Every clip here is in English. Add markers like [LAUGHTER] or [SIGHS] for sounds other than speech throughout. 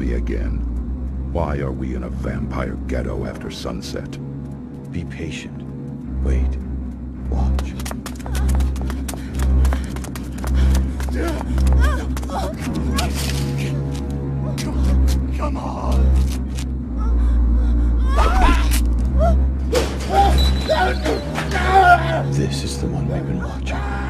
me again. Why are we in a vampire ghetto after sunset? Be patient. Wait. Watch. Come on! This is the one we've been watching.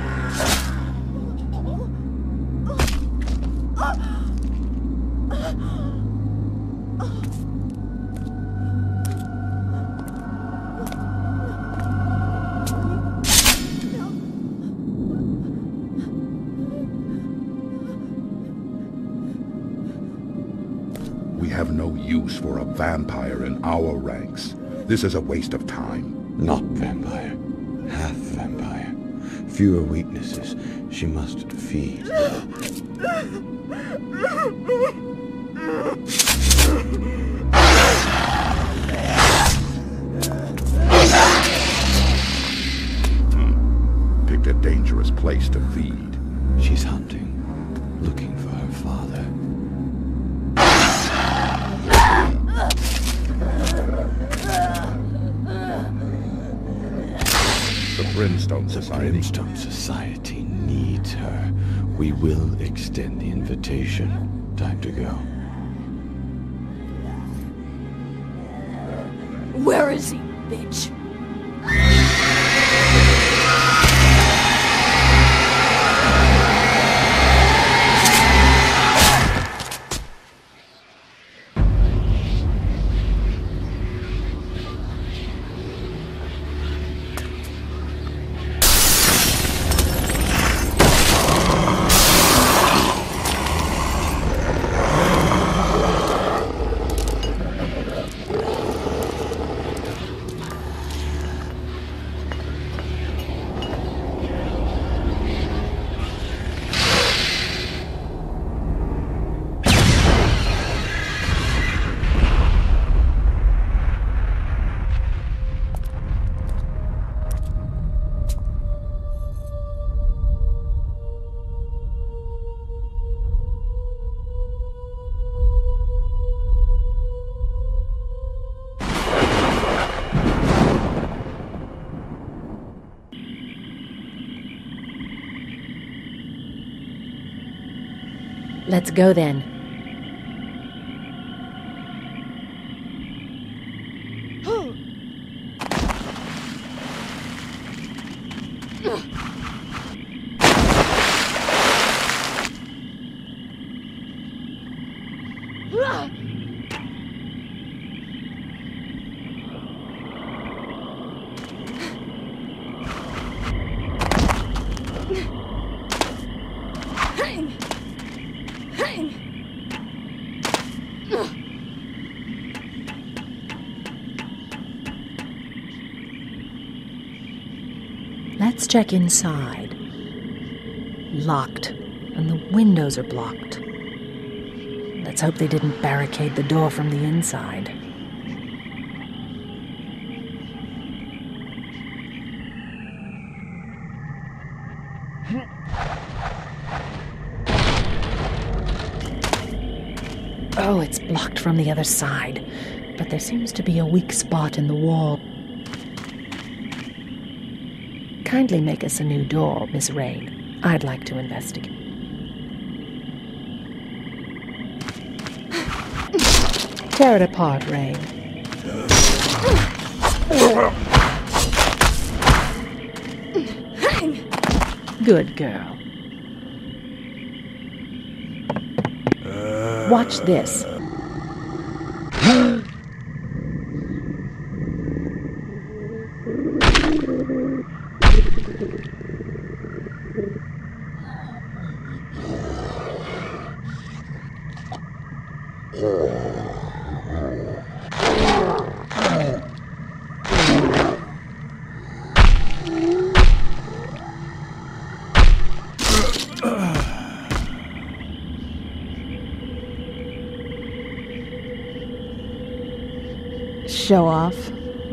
This is a waste of time. Not vampire. Half vampire. Fewer weaknesses. She must feed. Society. Brimstone Society needs her. We will extend the invitation. Time to go. Where is he, bitch? Let's go then. Let's check inside. Locked, and the windows are blocked. Let's hope they didn't barricade the door from the inside. Oh, it's blocked from the other side, but there seems to be a weak spot in the wall. Kindly make us a new door, Miss Rayne. I'd like to investigate. Tear it apart, Rayne. Good girl. Watch this.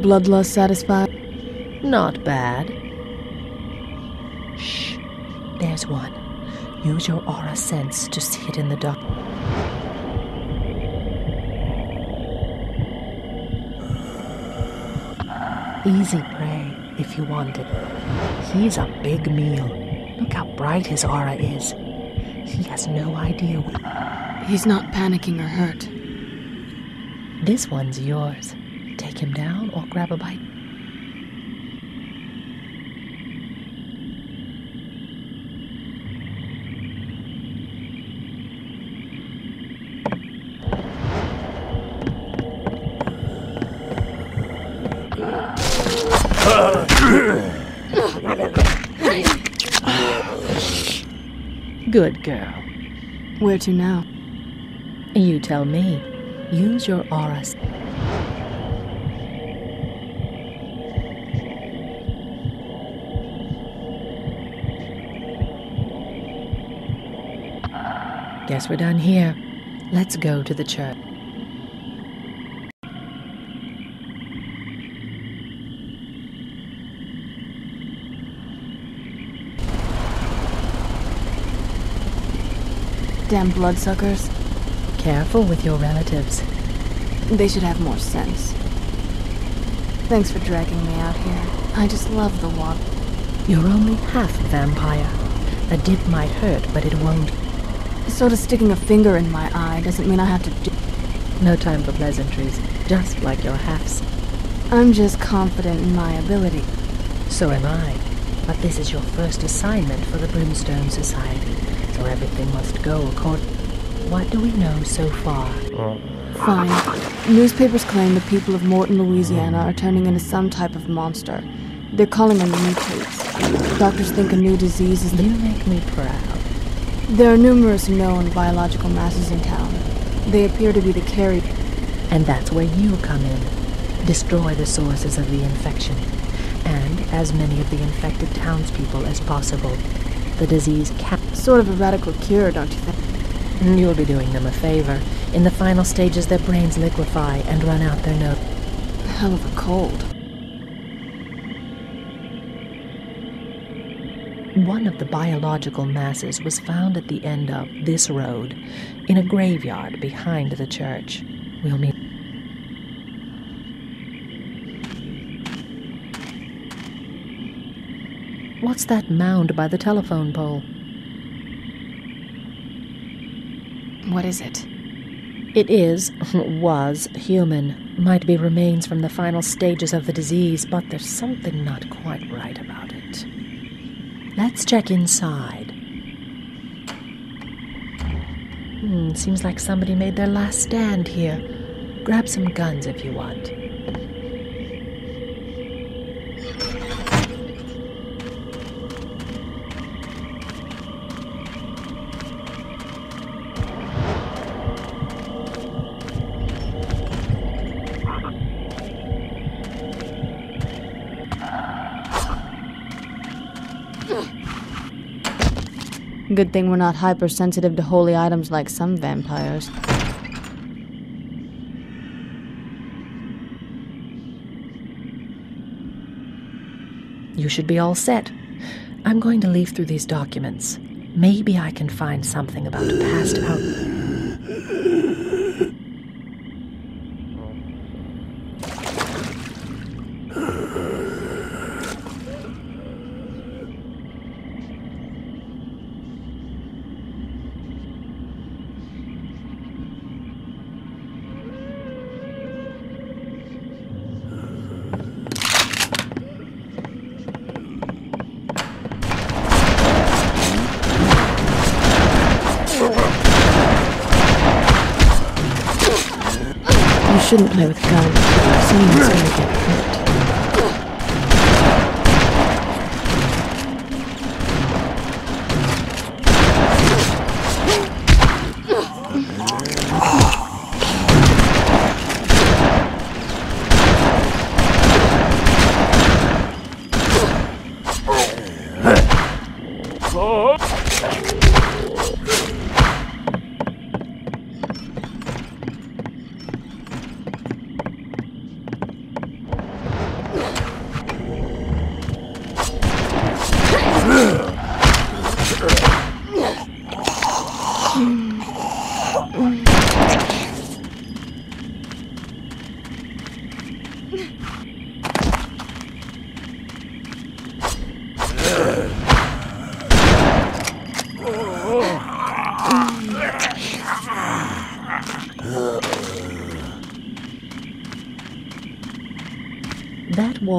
bloodlust satisfied? Not bad. Shh. There's one. Use your aura sense to sit in the dark. Easy prey, if you want it. He's a big meal. Look how bright his aura is. He has no idea. He's not panicking or hurt. This one's yours. Take him down or grab a bite. Good girl. Where to now? You tell me. Use your aura. Guess we're done here. Let's go to the church. Damn bloodsuckers. Careful with your relatives. They should have more sense. Thanks for dragging me out here. I just love the water. You're only half vampire. A dip might hurt, but it won't. Sort of sticking a finger in my eye doesn't mean I have to do. No time for pleasantries, just like your halves. I'm just confident in my ability. So am I. But this is your first assignment for the Brimstone Society, so everything must go according. What do we know so far? Fine. Newspapers claim the people of Morton, Louisiana are turning into some type of monster. They're calling them mutates. Doctors think a new disease is. You make me proud. There are numerous known biological masses in town. They appear to be the carrier. And that's where you come in. Destroy the sources of the infection. And as many of the infected townspeople as possible. The disease cap. Sort of a radical cure, don't you think? Mm, you'll be doing them a favor. In the final stages, their brains liquefy and run out their nose. Hell of a cold. One of the biological masses was found at the end of this road, in a graveyard behind the church. We'll meet. What's that mound by the telephone pole? What is it? It is, [LAUGHS] was, human. Might be remains from the final stages of the disease, but there's something not quite right about it. Let's check inside. Hmm, seems like somebody made their last stand here. Grab some guns if you want. Good thing we're not hypersensitive to holy items like some vampires. You should be all set. I'm going to leaf through these documents. Maybe I can find something about a past out. Shouldn't play with guns. Someone's gonna get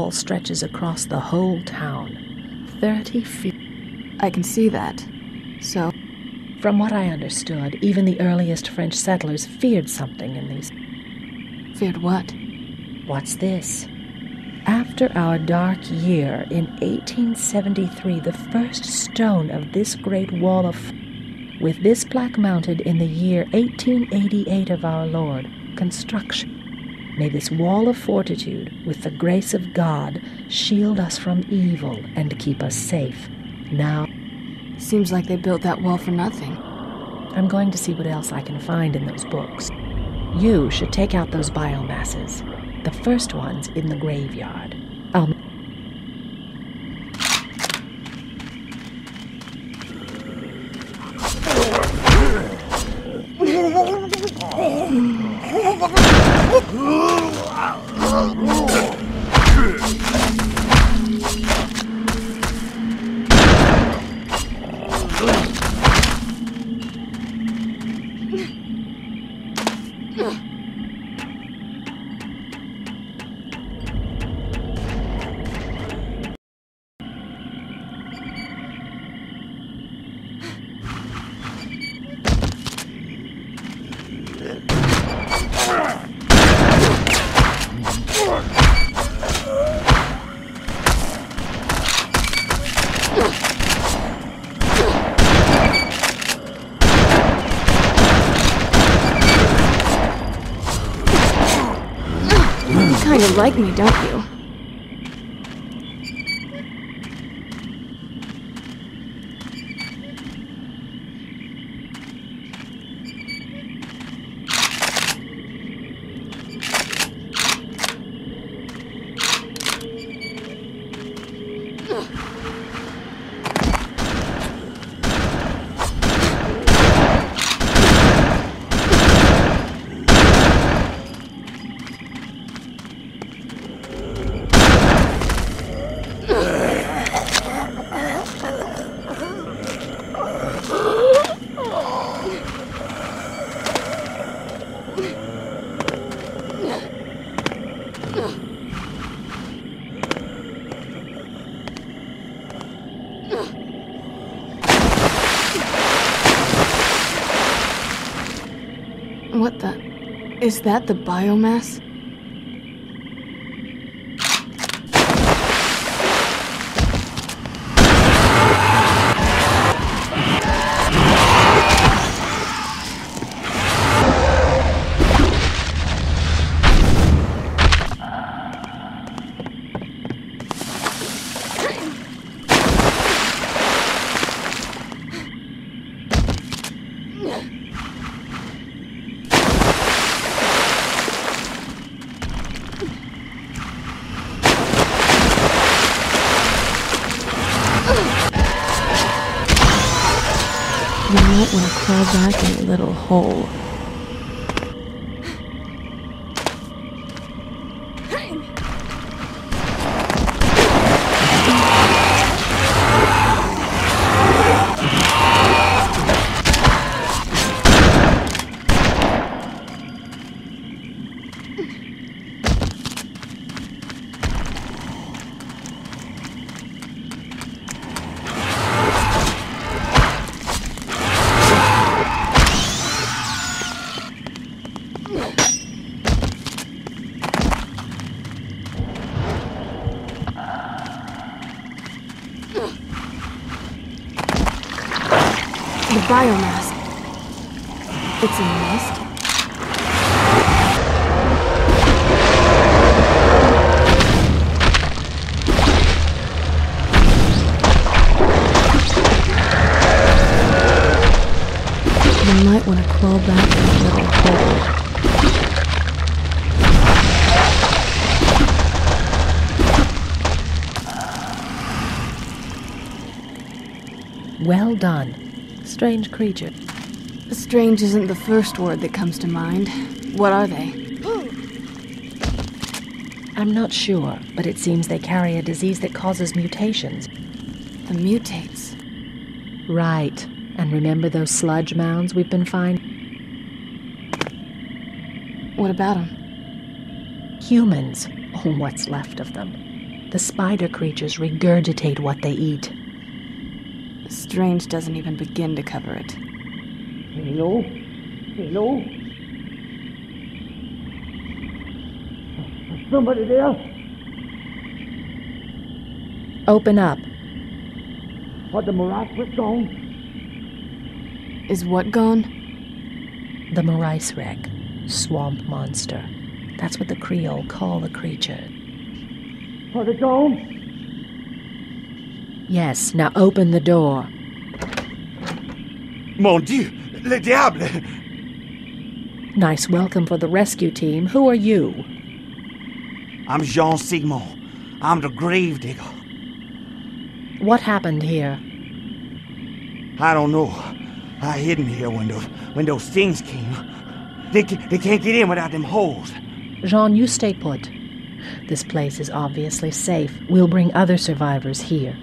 wall stretches across the whole town. 30 feet. I can see that. So, From what I understood, even the earliest French settlers feared something in these. feared what? What's this? After our dark year in 1873, the first stone of this great wall of. With this plaque mounted in the year 1888 of our Lord, construction. May this wall of fortitude, with the grace of God, shield us from evil and keep us safe. Now, Seems like they built that wall for nothing. I'm going to see what else I can find in those books. You should take out those biomasses. The first one's in the graveyard. Is that the biomass? Strange creature. Strange isn't the first word that comes to mind. What are they? I'm not sure, but it seems they carry a disease that causes mutations. The mutates. Right. And remember those sludge mounds we've been finding? What about them? Humans. or [LAUGHS] what's left of them. The spider creatures regurgitate what they eat. Strange doesn't even begin to cover it. Hello? Hello? Somebody there? Open up. What the Marasmus gone? Is what gone? The Marais wreck. Swamp monster. That's what the Creole call the creature. Are they gone? Yes, now open the door. Mon Dieu! Le diable! Nice welcome for the rescue team. Who are you? I'm Jean Sigmund. I'm the grave digger. What happened here? I don't know. I hid in here when those, when those things came. They, they can't get in without them holes. Jean, you stay put. This place is obviously safe. We'll bring other survivors here.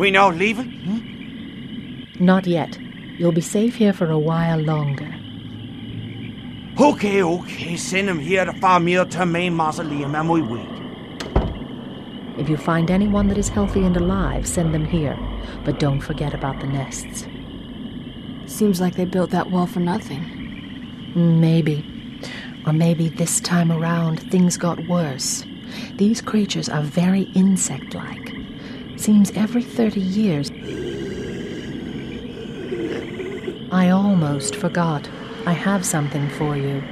We not leaving? Hmm? Not yet. You'll be safe here for a while longer. Okay, okay. Send them here to Famille Termain Mausoleum and we wait. If you find anyone that is healthy and alive, send them here. But don't forget about the nests. Seems like they built that wall for nothing. Maybe. Or maybe this time around things got worse. These creatures are very insect like. Seems every 30 years. I almost forgot. I have something for you.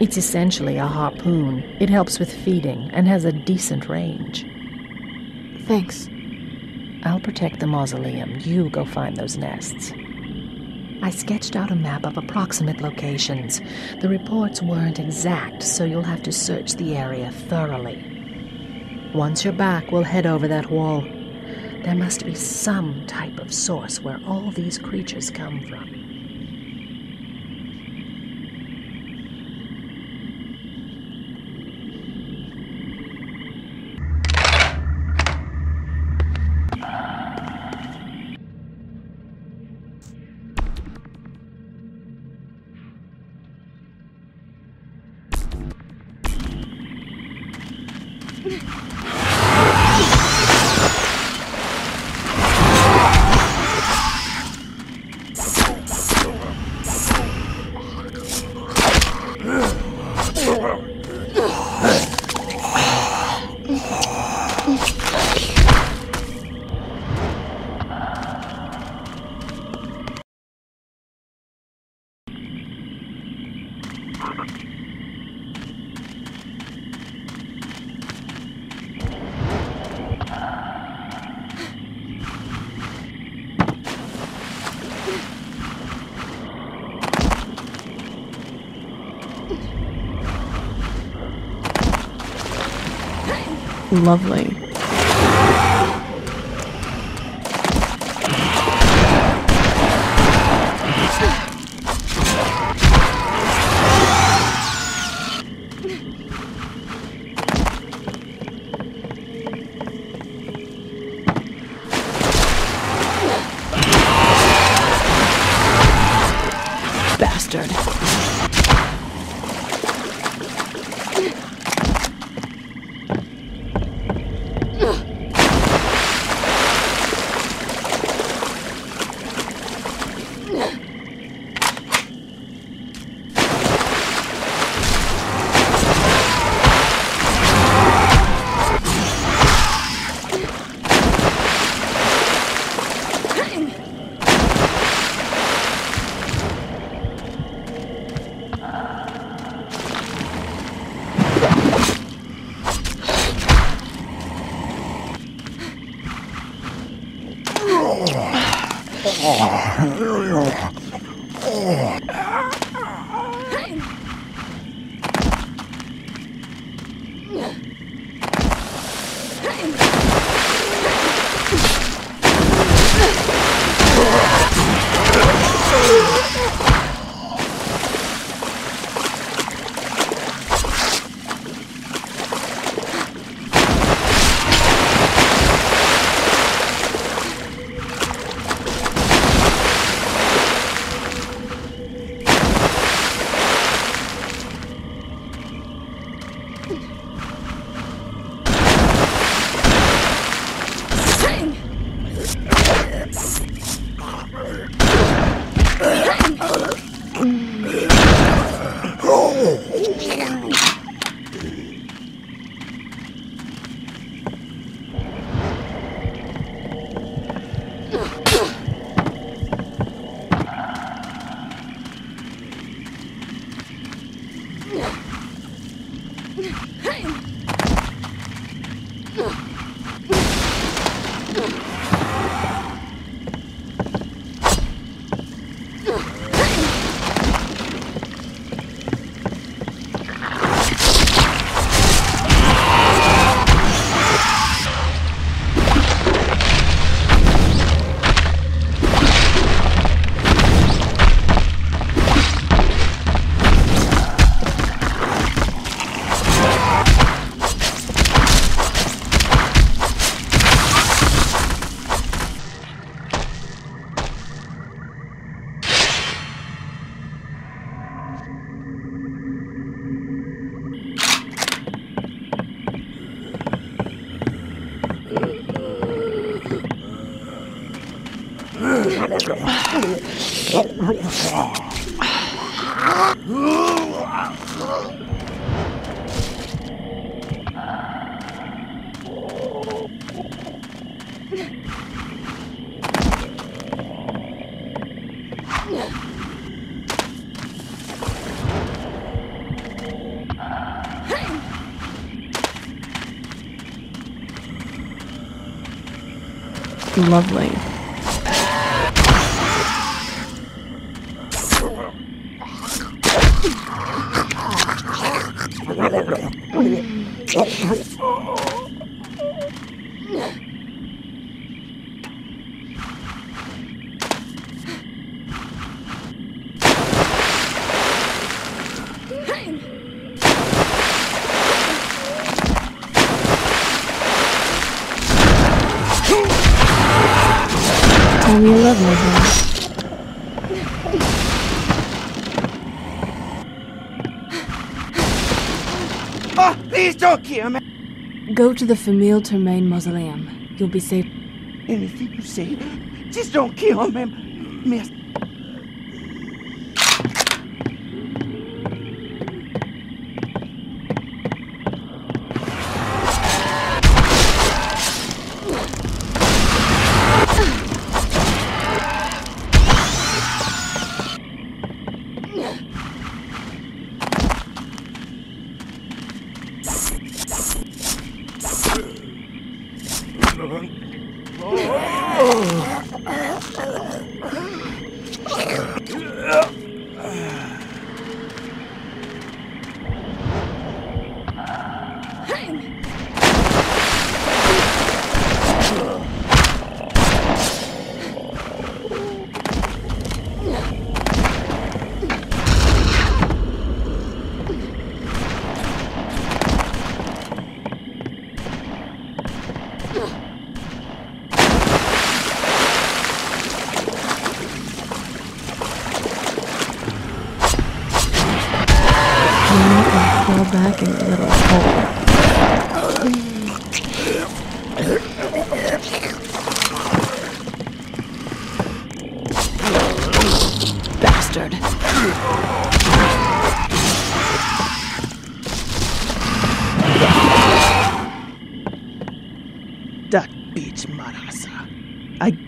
It's essentially a harpoon. It helps with feeding and has a decent range. Thanks. I'll protect the mausoleum. You go find those nests. I sketched out a map of approximate locations. The reports weren't exact, so you'll have to search the area thoroughly. Once you're back, we'll head over that wall. There must be some type of source where all these creatures come from. Lovely. Lovely. Oh, please don't kill me. Go to the Famille Termaine Mausoleum. You'll be safe. Anything you say, just don't kill me, miss.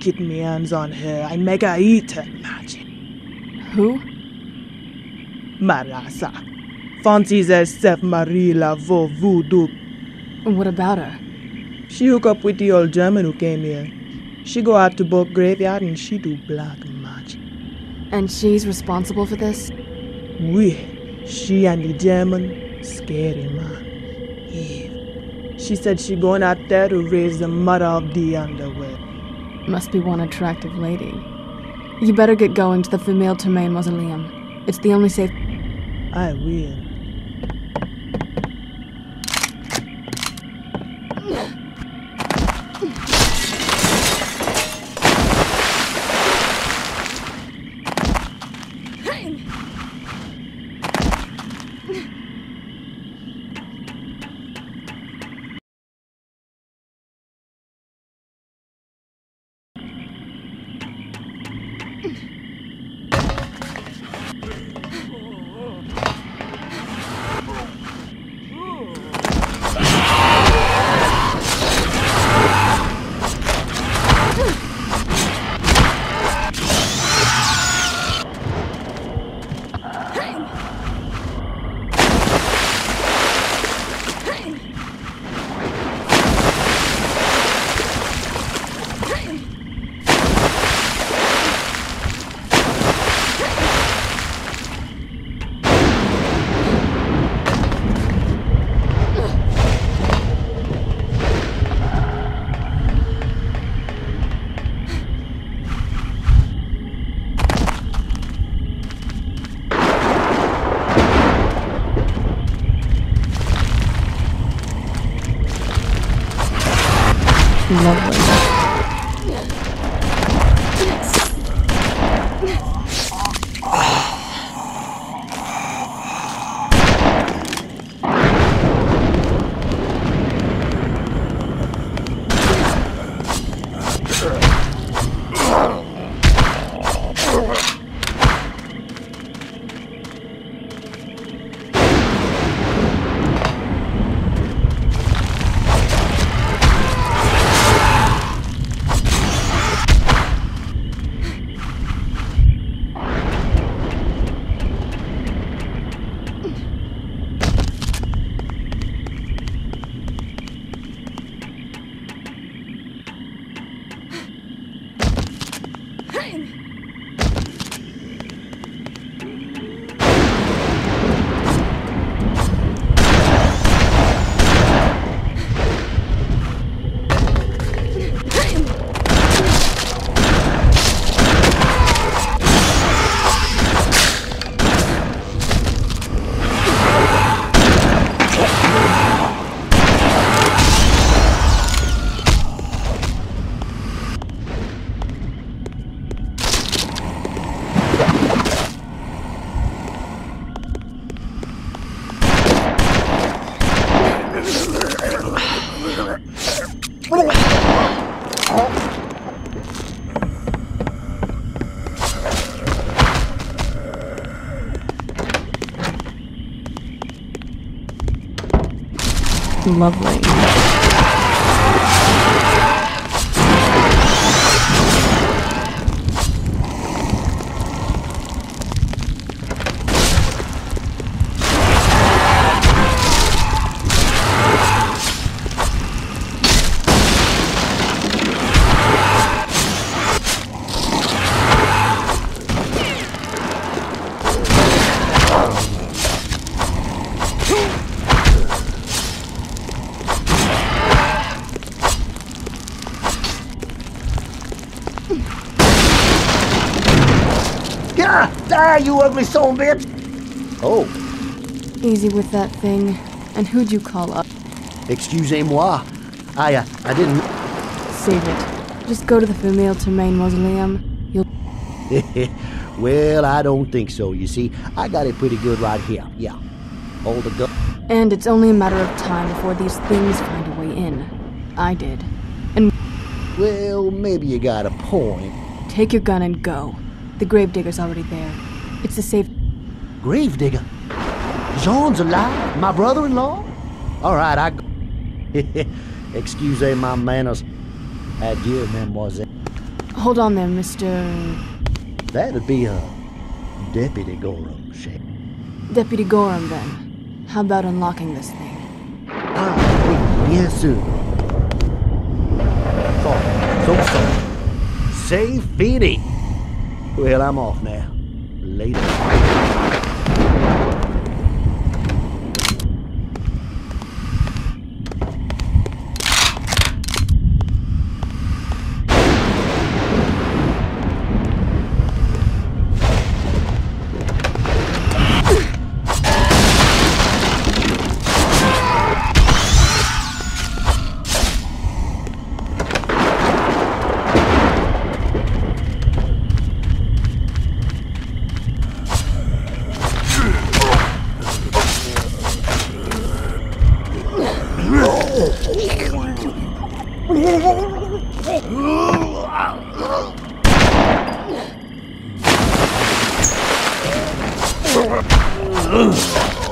Get me hands on her. I make her eat her magic. Who? Marasa. Fancies herself Marie Laveau voodoo. And what about her? She hook up with the old German who came here. She go out to both graveyard and she do black magic. And she's responsible for this? We, she and the German, scary man. Eve. She said she going out there to raise the mother of the underworld. Must be one attractive lady. You better get going to the Famille Termaine Mausoleum. It's the only safe. I will. Lovely. Ugly son of a bitch! Oh, Easy with that thing. And who'd you call up? excusez-moi. I, uh, I didn't... Save it. Just go to the Female Termain Mausoleum. You'll. [LAUGHS] well, I don't think so, you see. I got it pretty good right here. Yeah. All the gu- And it's only a matter of time before these things find a way in. I did. And Well, maybe you got a point. take your gun and go. The gravedigger's already there. It's a safe. Gravedigger? Jean's alive? My brother-in-law? All right, I... go- [LAUGHS] Excuse my manners. Adieu, mademoiselle. Hold on there, Mr. That'd be a deputy Gorham, shit. Deputy Gorham, then. How about unlocking this thing? Ah, oui, bien sûr. Sorry, so sorry. Say fini. Well, I'm off now. Uh!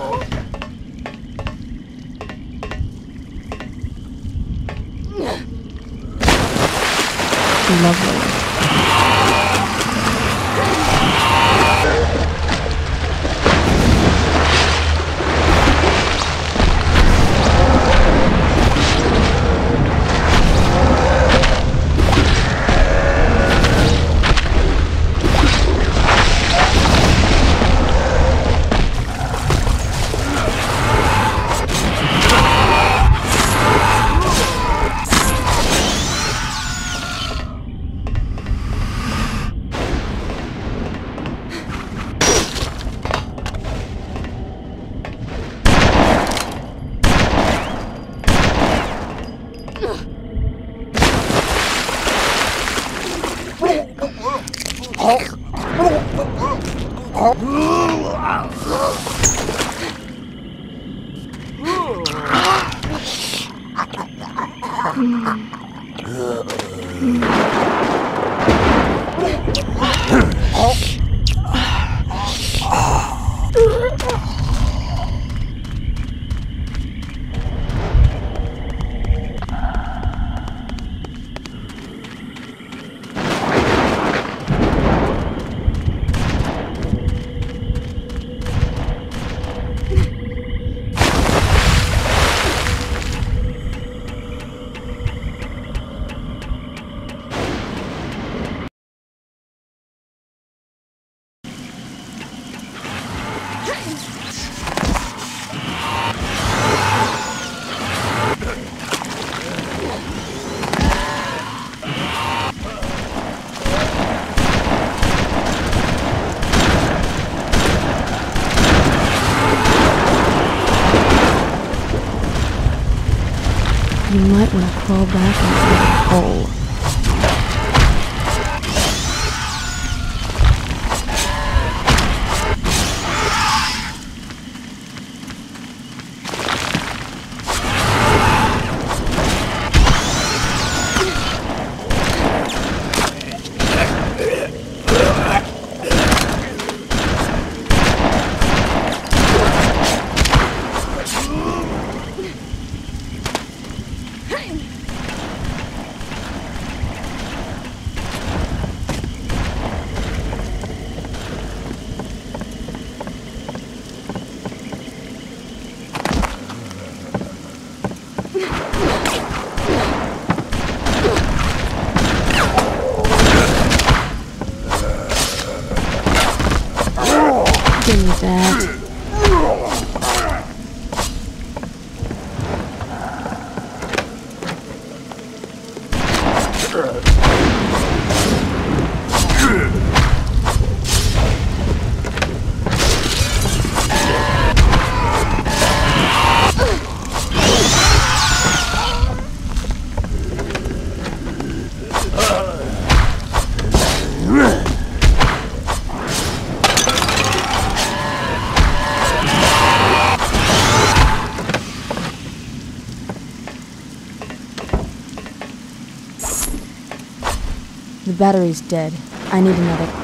That battery's dead. I need another.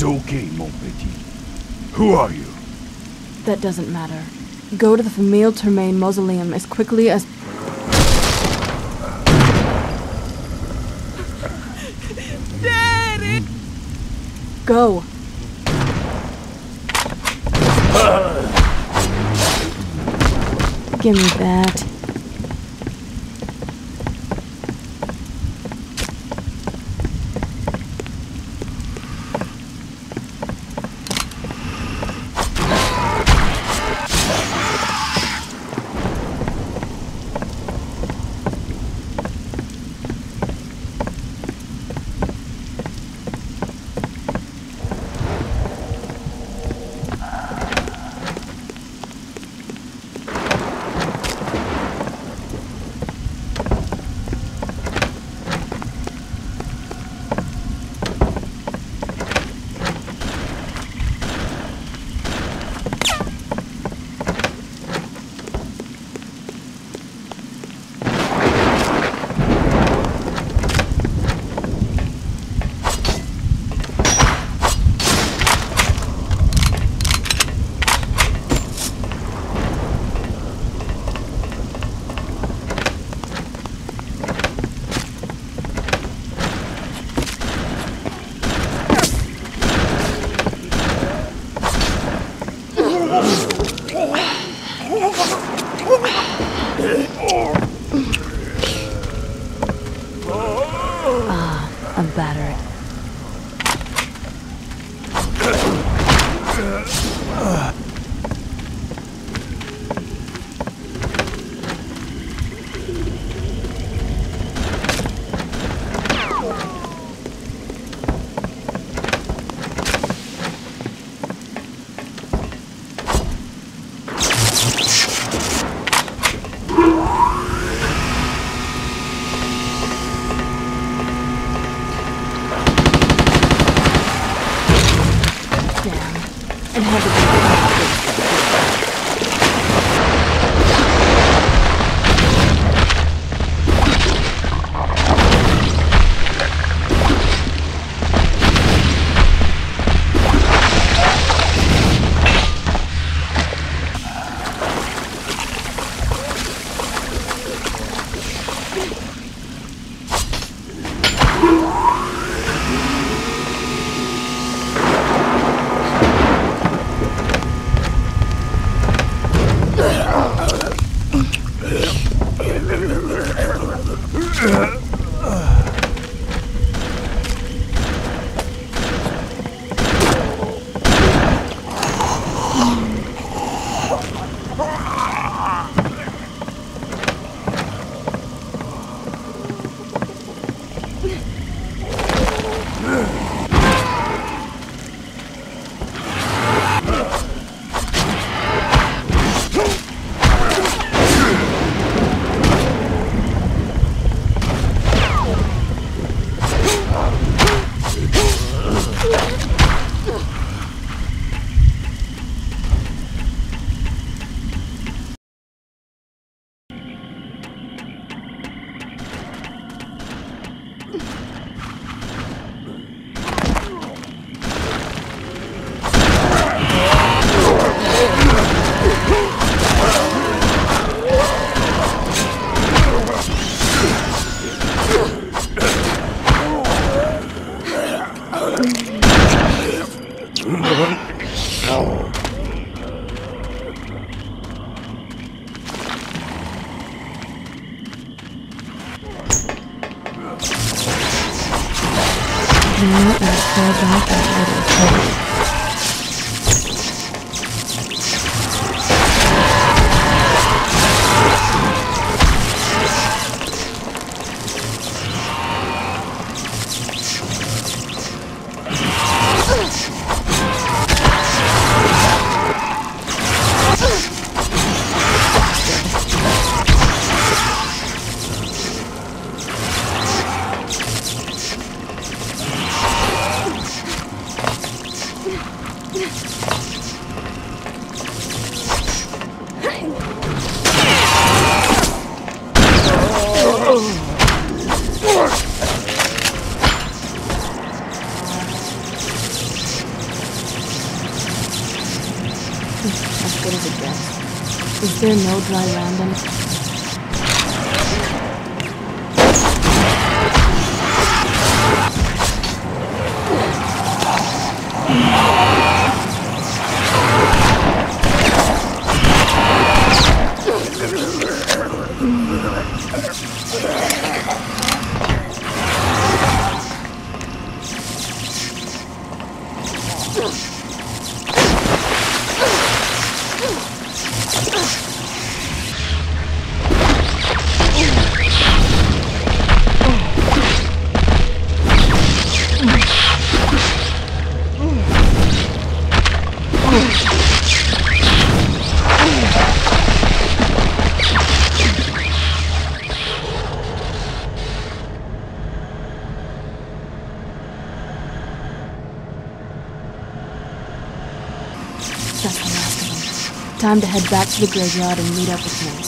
It's okay, mon petit. Who are you? That doesn't matter. Go to the Famille Termain mausoleum as quickly as. Daddy! Go. Give me that. Dry land on Time to head back to the graveyard and meet up with Mace.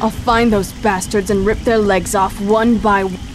I'll find those bastards and rip their legs off one by one.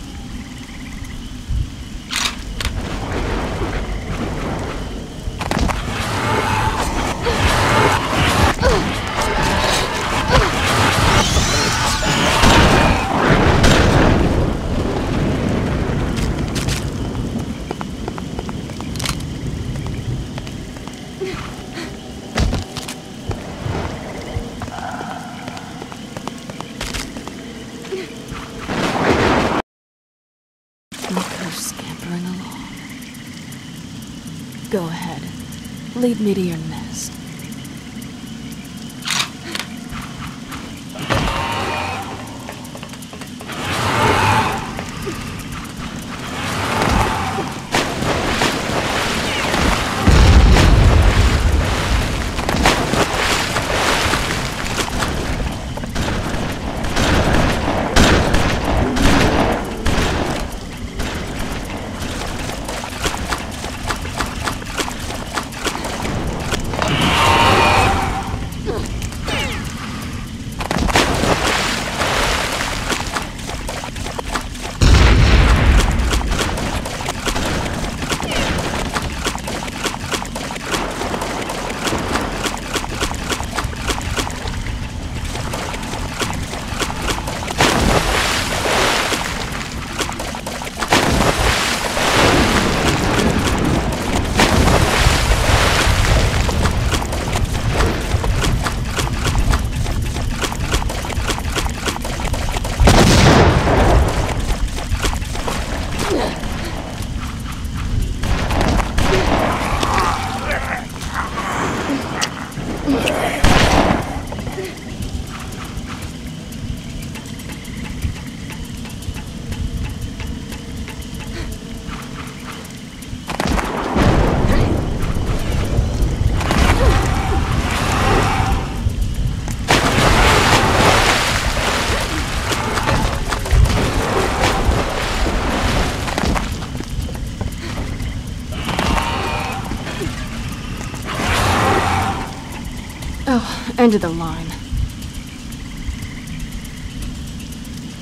End of the line.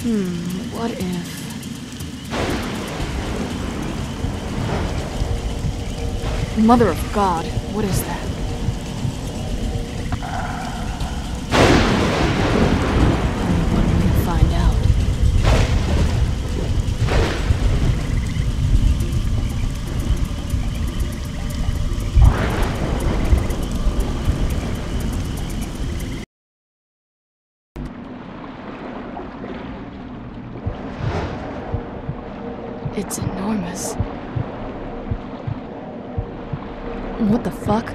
Hmm, what if. Mother of God, what is that? It's enormous. What the fuck?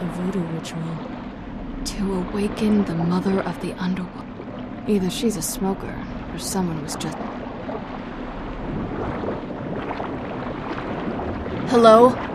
A voodoo ritual. To awaken the mother of the underworld. Either she's a smoker, or someone was just. Hello?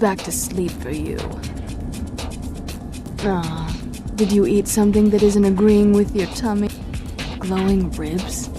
back to sleep for you. Ah, did you eat something that isn't agreeing with your tummy? Glowing ribs?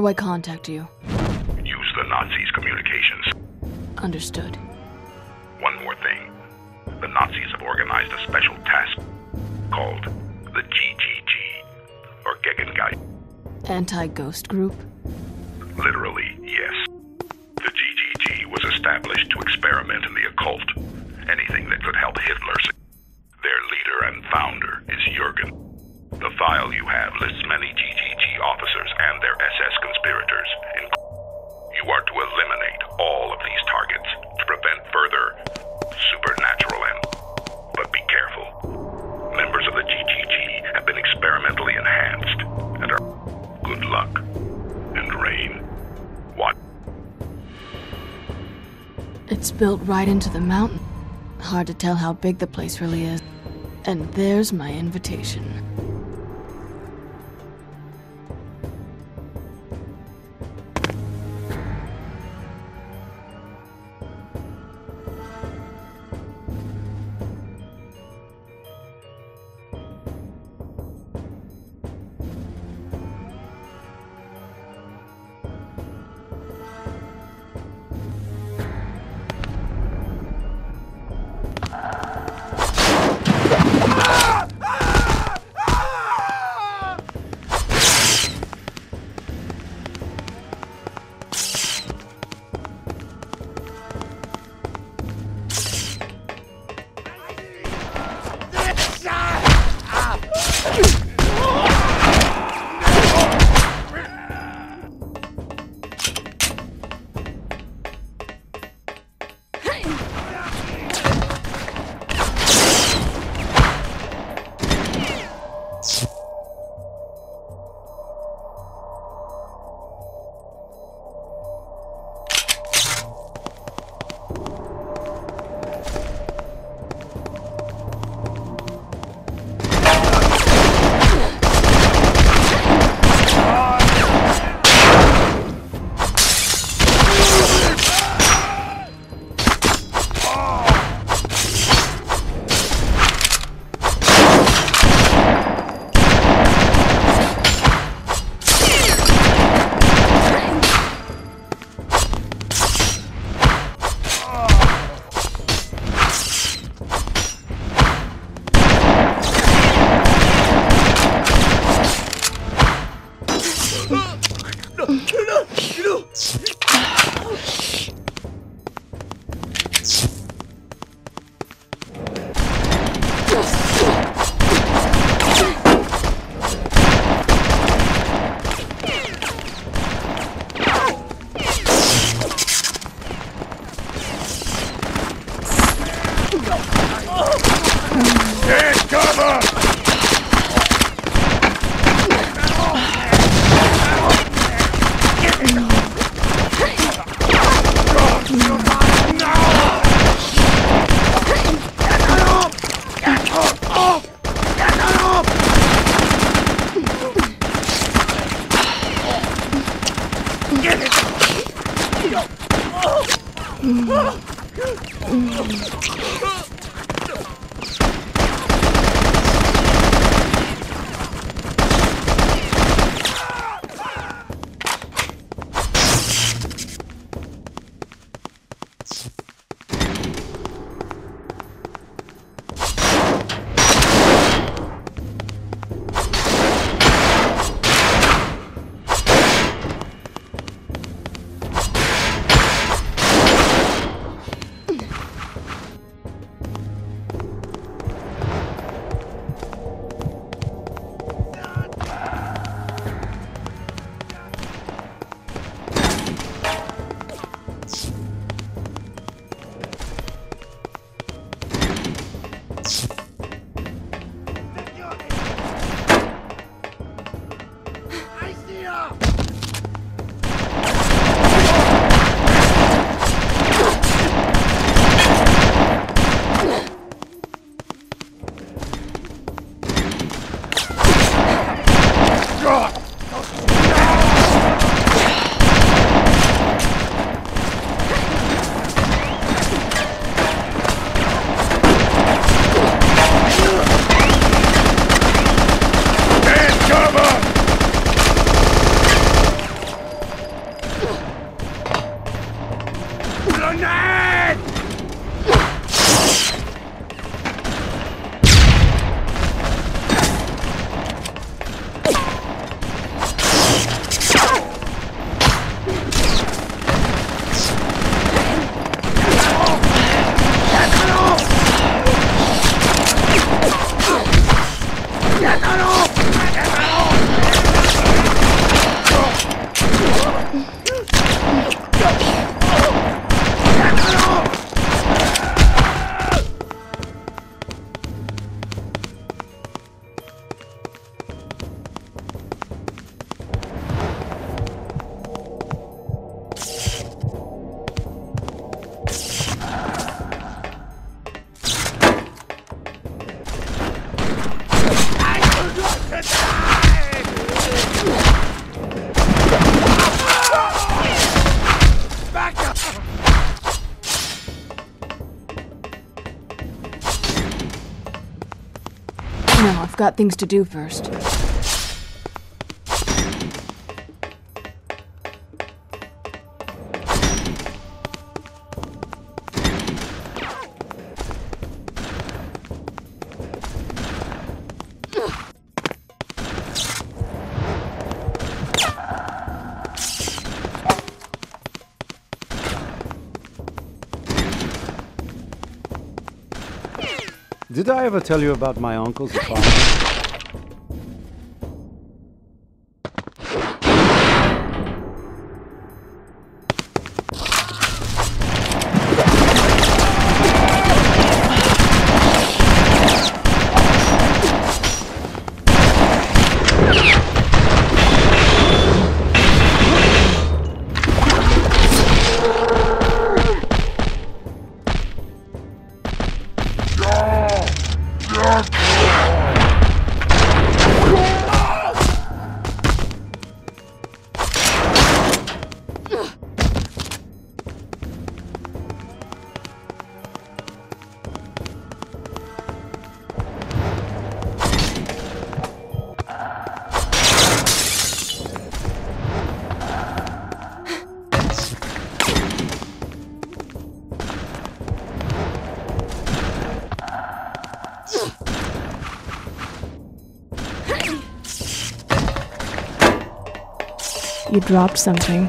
do I contact you? Use the Nazis' communications. Understood. One more thing. The Nazis have organized a special task called the GGG, or Gegengeist. Anti-ghost group? built right into the mountain. Hard to tell how big the place really is. And there's my invitation. Got things to do first. I ever tell you about my uncle's [LAUGHS] apartment? Dropped something.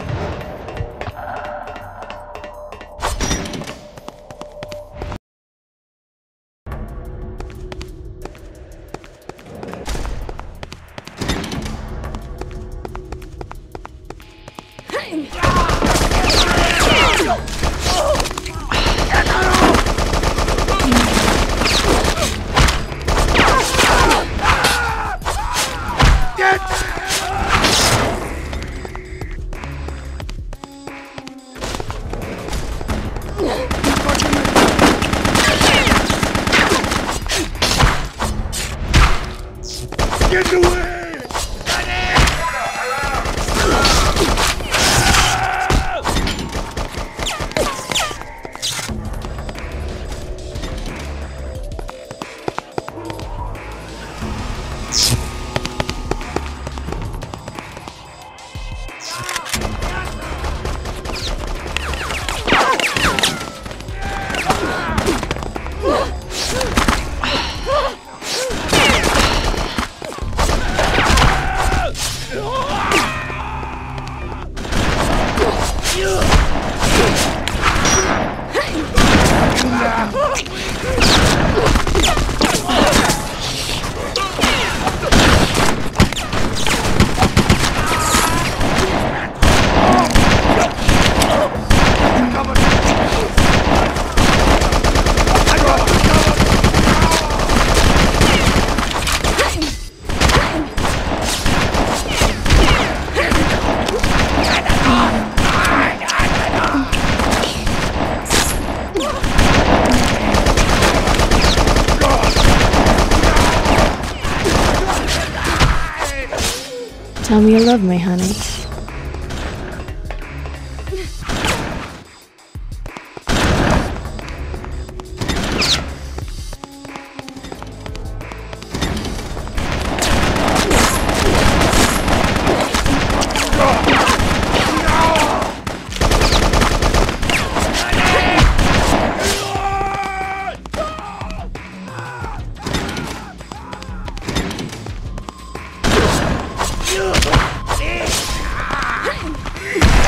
You love me, honey. Now yeah. [LAUGHS]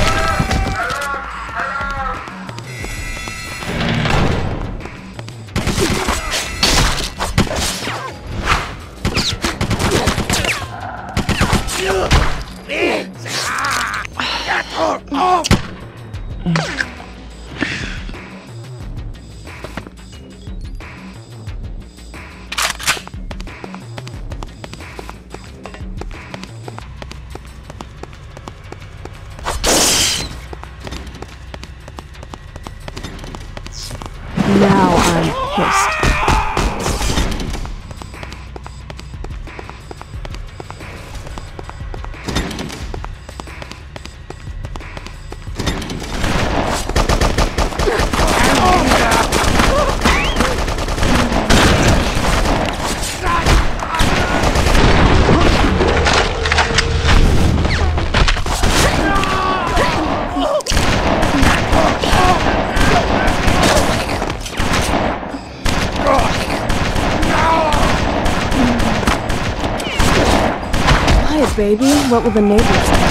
baby. What will the neighbors?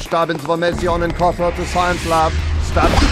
Star of Stabins Formationen Coffer to Science Lab. Stab.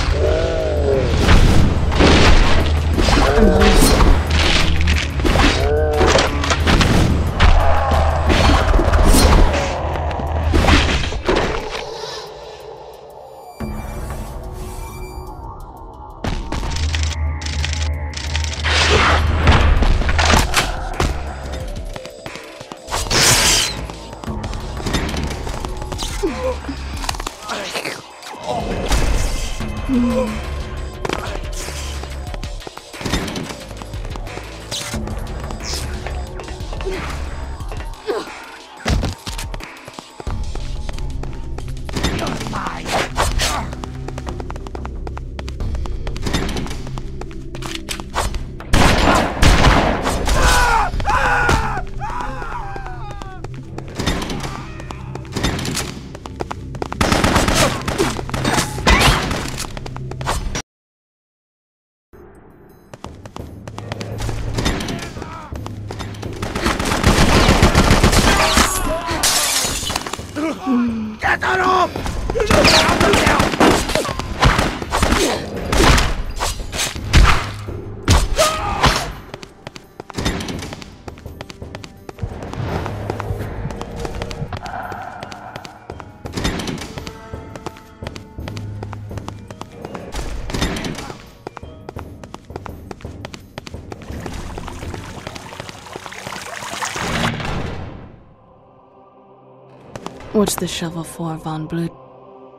What's the shovel for, Von Blut?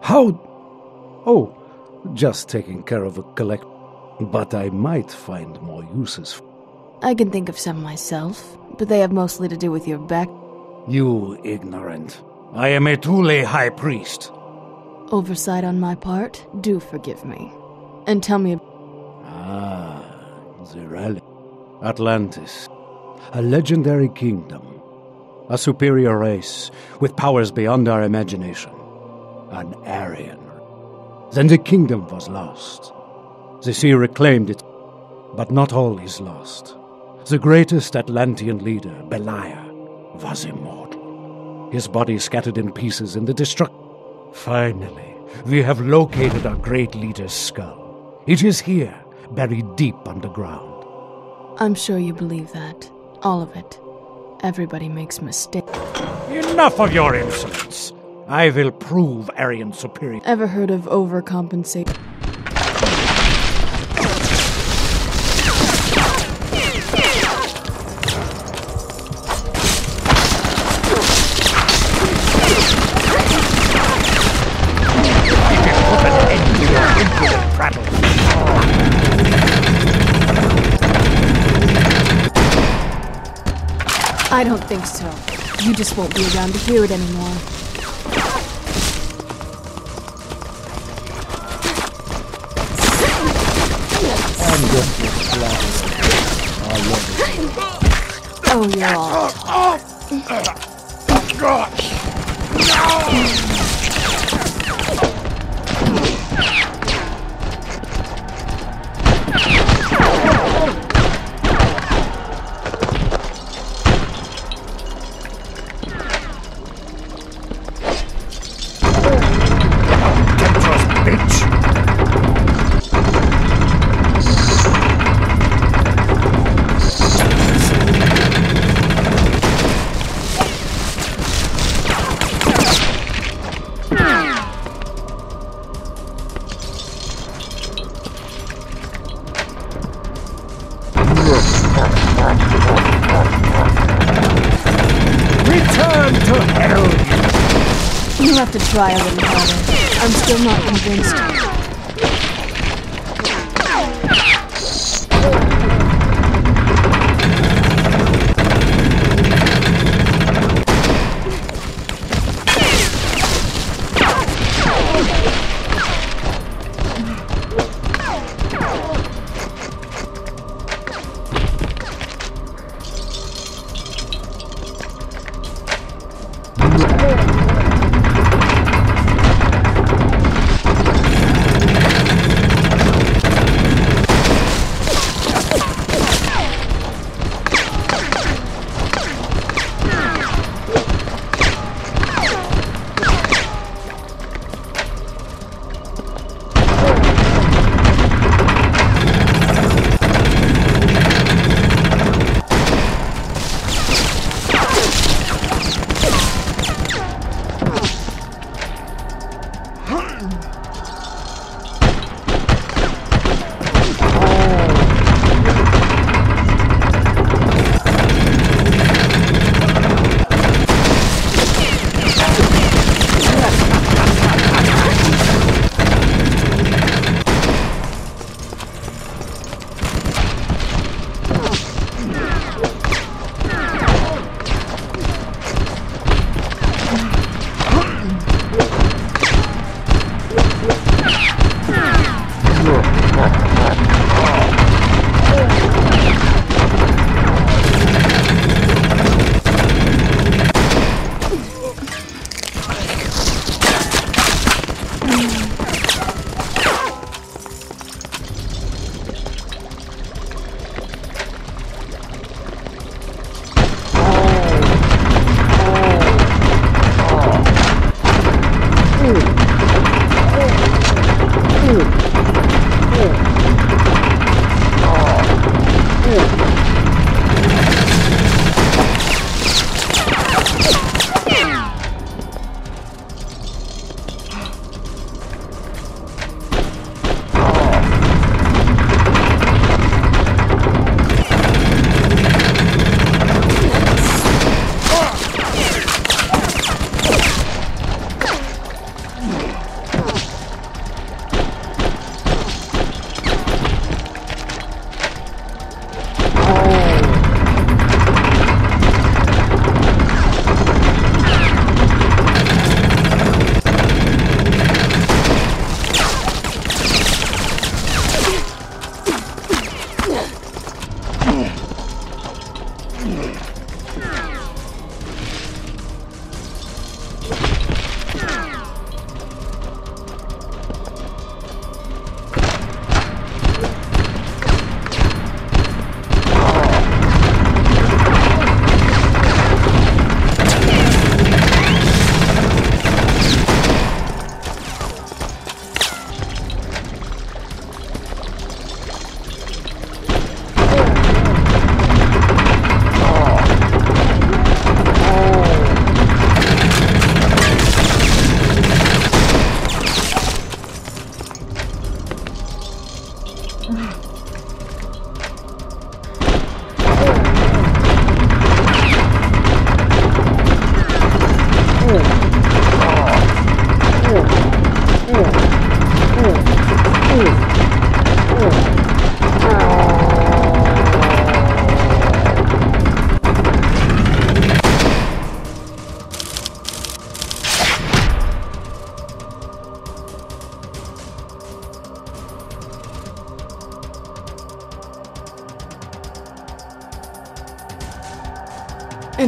How? Oh, just taking care of a collect. But I might find more uses. For. I can think of some myself, but they have mostly to do with your back. You ignorant. I am a Thule High Priest. Oversight on my part, do forgive me. And tell me, Ah, the Zerali. Atlantis. A legendary kingdom. A superior race with powers beyond our imagination. An Aryan. Then the kingdom was lost. The sea reclaimed it, but not all is lost. The greatest Atlantean leader, Beliar, was immortal. His body scattered in pieces in the destruct. Finally, we have located our great leader's skull. It is here, buried deep underground. I'm sure you believe that. All of it. Everybody makes mistakes. Enough of your insolence! I will prove Aryan superior. Ever heard of overcompensation? Don't think so. You just won't be around to hear it anymore. Oh, you're all. Return Harder. I'm still not convinced.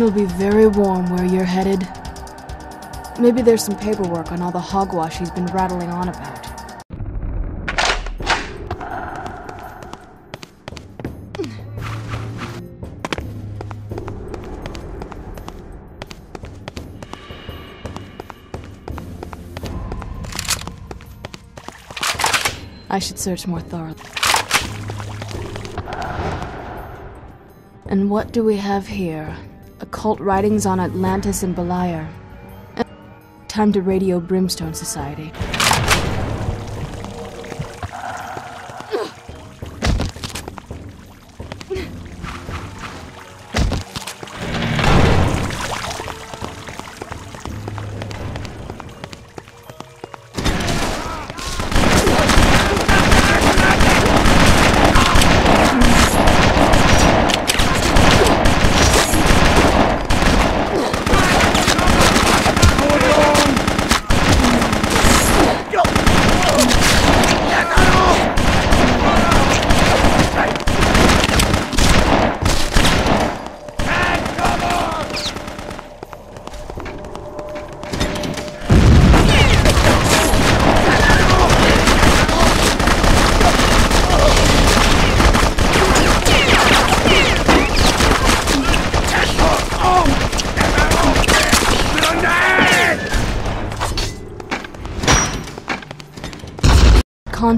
It'll be very warm where you're headed. Maybe there's some paperwork on all the hogwash he's been rattling on about. I should search more thoroughly. And what do we have here? Occult writings on Atlantis and Beliar. Time to radio Brimstone Society.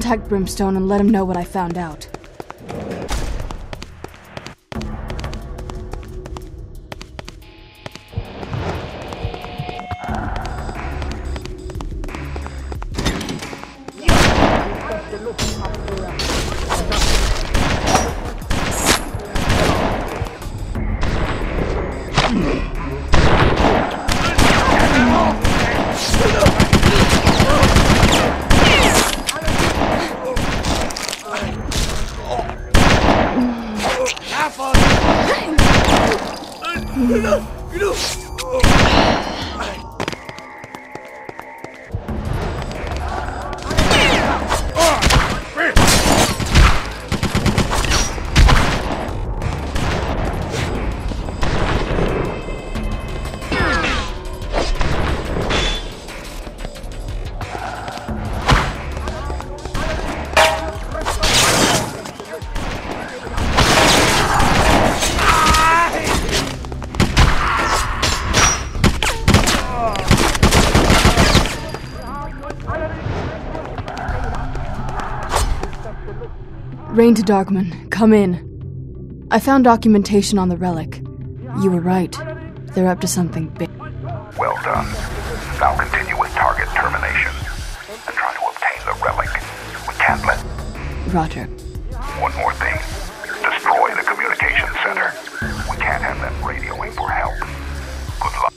Contact Brimstone and let him know what I found out. Rayne to Darkman, come in. I found documentation on the relic. You were right. They're up to something big. Well done. Now continue with target termination and try to obtain the relic. We can't let. Roger. One more thing. Destroy the communication center. We can't have them radioing for help. Good luck.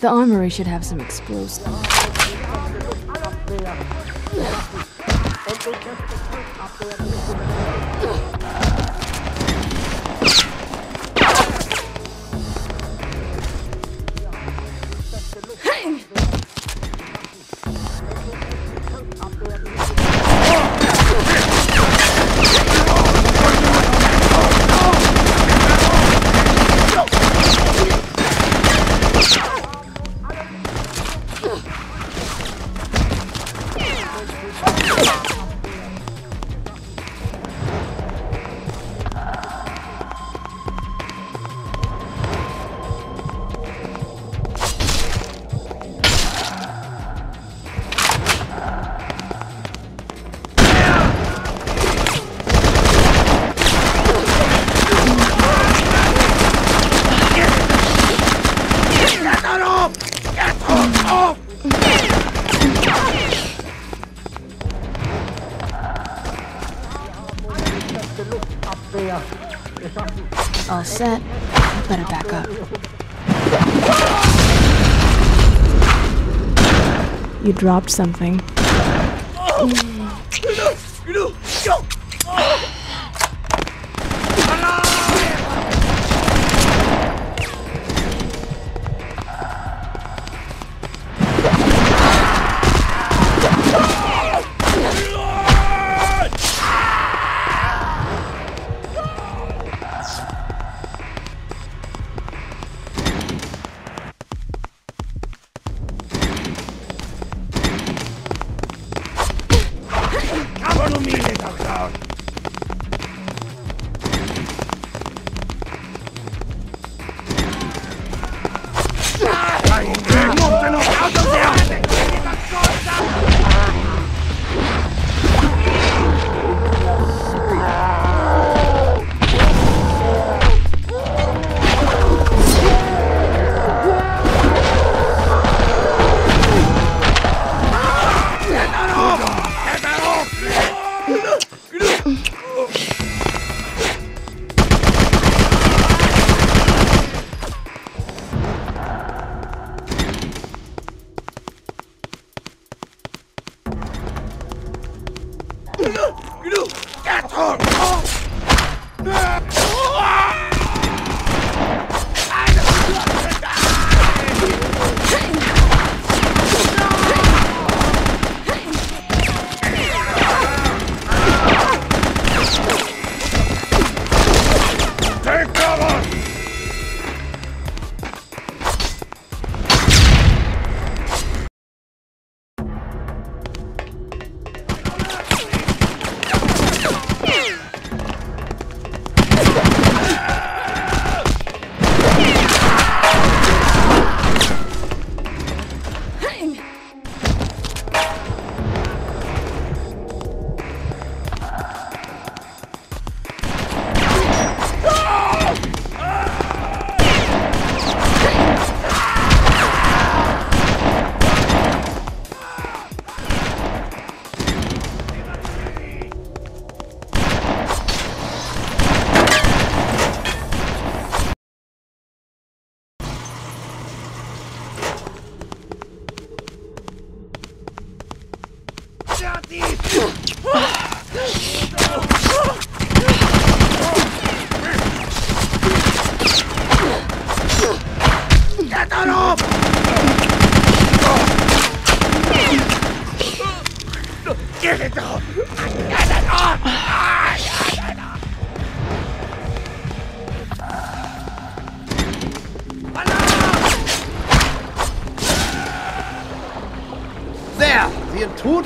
The armory should have some explosives. Dropped something.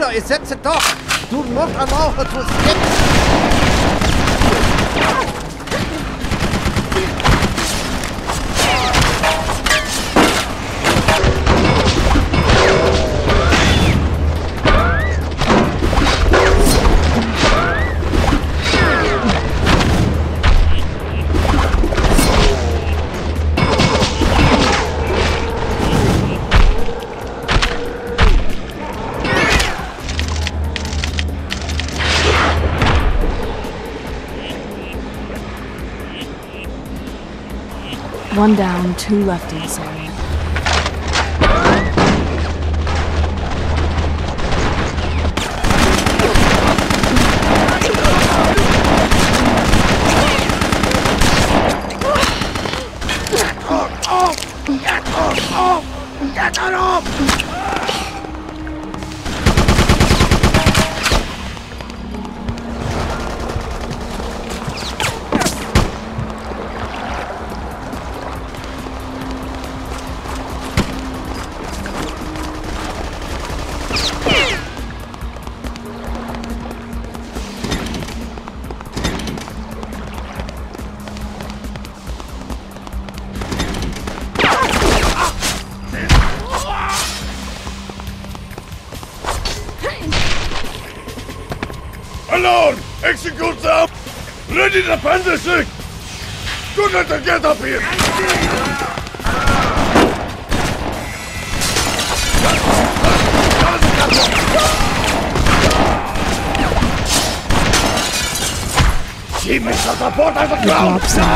runter, ich setze doch. Du musst aber auch zu setzen. down, two lefties. here! She missed the support of the ground!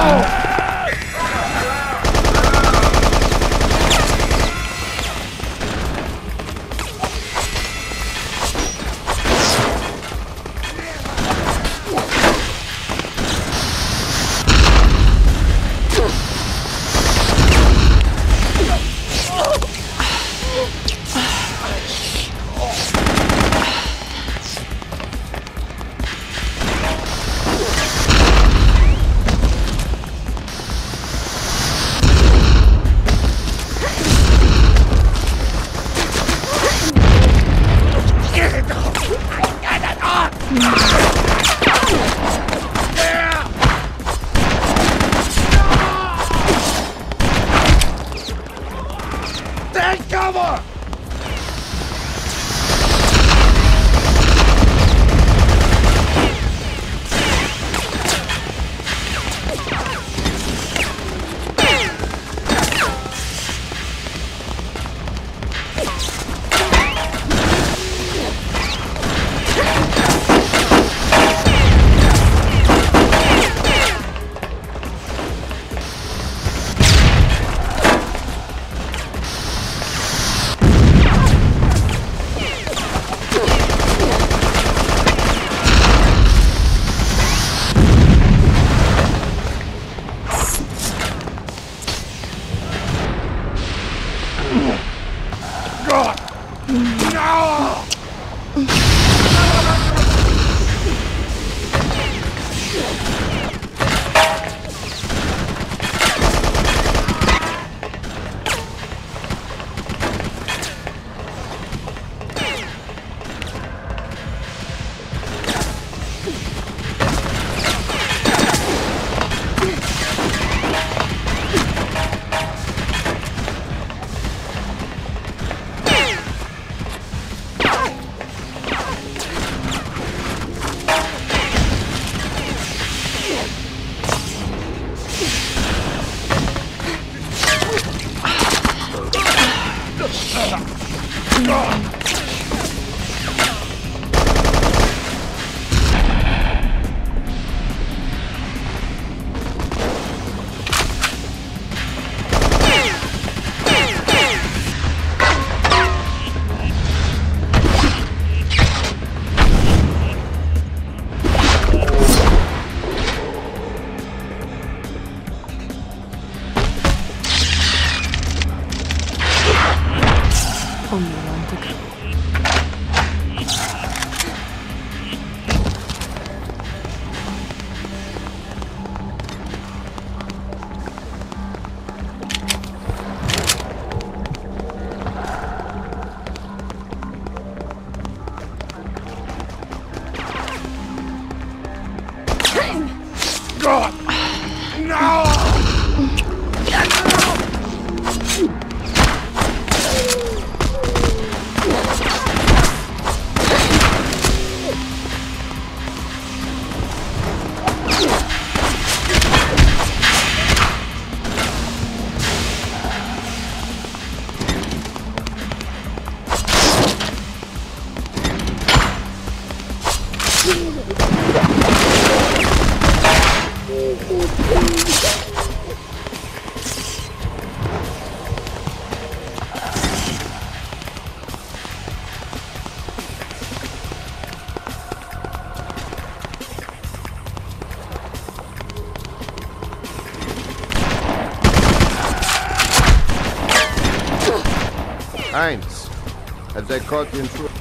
Caught the intruder?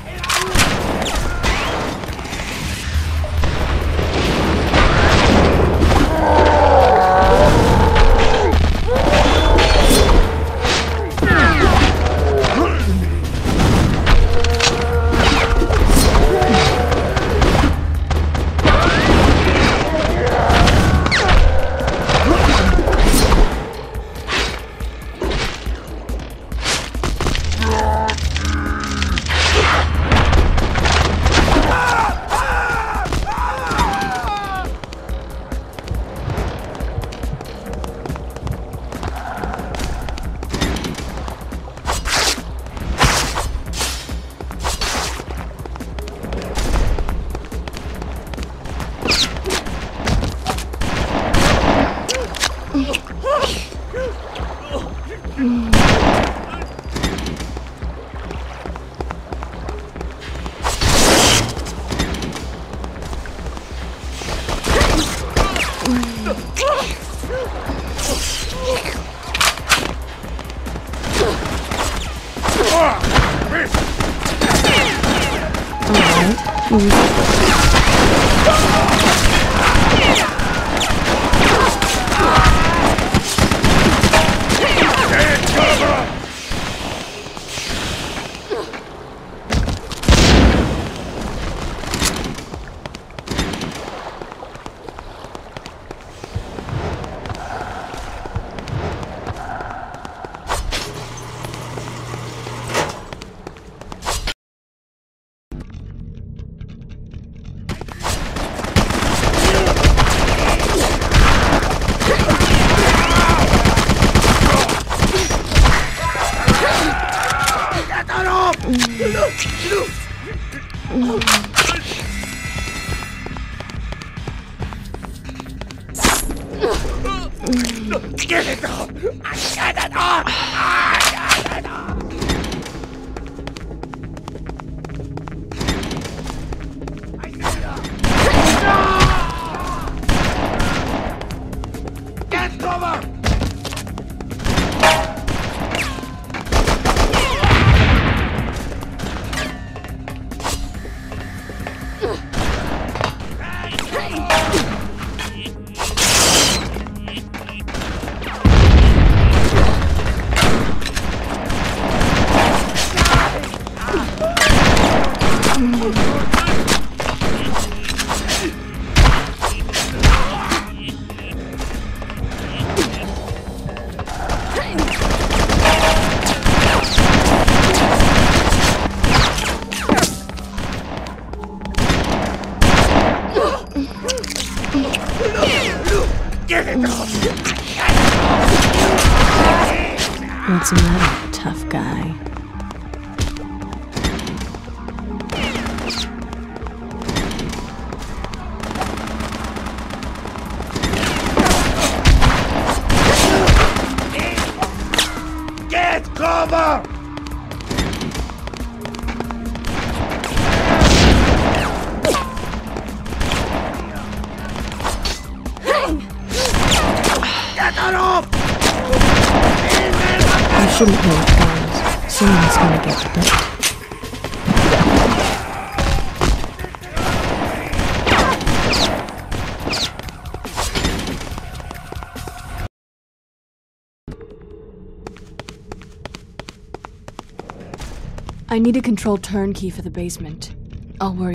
I need a control turnkey for the basement. I'll worry.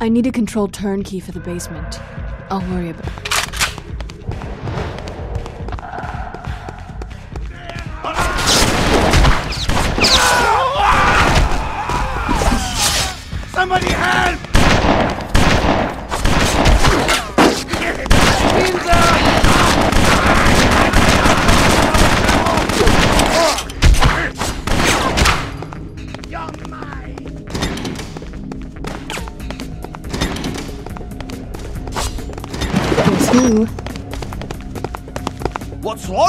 I need a control turnkey for the basement. I'll worry about.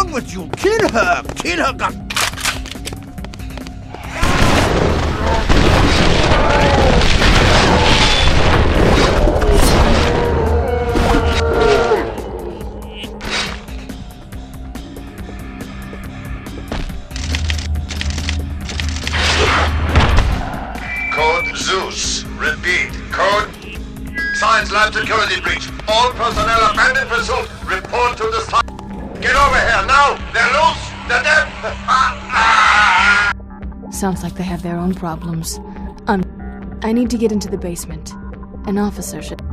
Wrong with you? Kill her! Kill her! God. They have their own problems. Um, I need to get into the basement. An officer should.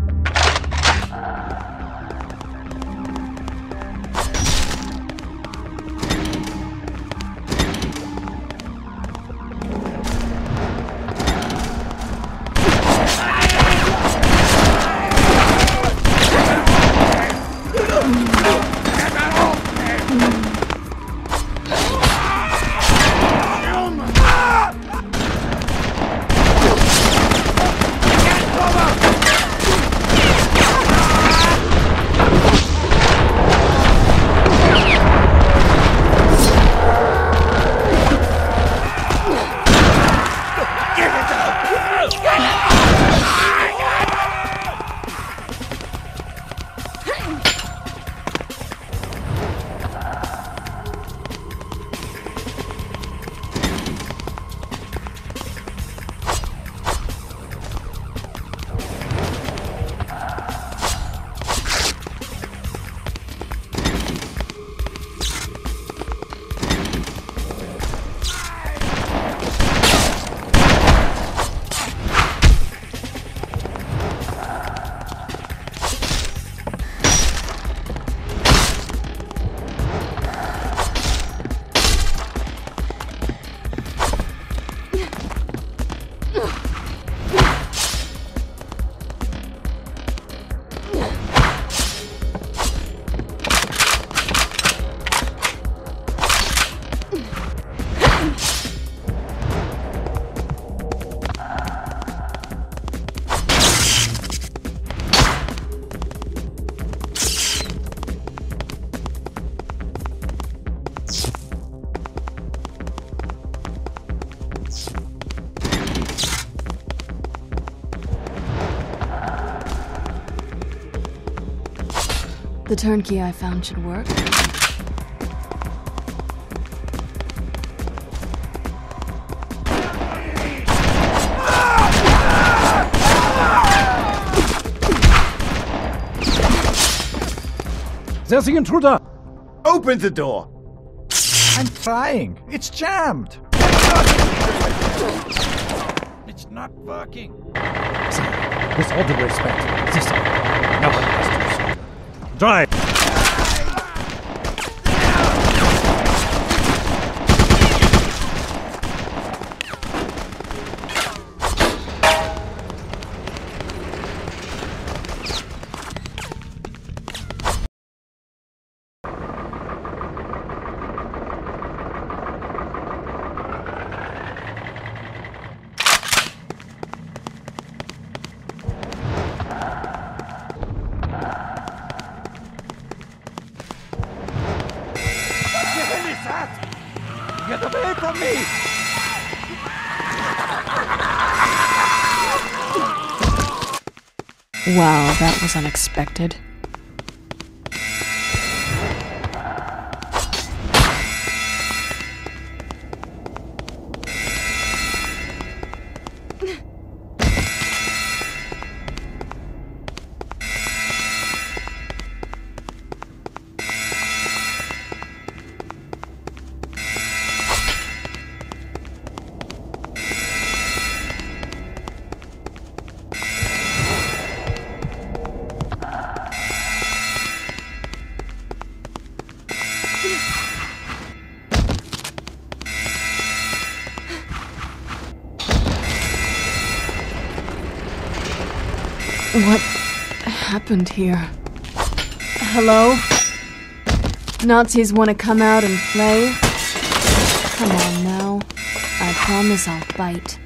The turnkey I found should work. There's the intruder! Open the door! I'm trying. It's jammed. It's not working. With all due respect, this no one has to. Drive! Get away from me! Wow, that was unexpected. Happened here? Hello? Nazis want to come out and play? Come on now. I promise I'll bite.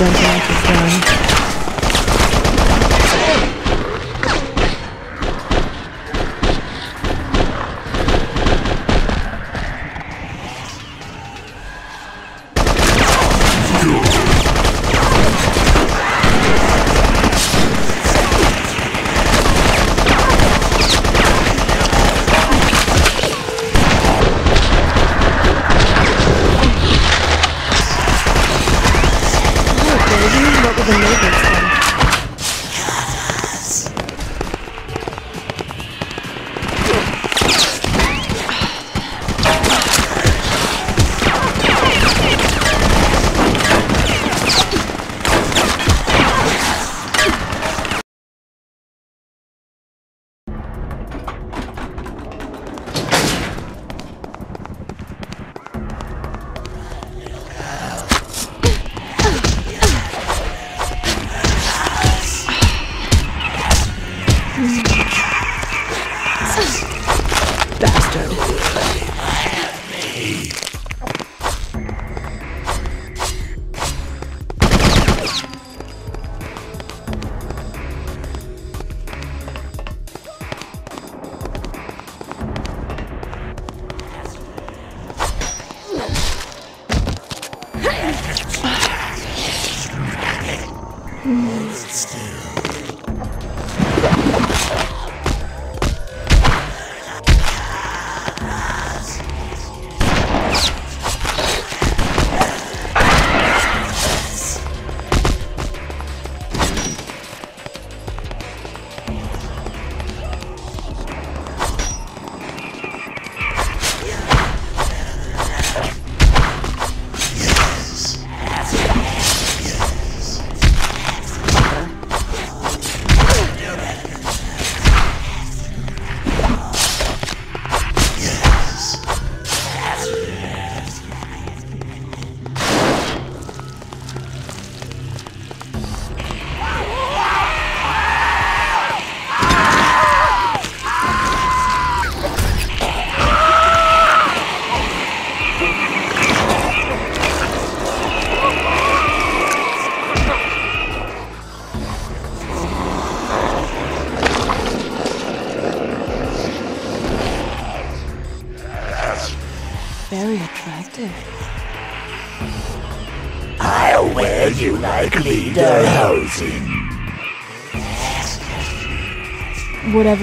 gentlemen.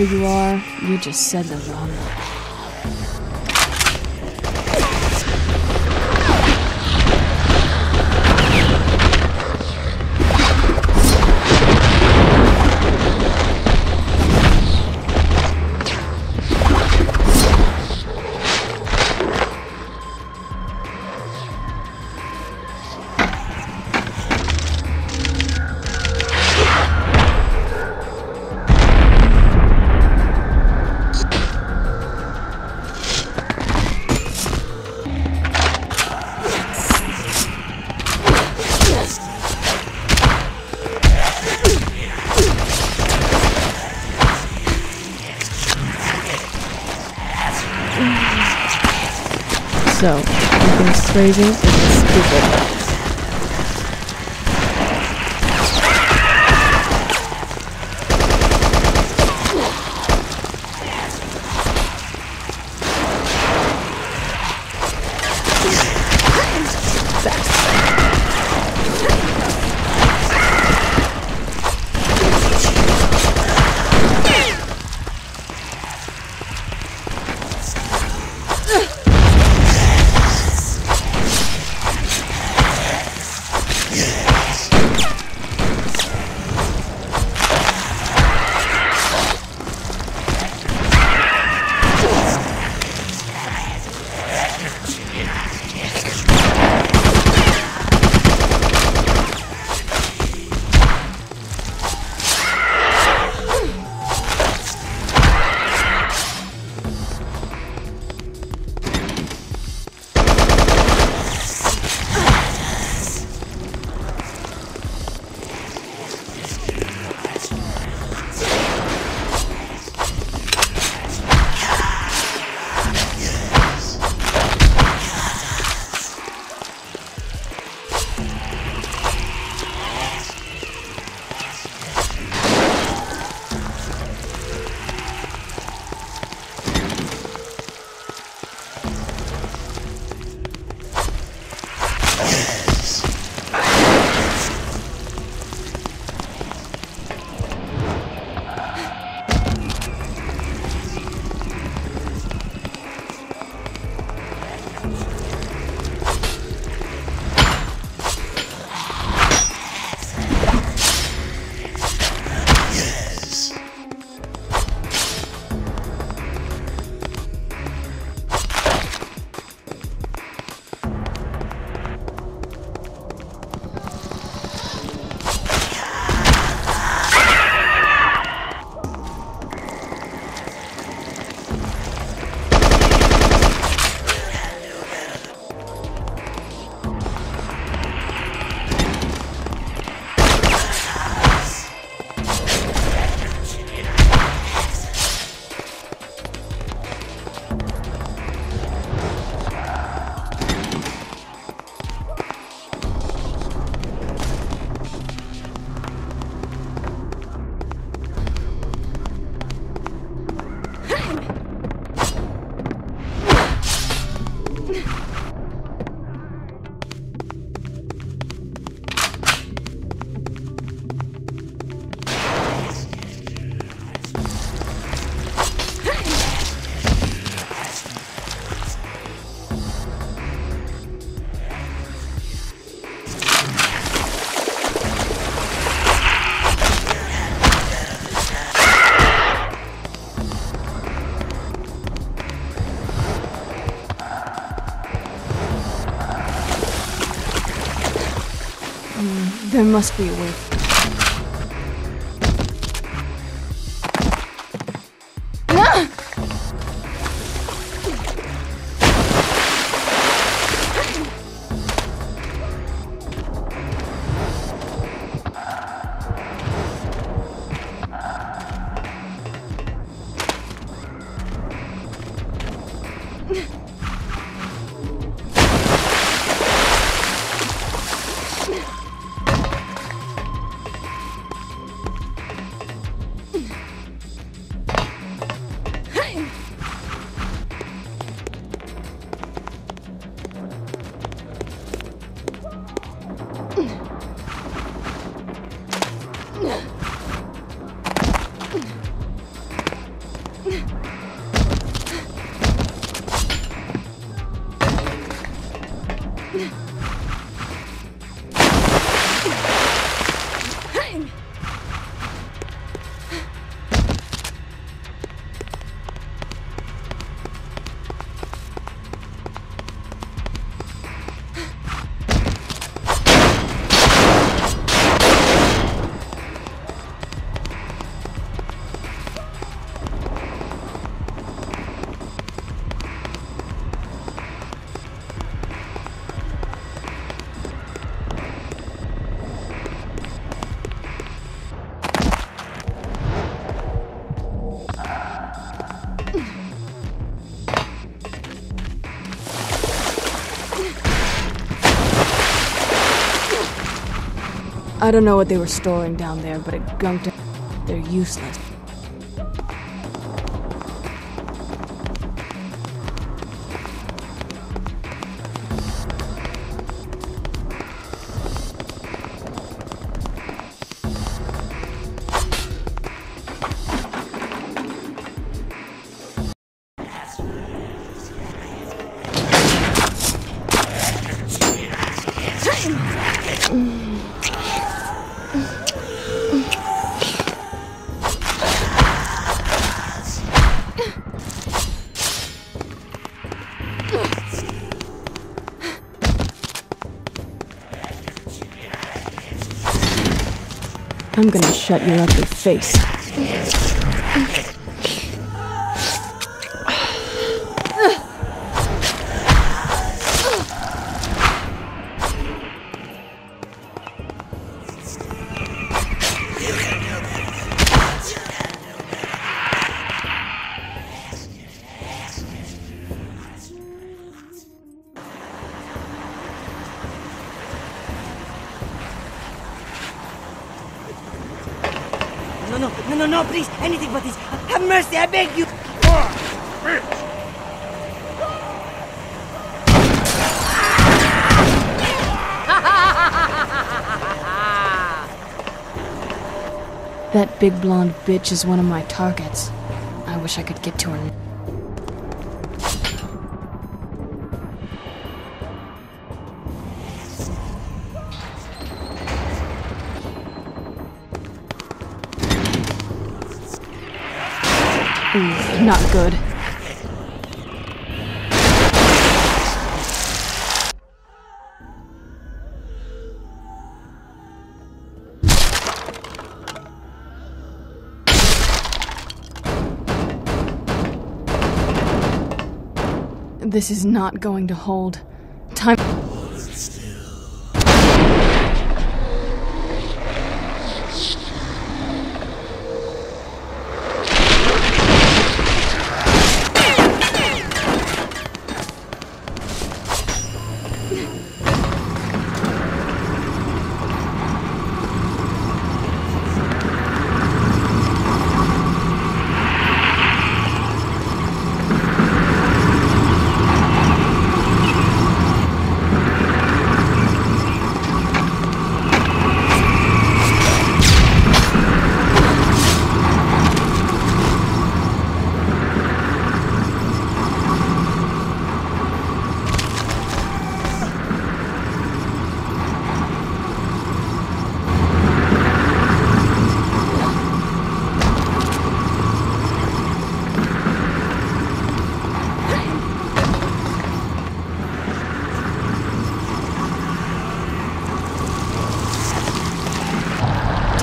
you are, you just said the wrong one. crazy. Must be a way. I don't know what they were storing down there, but it gunked. They're useless. Shut your ugly face. Big blonde bitch is one of my targets. I wish I could get to her. Ooh, not good. This is not going to hold.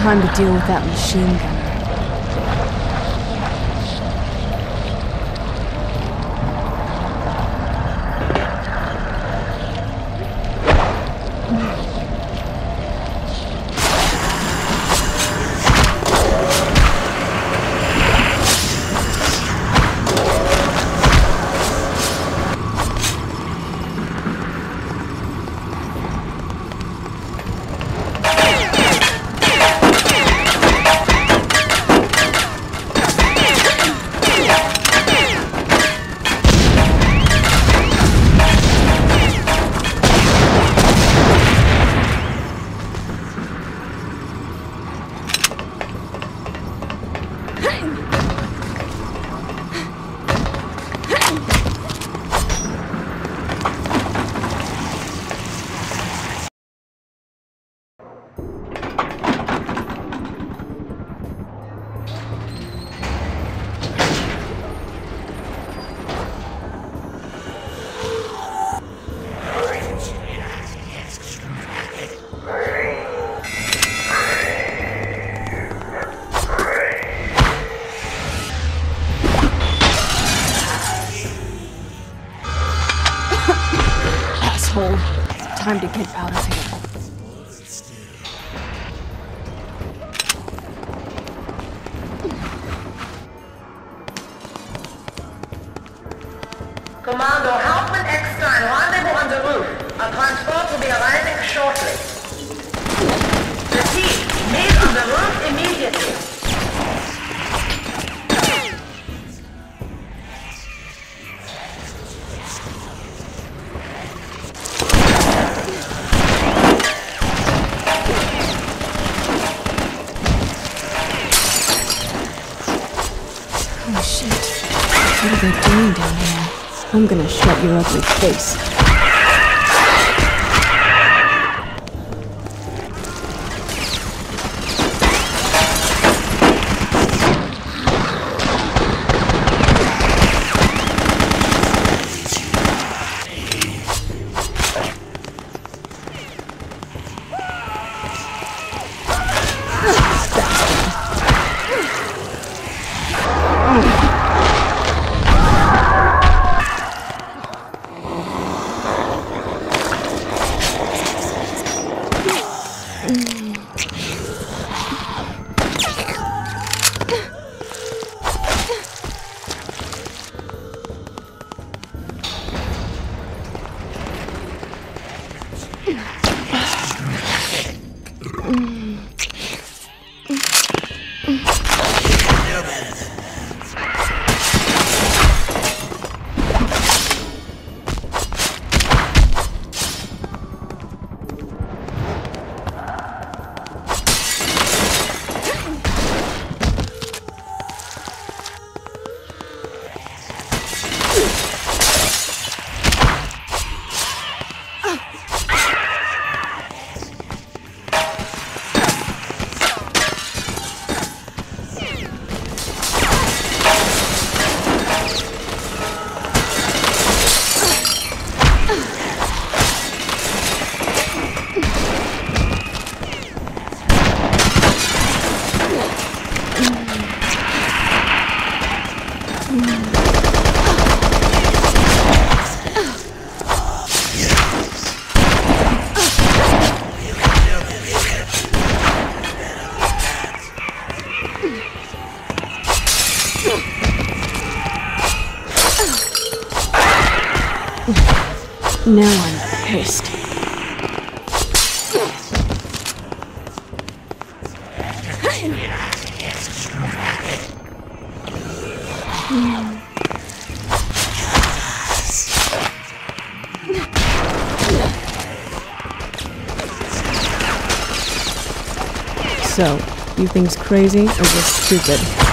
time to deal with that machine gun. lovely face. crazy or just stupid.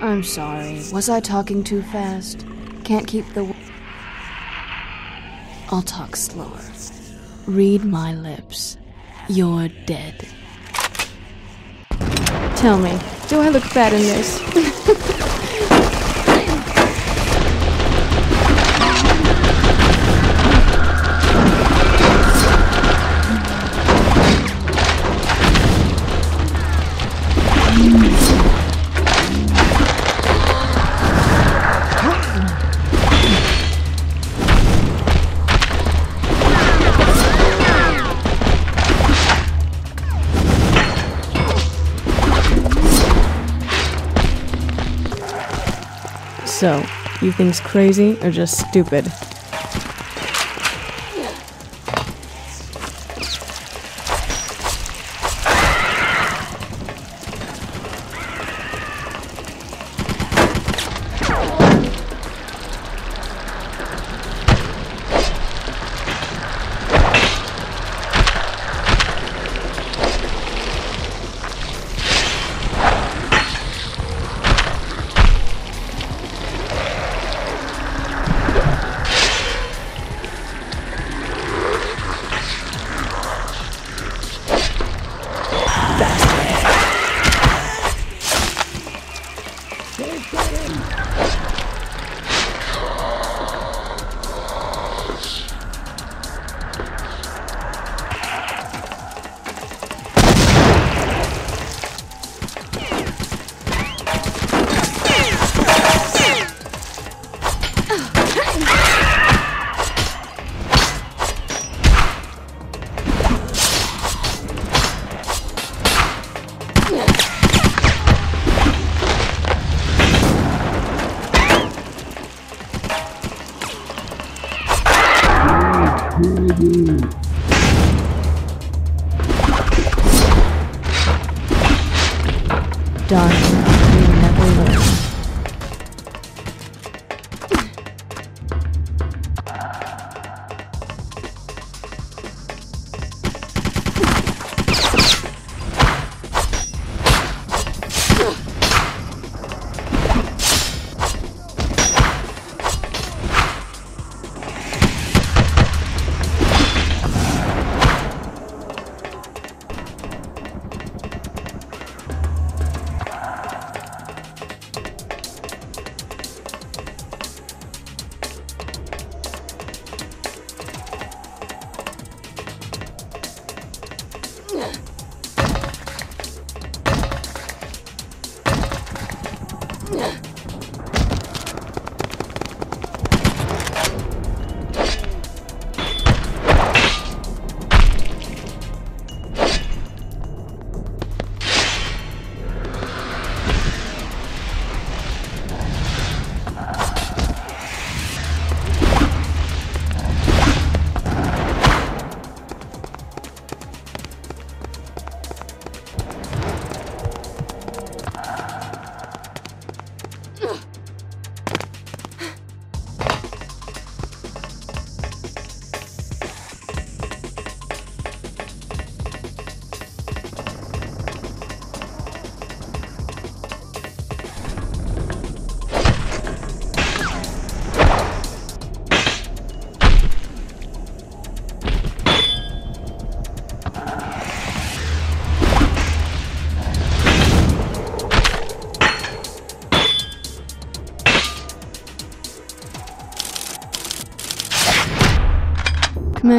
I'm sorry. Was I talking too fast? Can't keep the. I'll talk slower. Read my lips. You're dead. Tell me, do I look bad in this? [LAUGHS] you think's crazy or just stupid?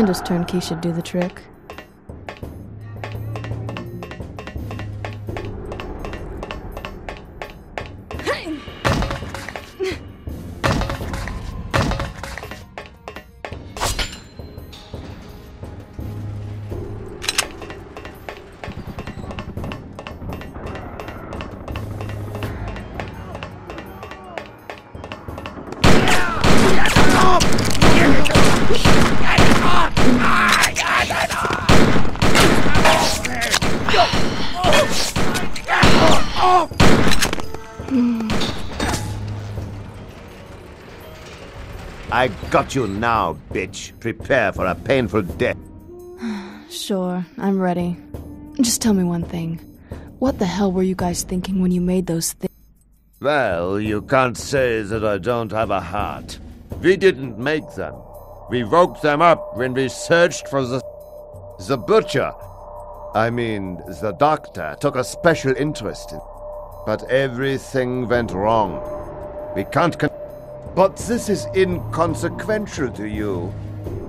Commander's turnkey should do the trick. Got you now, bitch. Prepare for a painful death. [SIGHS] Sure, I'm ready. Just tell me one thing. What the hell were you guys thinking when you made those things? Well, you can't say that I don't have a heart. We didn't make them. We woke them up when we searched for the. the butcher. I mean, the doctor took a special interest in. But everything went wrong. We can't. Con- but this is inconsequential to you.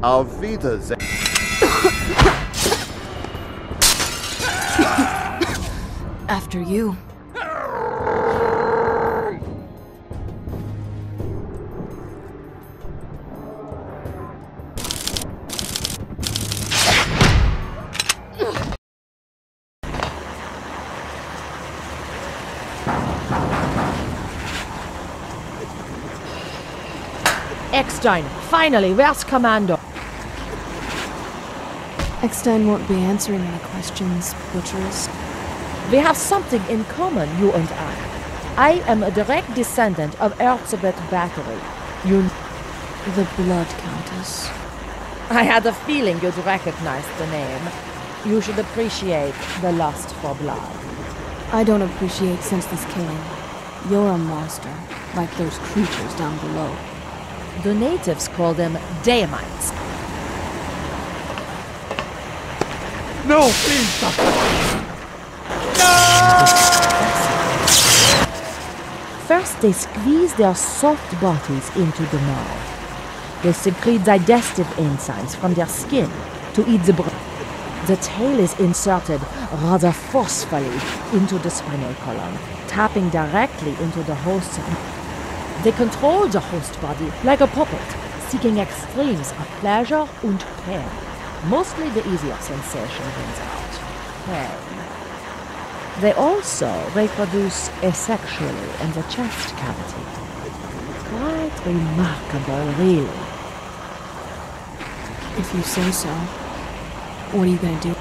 Auf Wiedersehen. [COUGHS] After you. Eckstein, finally, where's Commando? Eckstein won't be answering any questions, Butchers. We have something in common, you and I. I am a direct descendant of Elizabeth Bathory. You. The Blood Countess. I had a feeling you'd recognize the name. You should appreciate the lust for blood. I don't appreciate senseless killing. You're a monster, like those creatures down below. The natives call them Daemites. No, please stop. First, they squeeze their soft bodies into the mouth. They secrete digestive enzymes from their skin to eat the brain. The tail is inserted rather forcefully into the spinal column, tapping directly into the host's. They control the host body like a puppet, seeking extremes of pleasure and pain. Mostly the easier sensation wins out. Pain. They also reproduce asexually in the chest cavity. Quite remarkable, really. If you say so. What are you gonna do?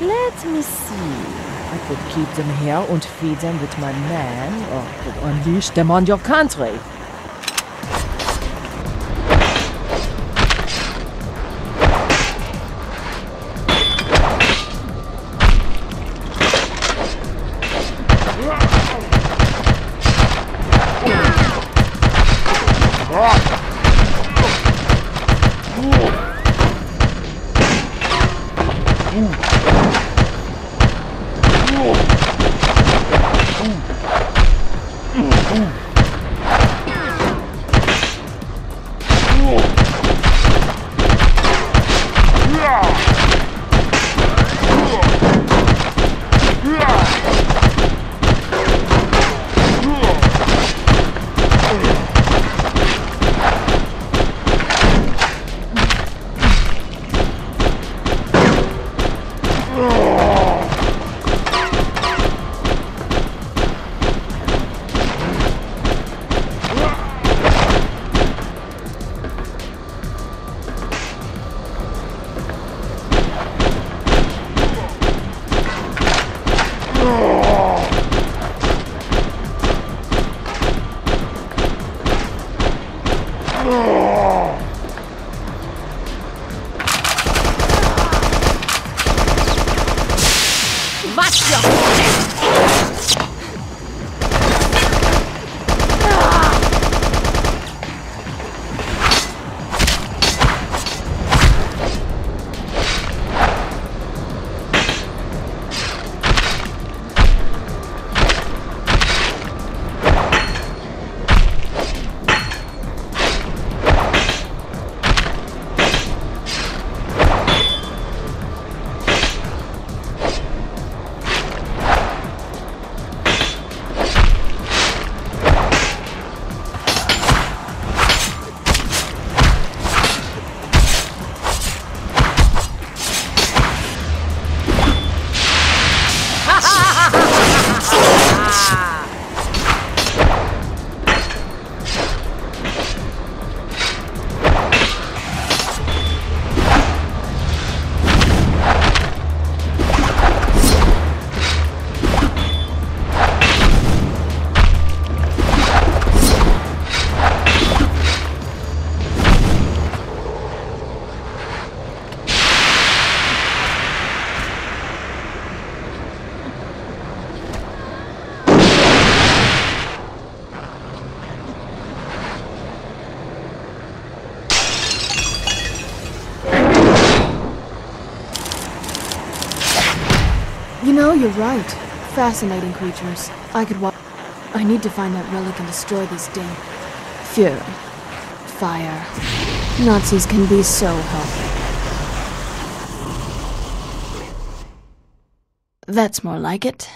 Let me see. I could keep them here and feed them with my men, or could unleash them on your country. You're right. Fascinating creatures. I could watch. I need to find that relic and destroy these damn. Fury. Fire. Nazis can be so helpful. That's more like it.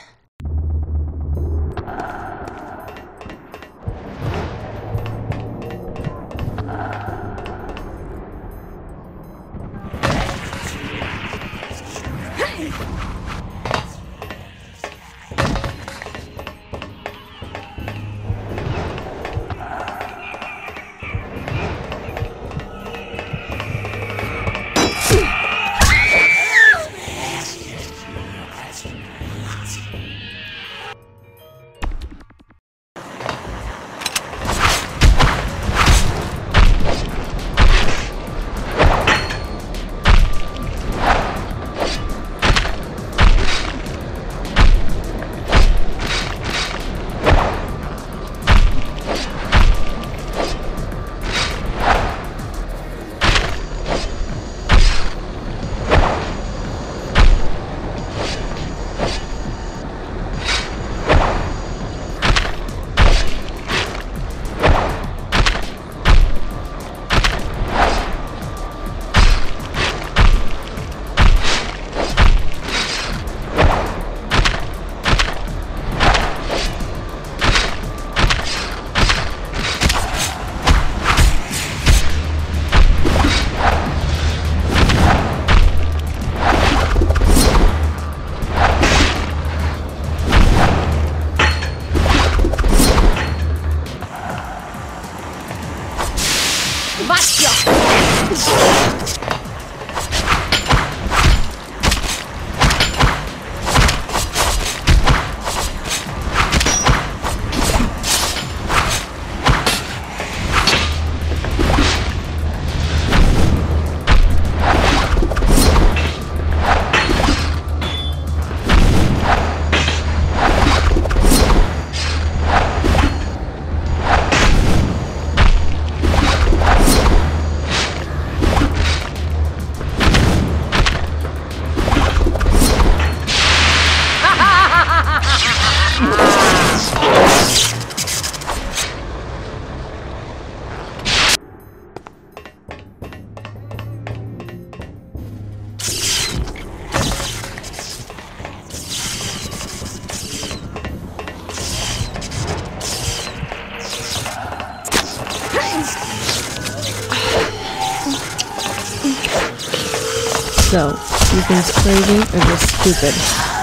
So, you think it's crazy or just stupid?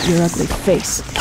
Shut your ugly face.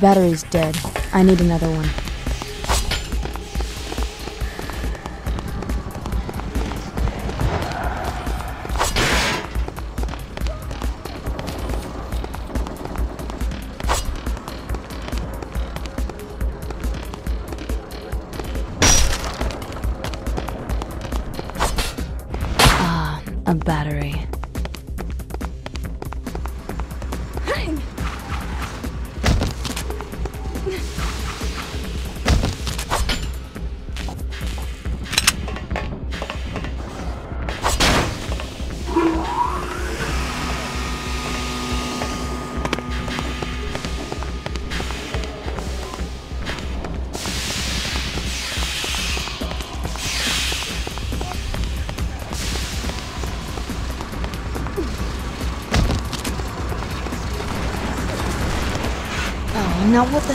battery's dead. I need another one.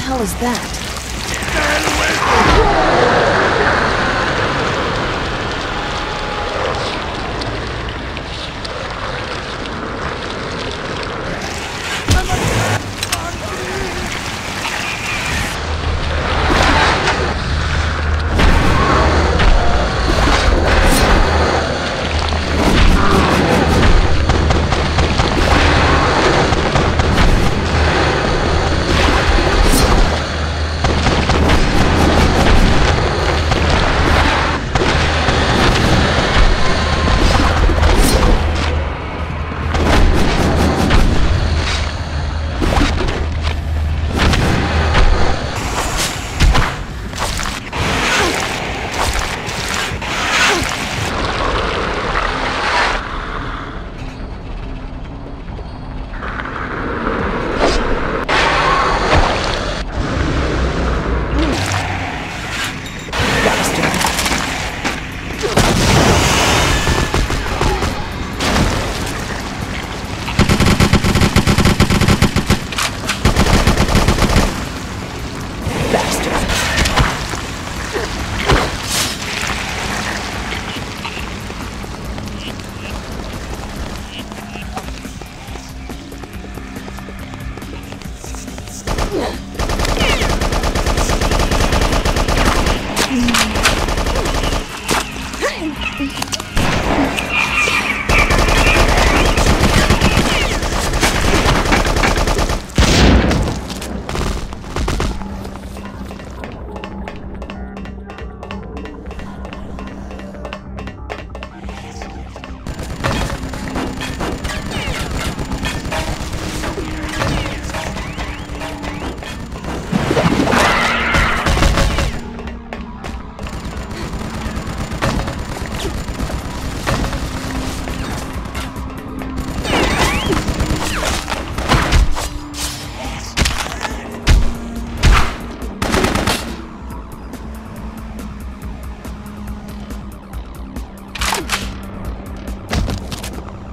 hell is that?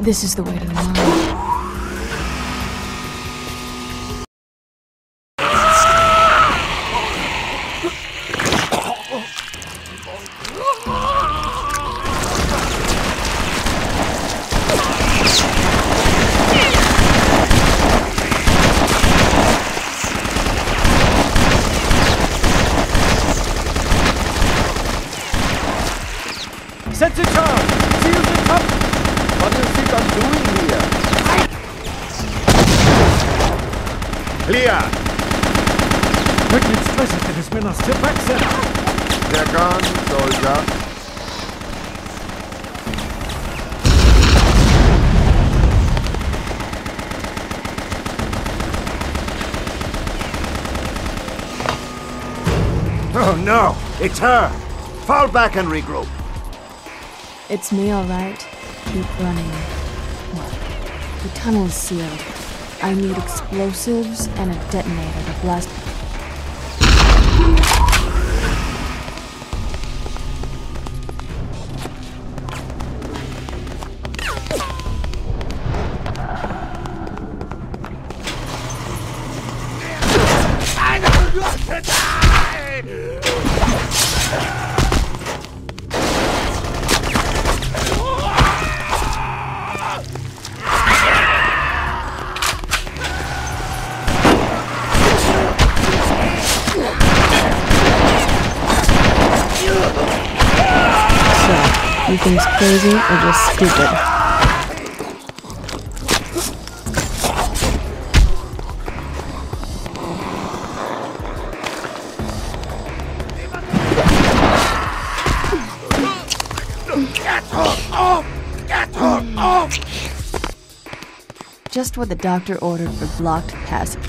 This is the way to the mine. It's her. Fall back and regroup. It's me, all right. Keep running. The tunnel's sealed. I need explosives and a detonator to blast. Stupid? Just what the doctor ordered for blocked passage.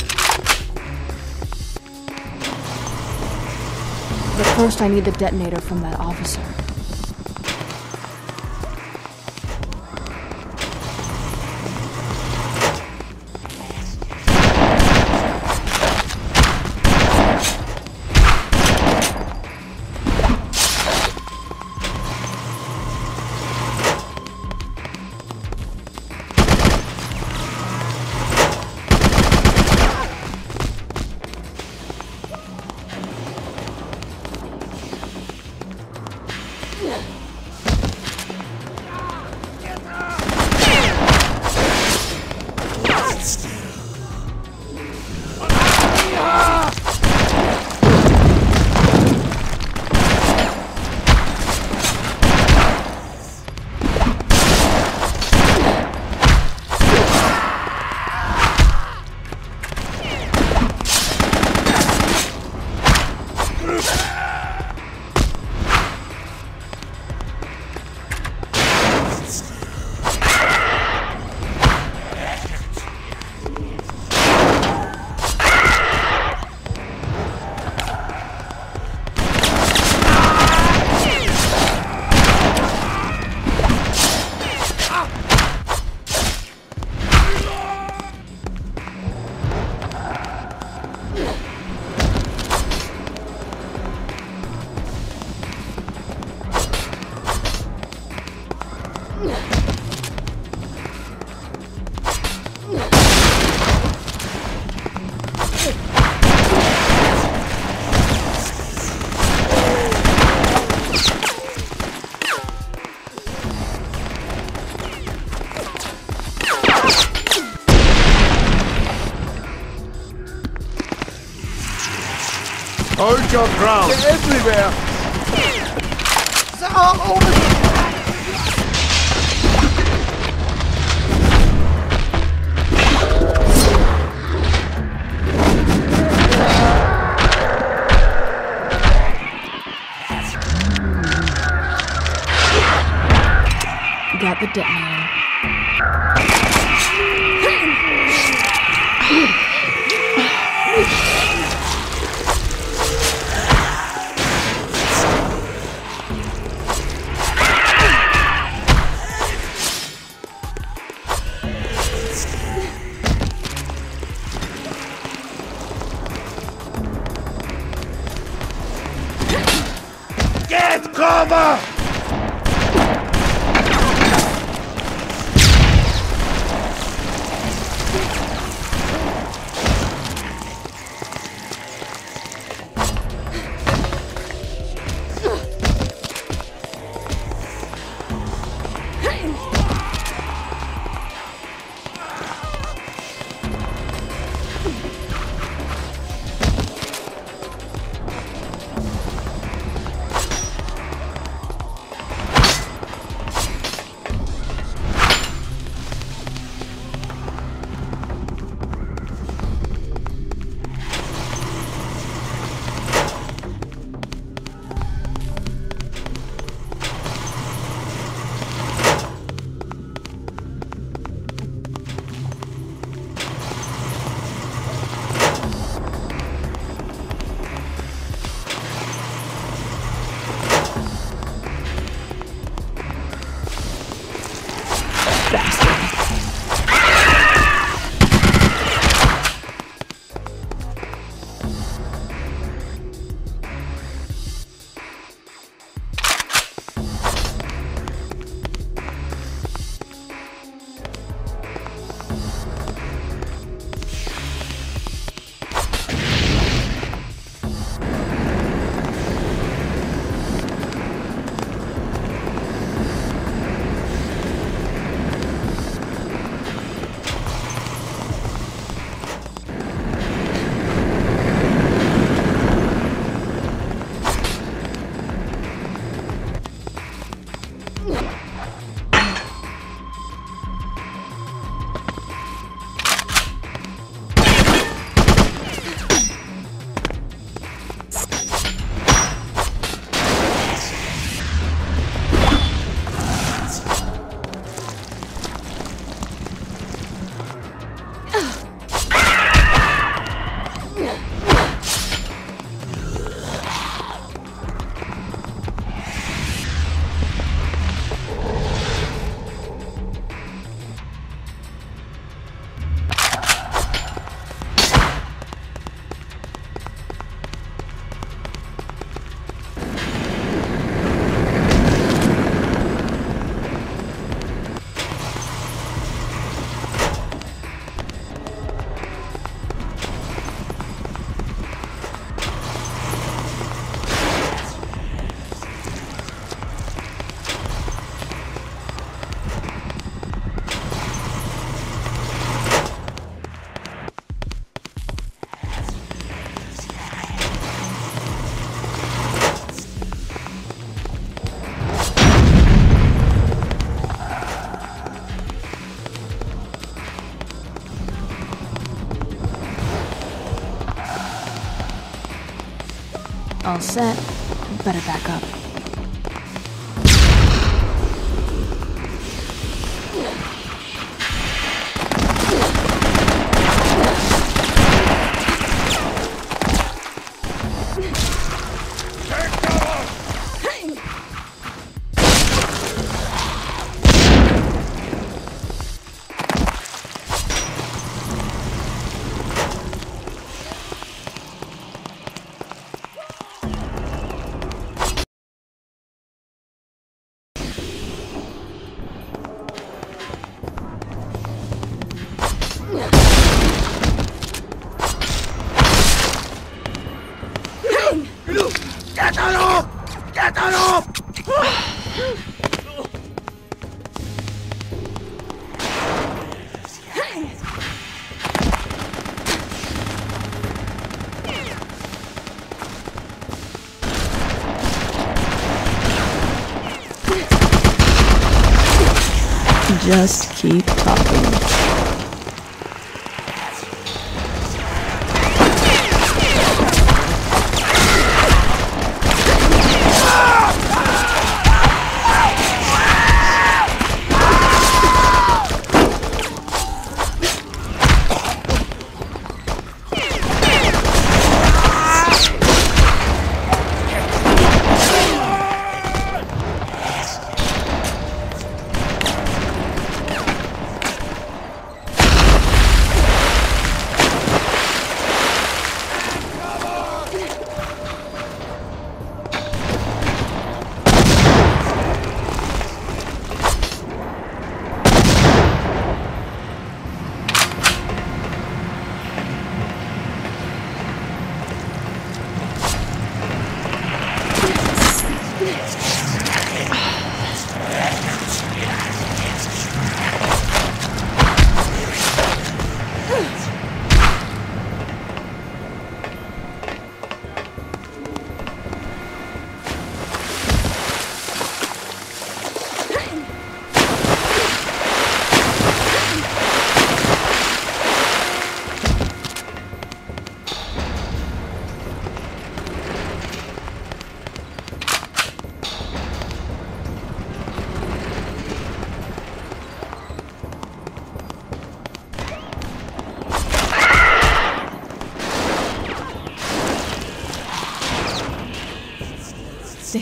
But first, I need the detonator from that officer. Your ground. They're everywhere. All over. Oh, oh, All set. Better back Just keep talking.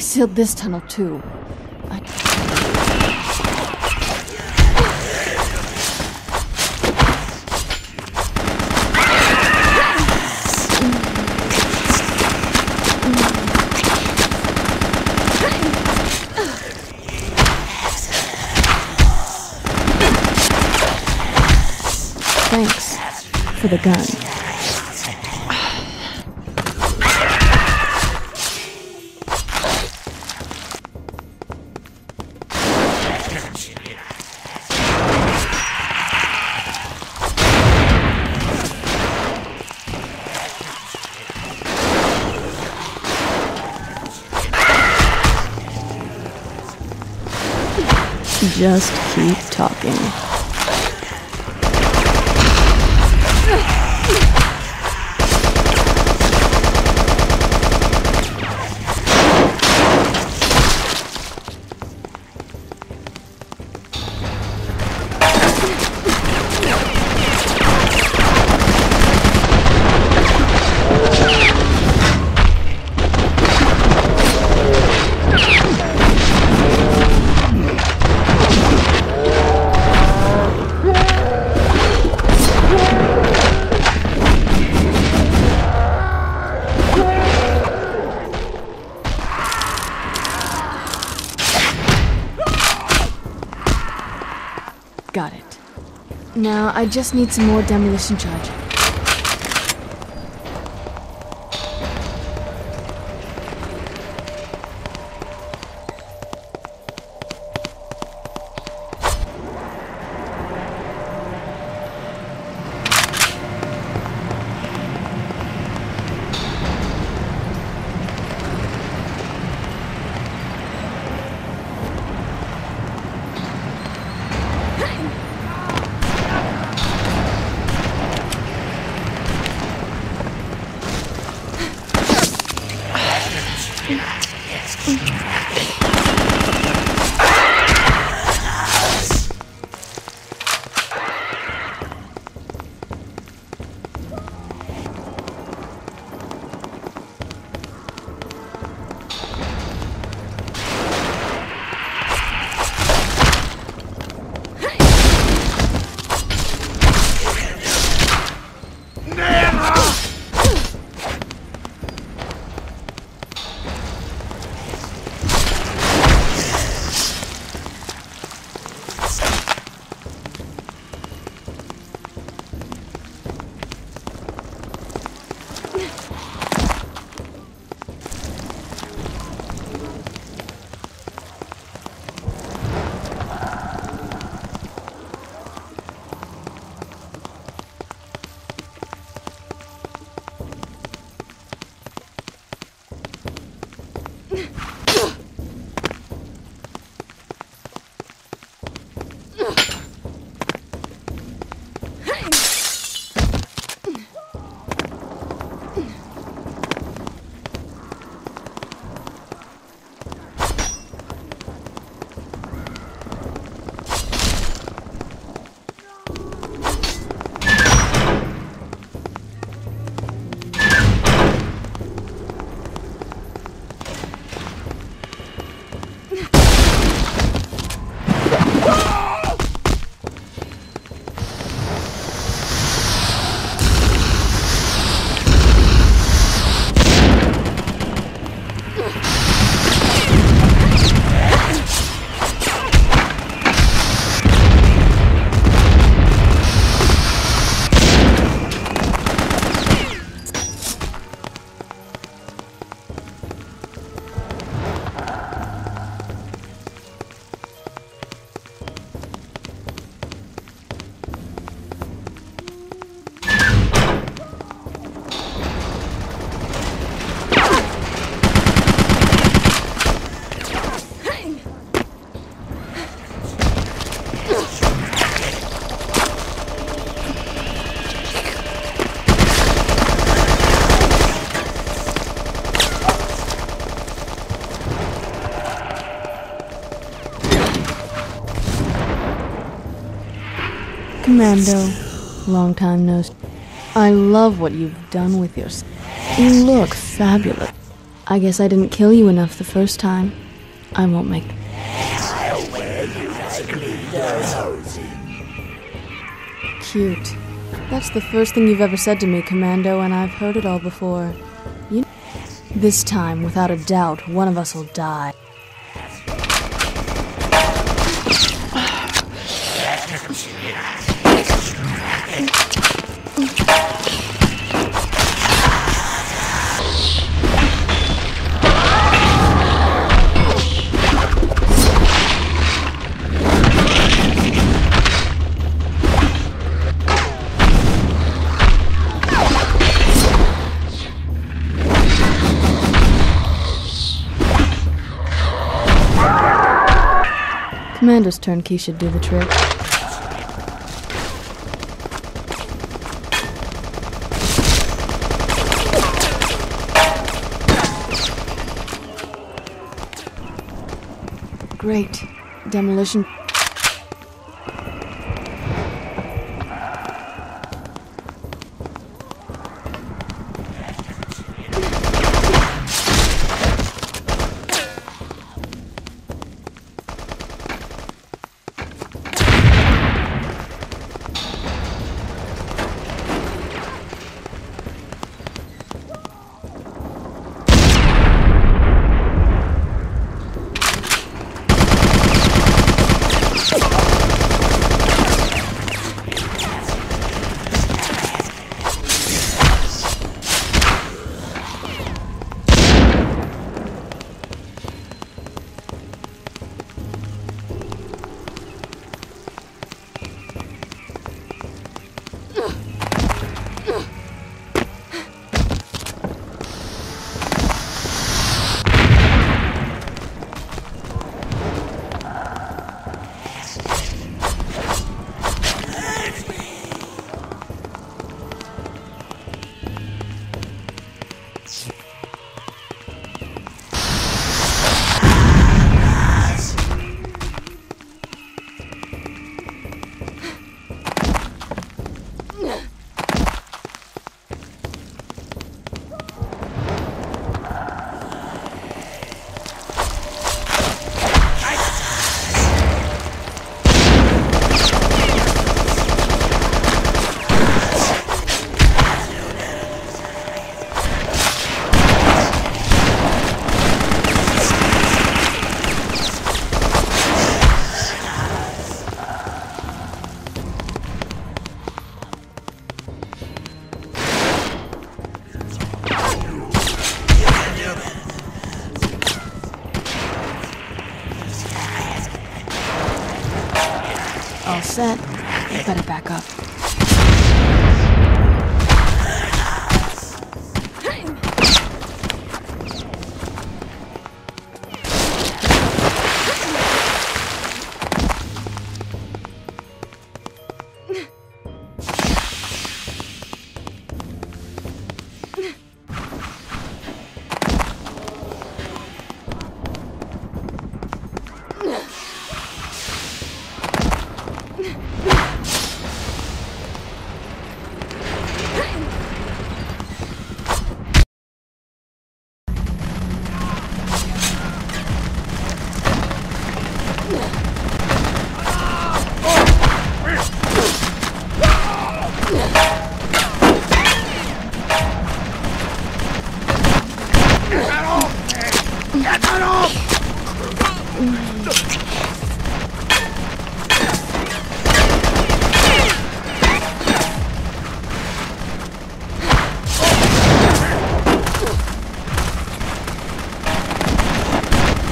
Sealed this tunnel too. Thanks for the gun. Talking. I just need some more demolition charge. Commando, long time no. I love what you've done with yourself. You look fabulous. I guess I didn't kill you enough the first time. I won't make. Cute. That's the first thing you've ever said to me, Commando, and I've heard it all before. You. This time, without a doubt, one of us will die. Commander's turnkey should do the trick. Great. Demolition.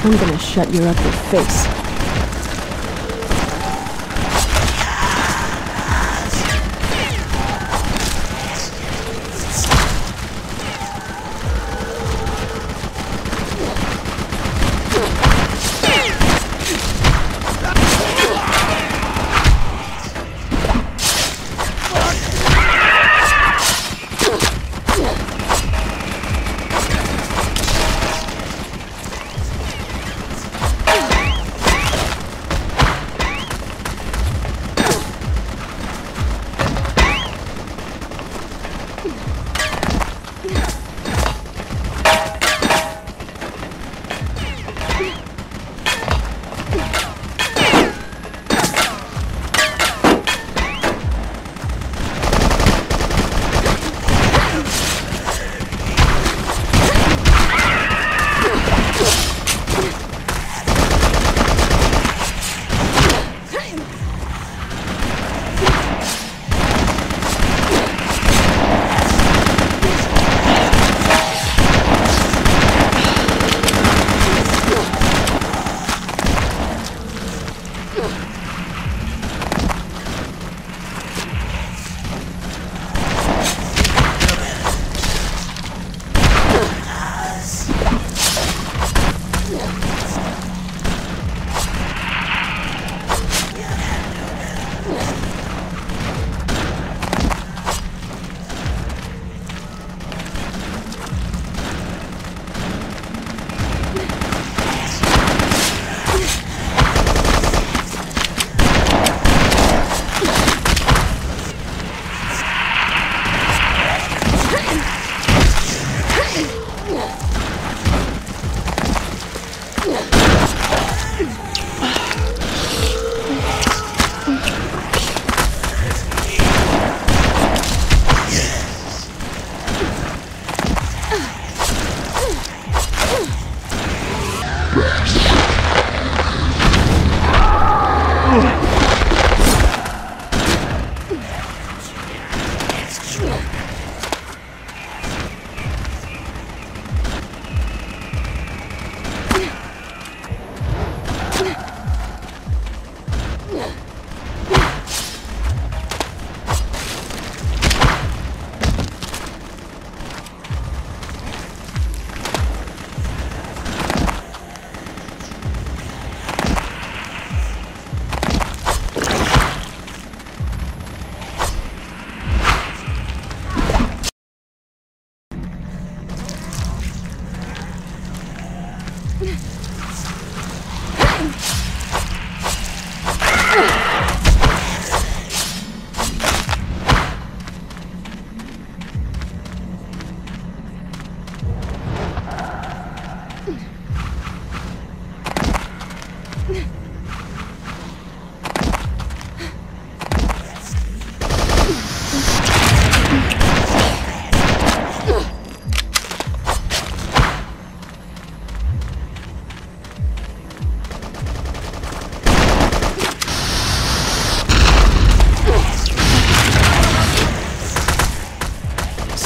I'm gonna shut your ugly face.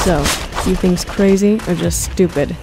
So, do you think's crazy or just stupid?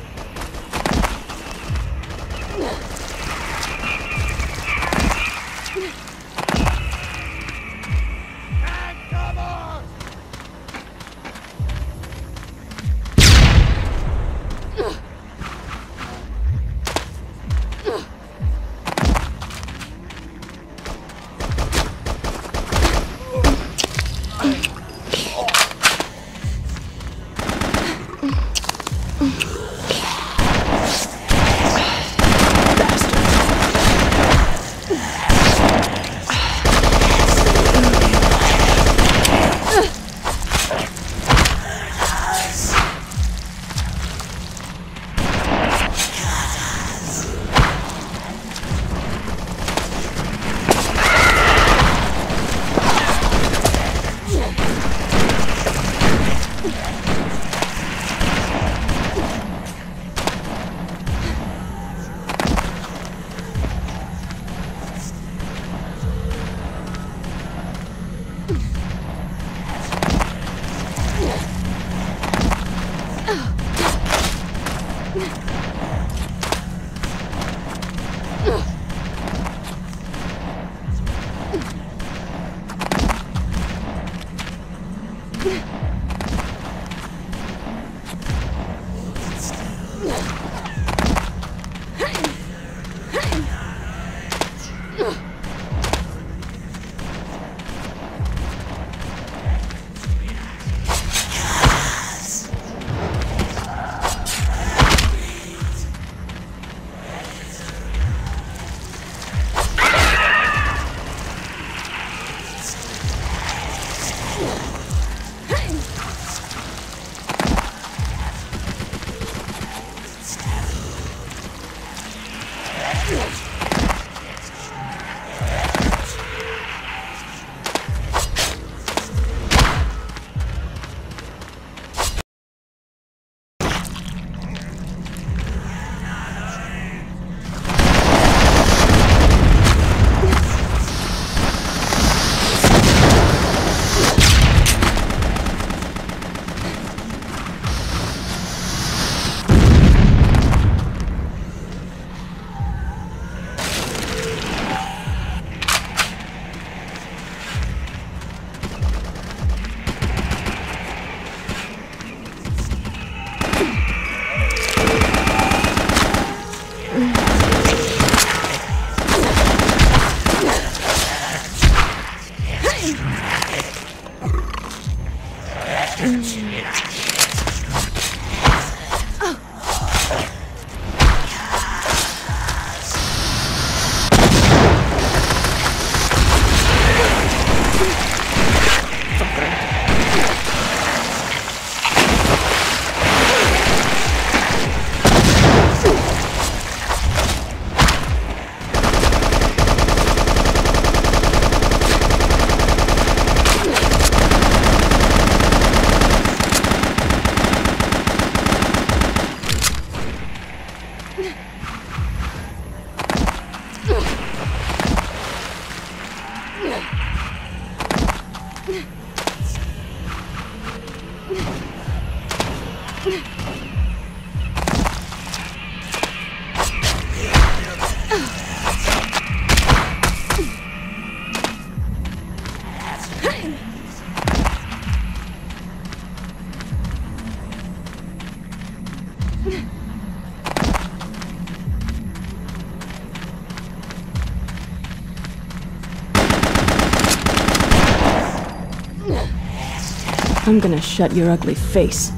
I'm gonna shut your ugly face.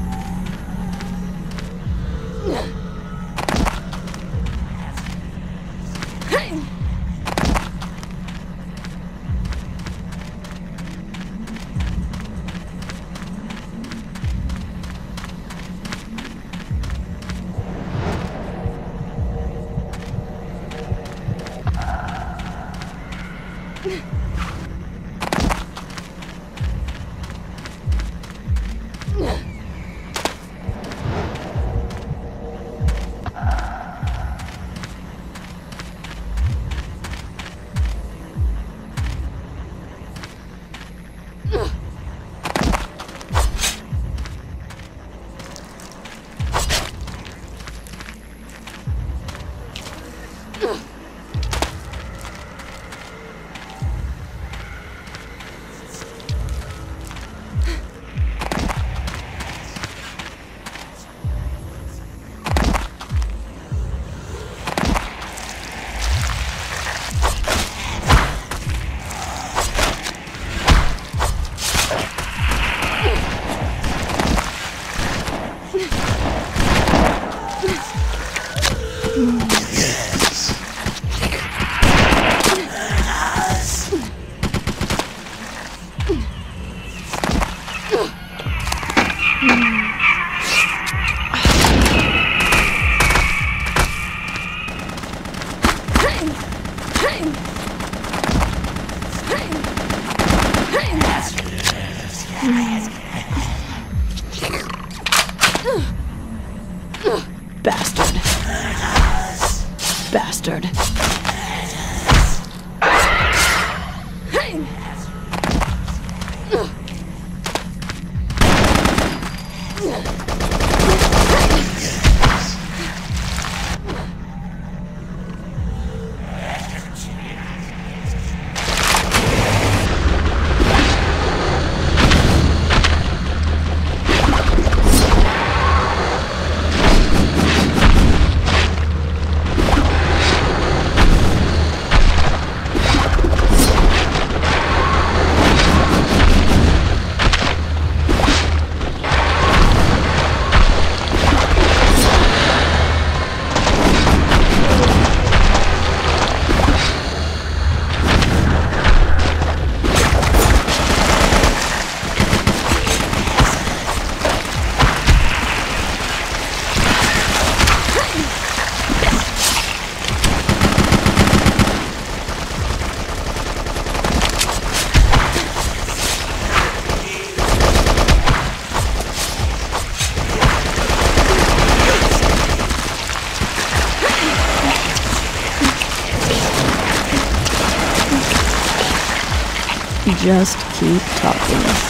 Just keep talking.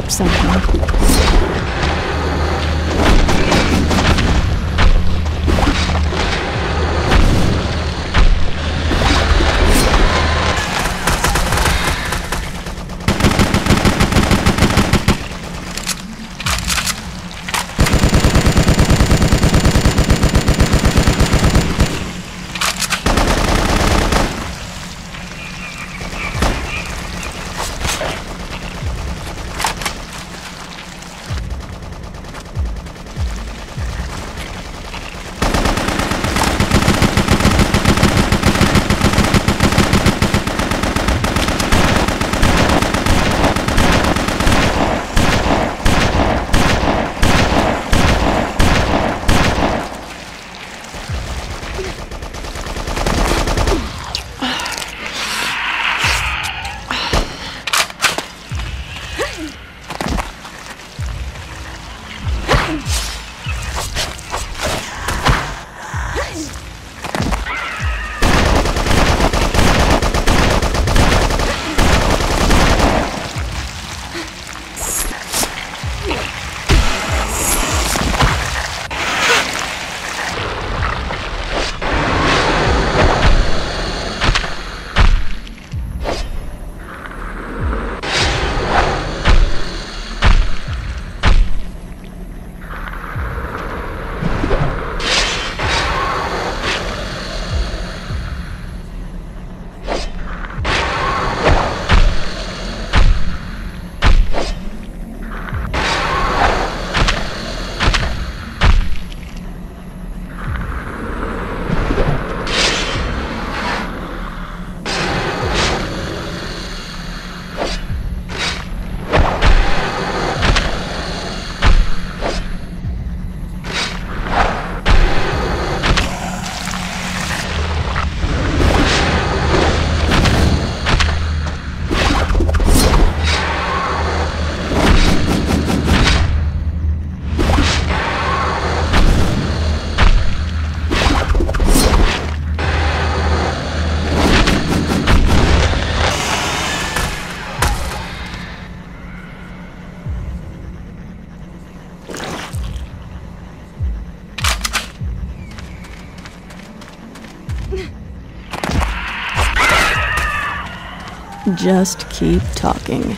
apsargā. Just keep talking.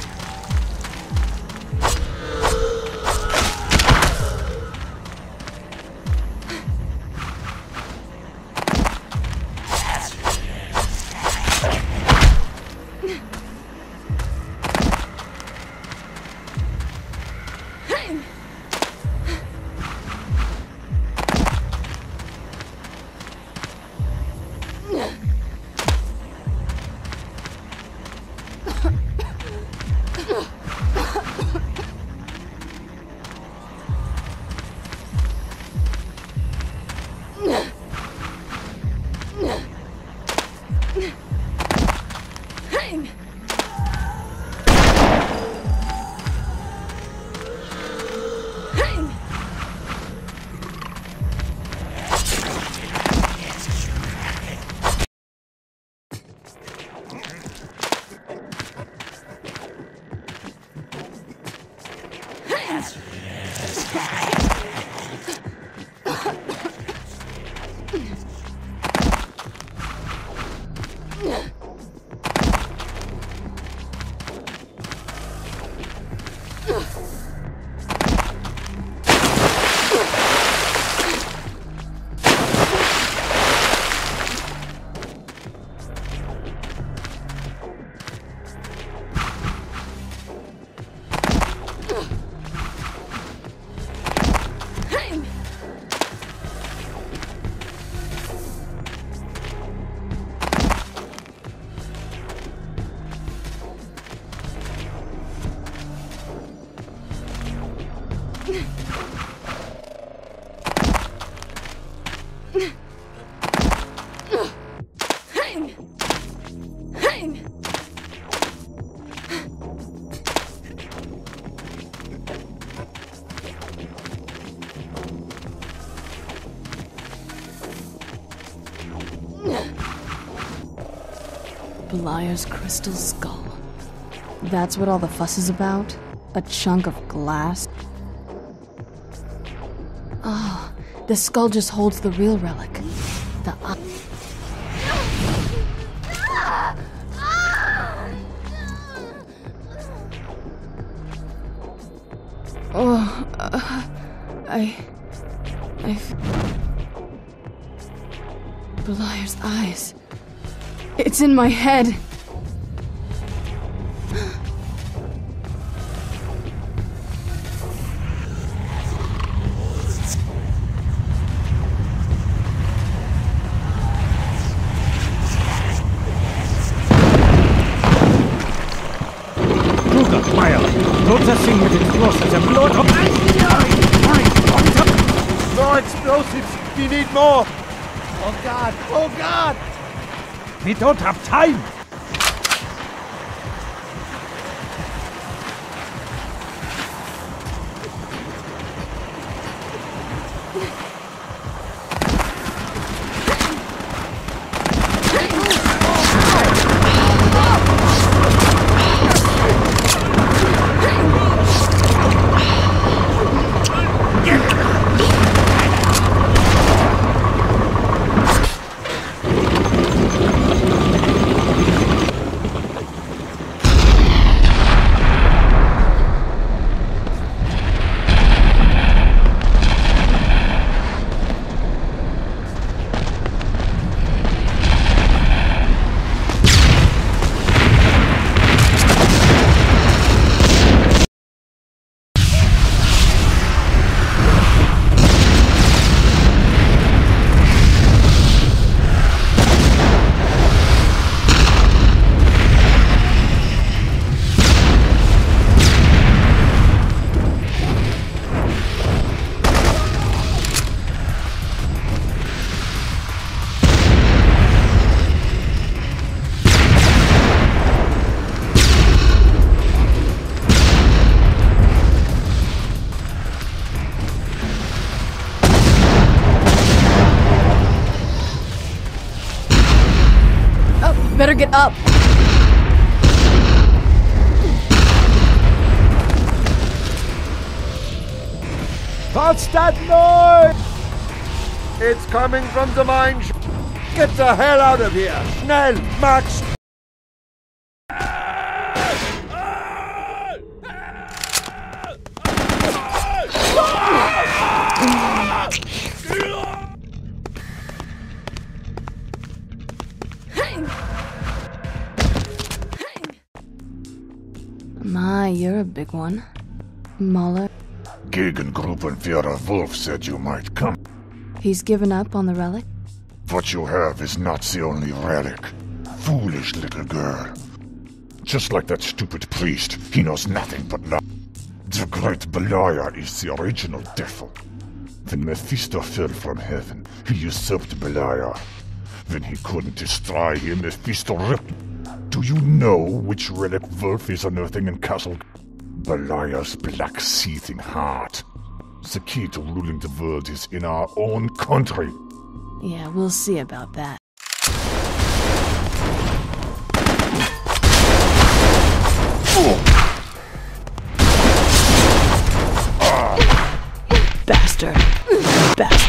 Beliar's crystal skull. That's what all the fuss is about? A chunk of glass? Oh, the skull just holds the real relic. In my head. Kruger, Meyer, load the thing with explosives and blow up. No explosives! We need more! Oh god! Oh god! We don't have What's that noise? It's coming from the mine. Get the hell out of here! Schnell, Max! Gegengruppenführer Wolf said you might come. he's given up on the relic? What you have is not the only relic. Foolish little girl. Just like that stupid priest, he knows nothing but love. The great Beliar is the original devil. When Mephisto fell from heaven, he usurped Beliar. When he couldn't destroy him, Mephisto ripped. Do you know which relic Wolf is unearthing in Castle? Beliar's black seething heart. The key to ruling the world is in our own country. Yeah, we'll see about that. Bastard. Bastard.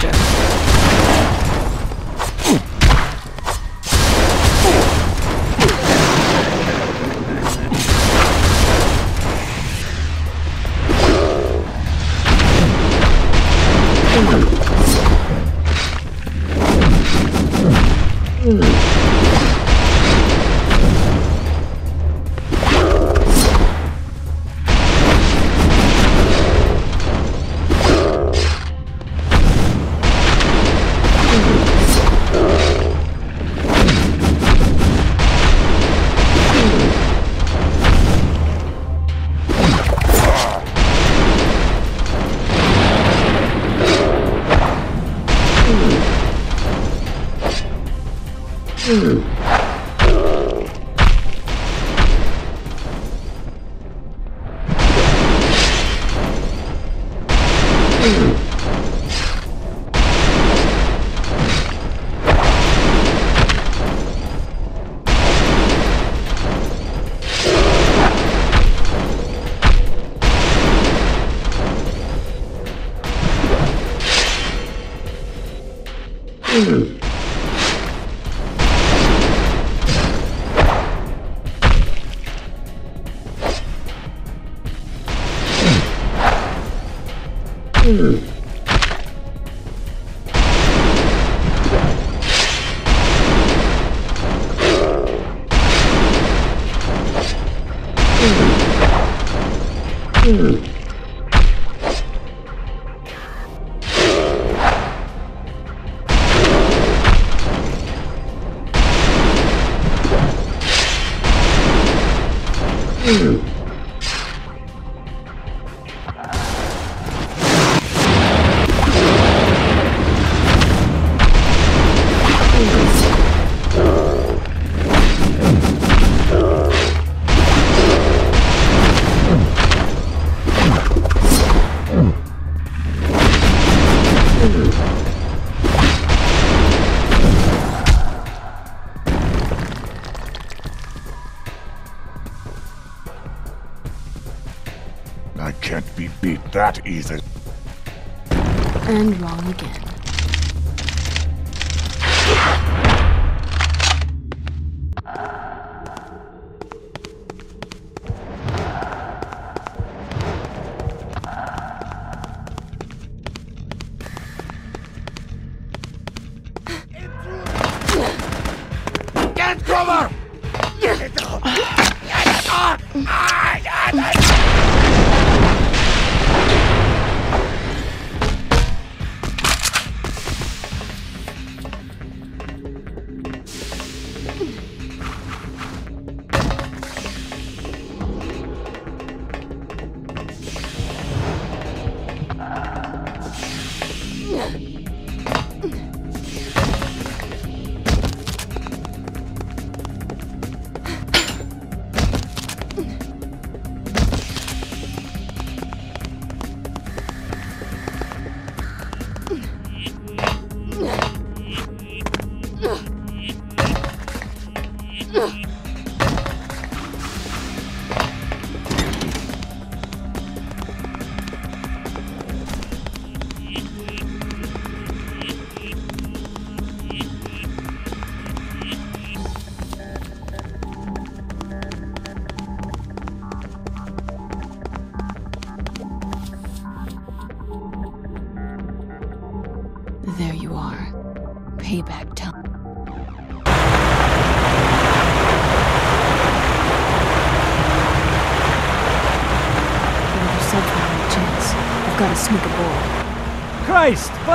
I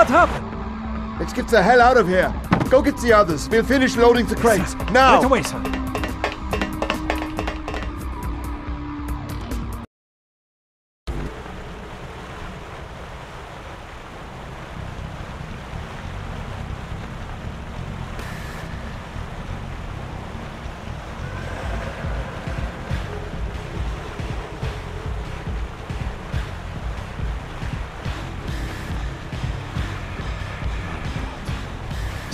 What happened? Let's get the hell out of here. Go get the others. We'll finish loading the crates. Now! Right away, sir.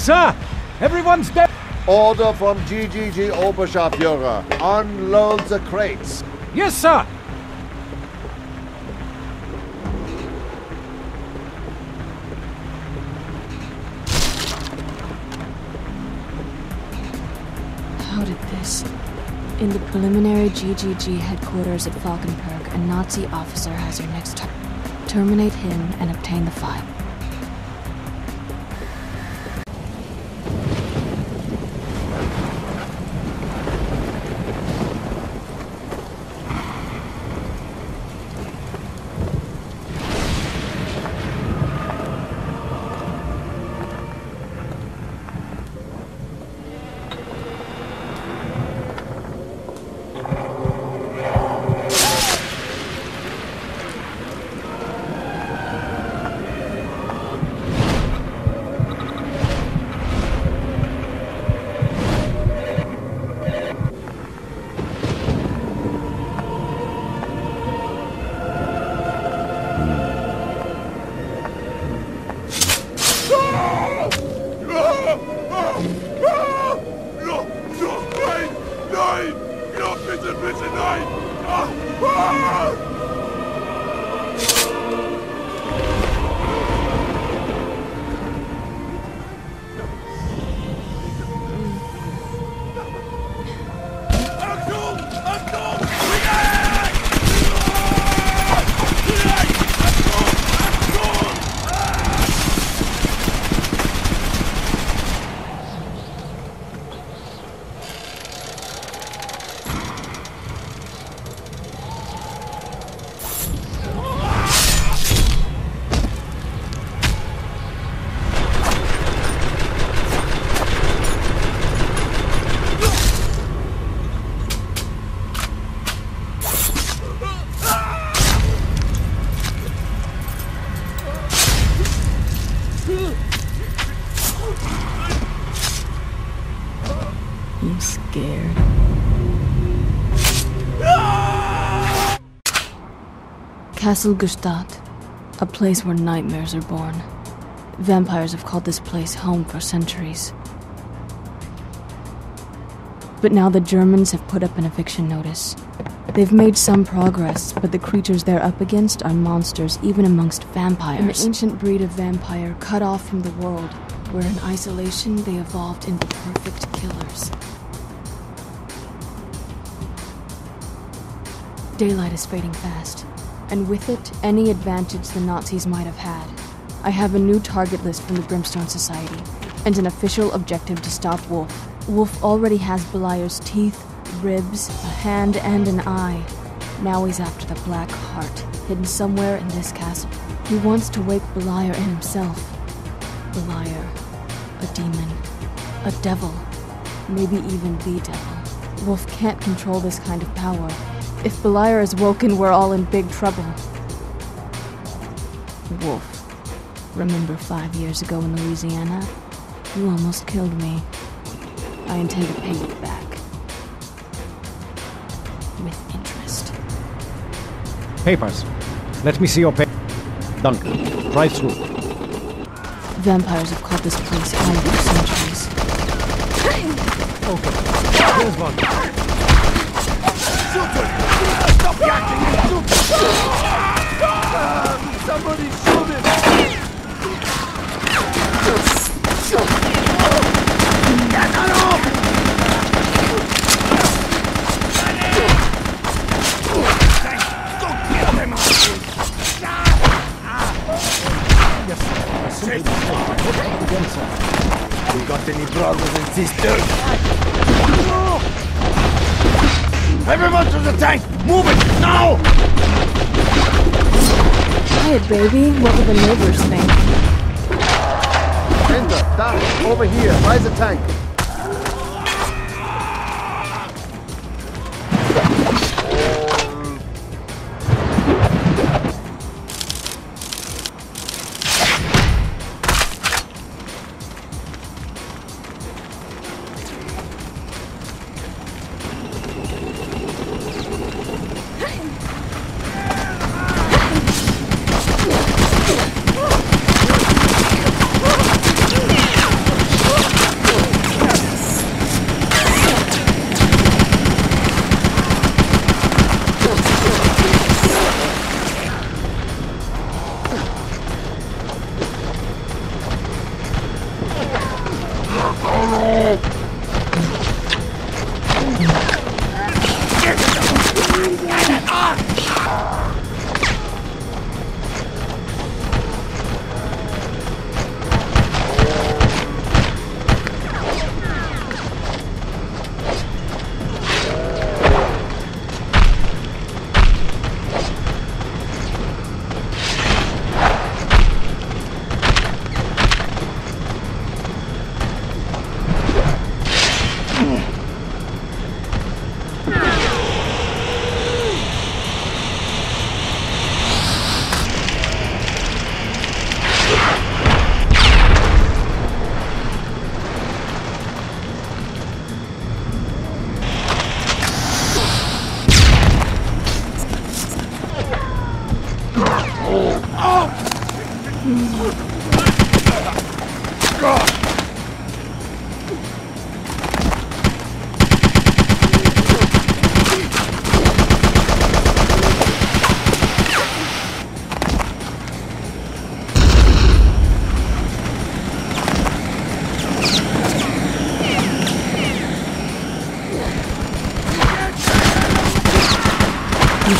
sir! Everyone's dead! Order from GGG Oberscharführer. Unload the crates. Yes, sir! How did this... In the preliminary GGG headquarters at Falkenberg, a Nazi officer has your next turn. Terminate him and obtain the file. Castle Gestade, a place where nightmares are born. Vampires have called this place home for centuries. But now the Germans have put up an eviction notice. They've made some progress, but the creatures they're up against are monsters even amongst vampires. An ancient breed of vampire cut off from the world, where in isolation they evolved into perfect killers. Daylight is fading fast, and with it, any advantage the Nazis might have had. I have a new target list from the Brimstone Society, and an official objective to stop Wulf. Wulf already has Beliar's teeth, ribs, a hand, and an eye. Now he's after the Black Heart, hidden somewhere in this castle. He wants to wake Beliar in himself. Beliar, a demon, a devil, maybe even the devil. Wulf can't control this kind of power. If Beliar is woken, we're all in big trouble. Wulf, remember five years ago in Louisiana? You almost killed me. I intend to pay you back. With interest. Papers. Let me see your paper. Duncan, drive through. Vampires have called this place home for centuries. Okay. Here's one. Yakking! Somebody shoot him! We got any brothers and sisters? Everyone to the tank! Move it! Now! Quiet, baby. What will the neighbors think? Enter, down, over here, by the tank.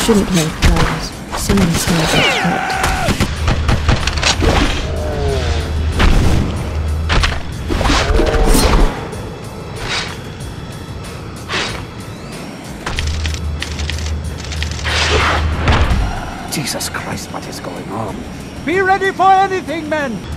shouldn't make noise. Someone smells like. Jesus Christ, what is going on? Be ready for anything, men!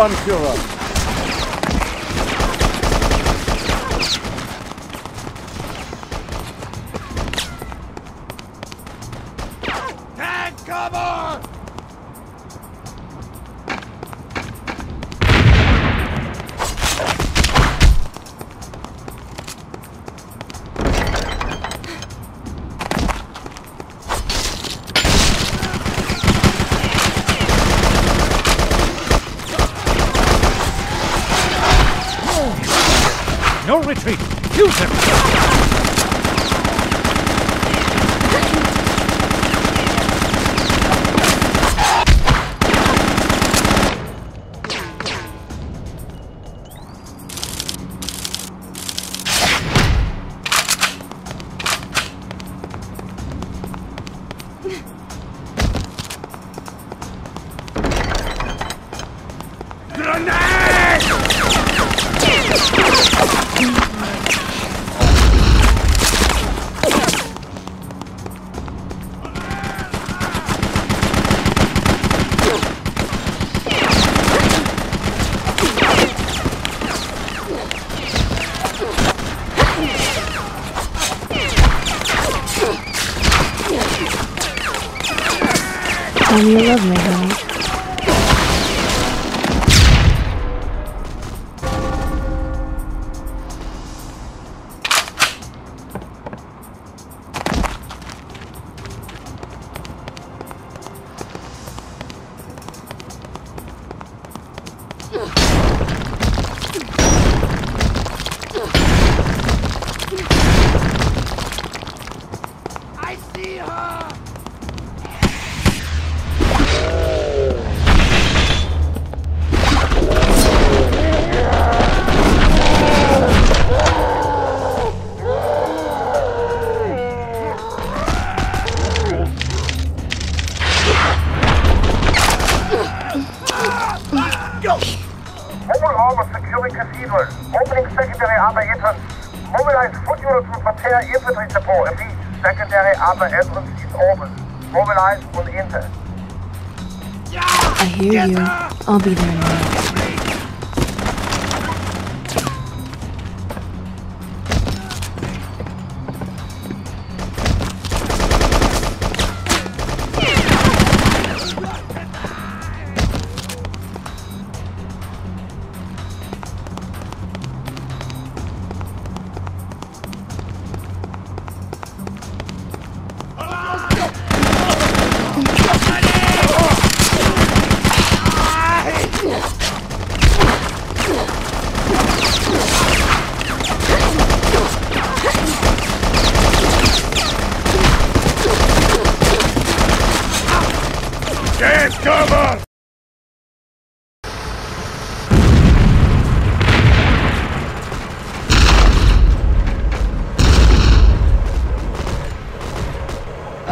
Панфилов.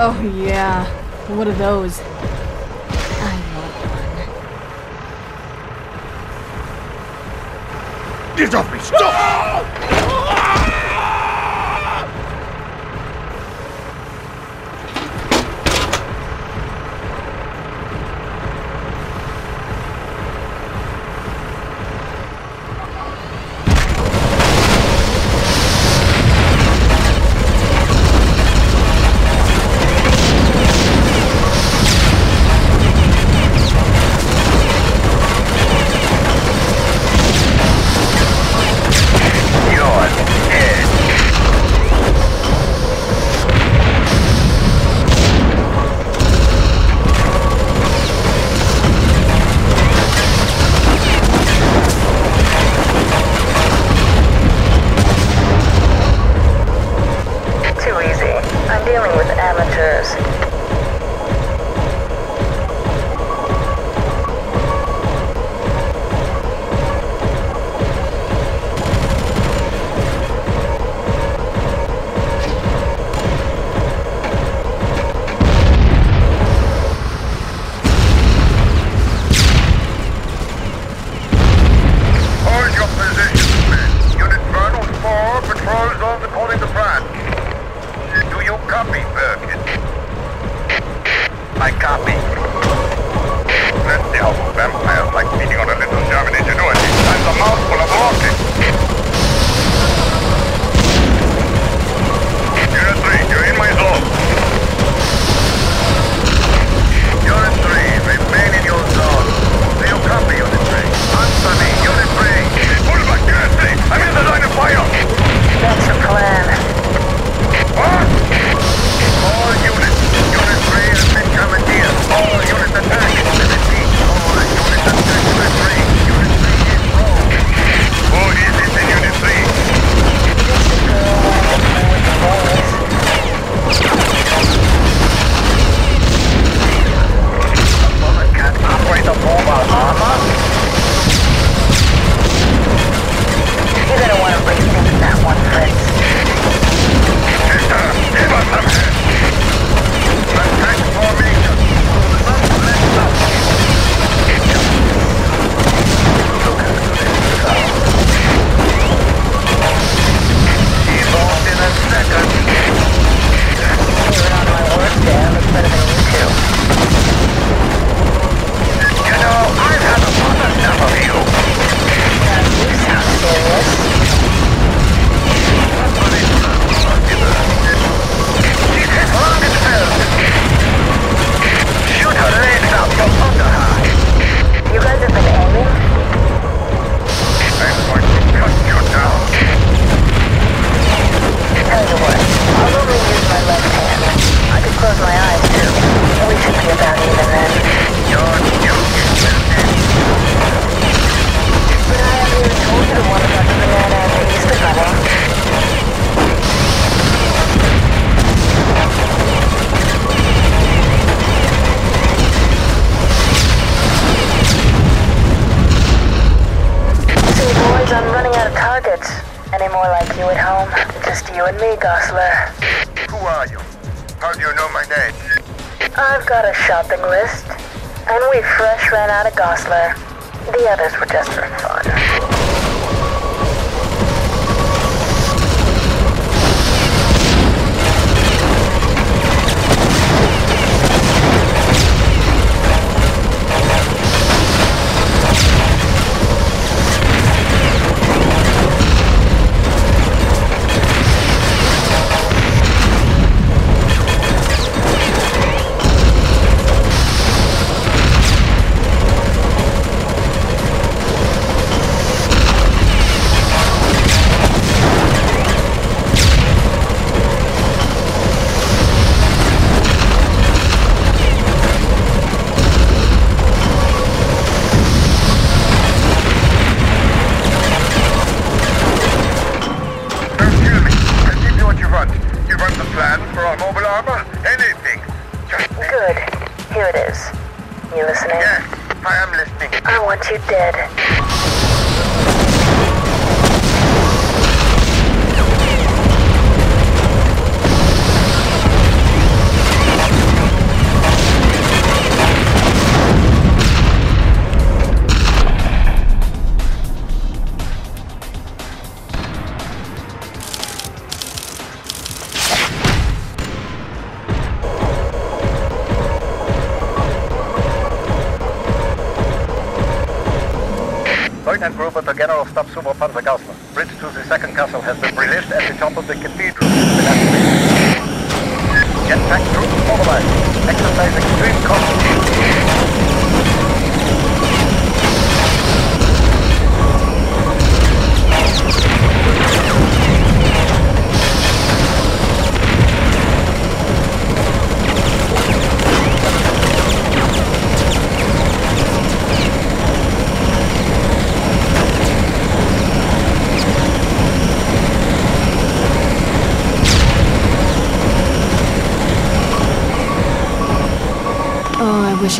Oh yeah, what are those? I want one. Get off me! Stop!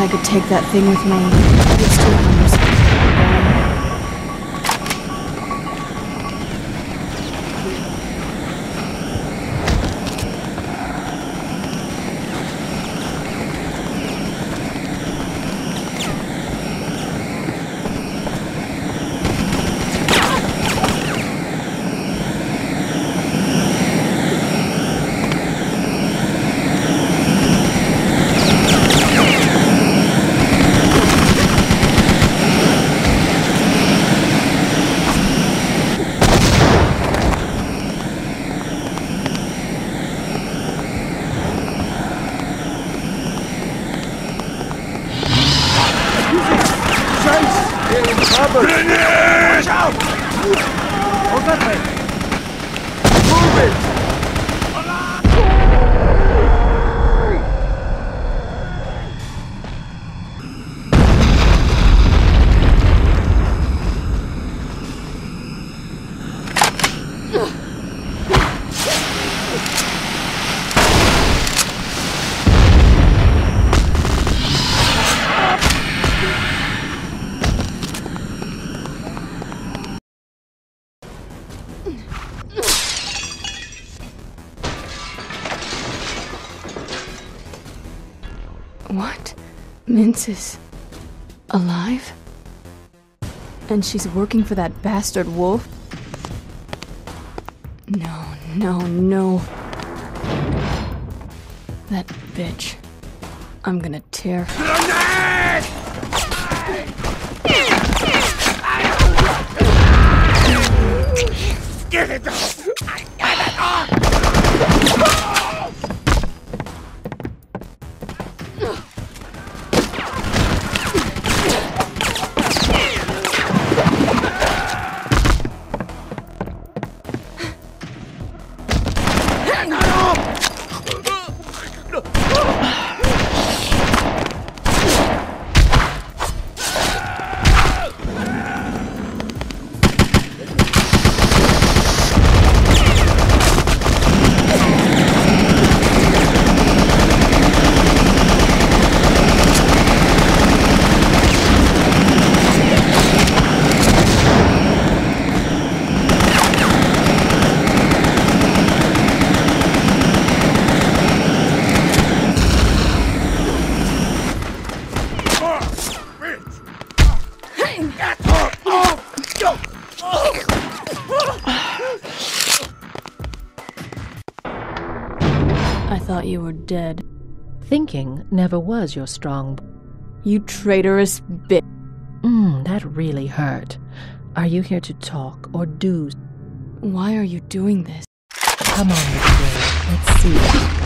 Could take that thing with me. It's too cumbersome. Watch out! Hold that way. Move it! What? Mynce is alive? And she's working for that bastard Wulf? No, no, no. That bitch. I'm gonna tear. Get it off! Get it off! Never was your strong. You traitorous bitch. Mm, that really hurt. Are you here to talk or do? Why are you doing this? Come on. Let's see.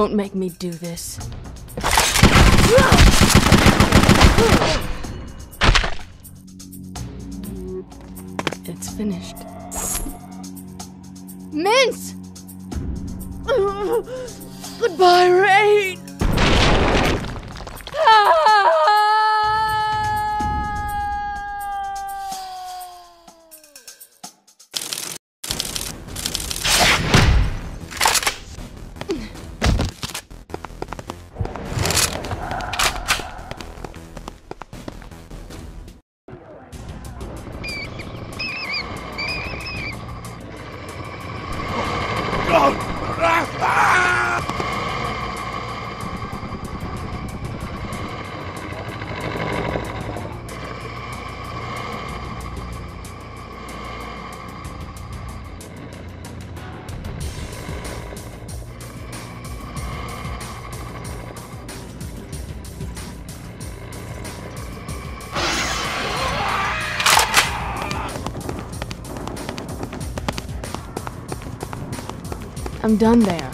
Don't make me do this. I'm done there.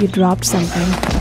You dropped something.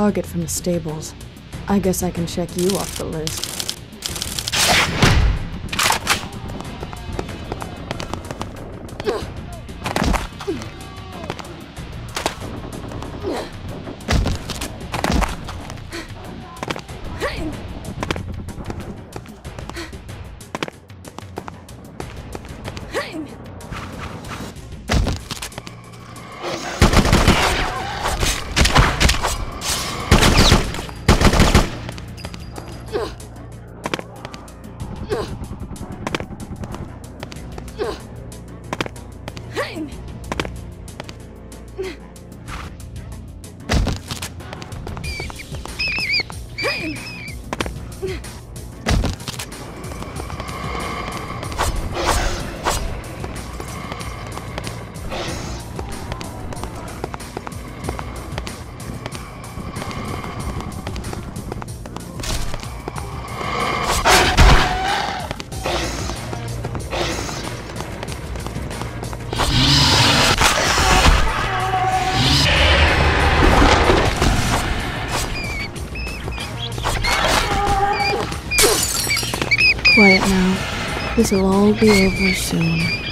Target from the stables. I guess I can check you off the list. This'll all be over soon.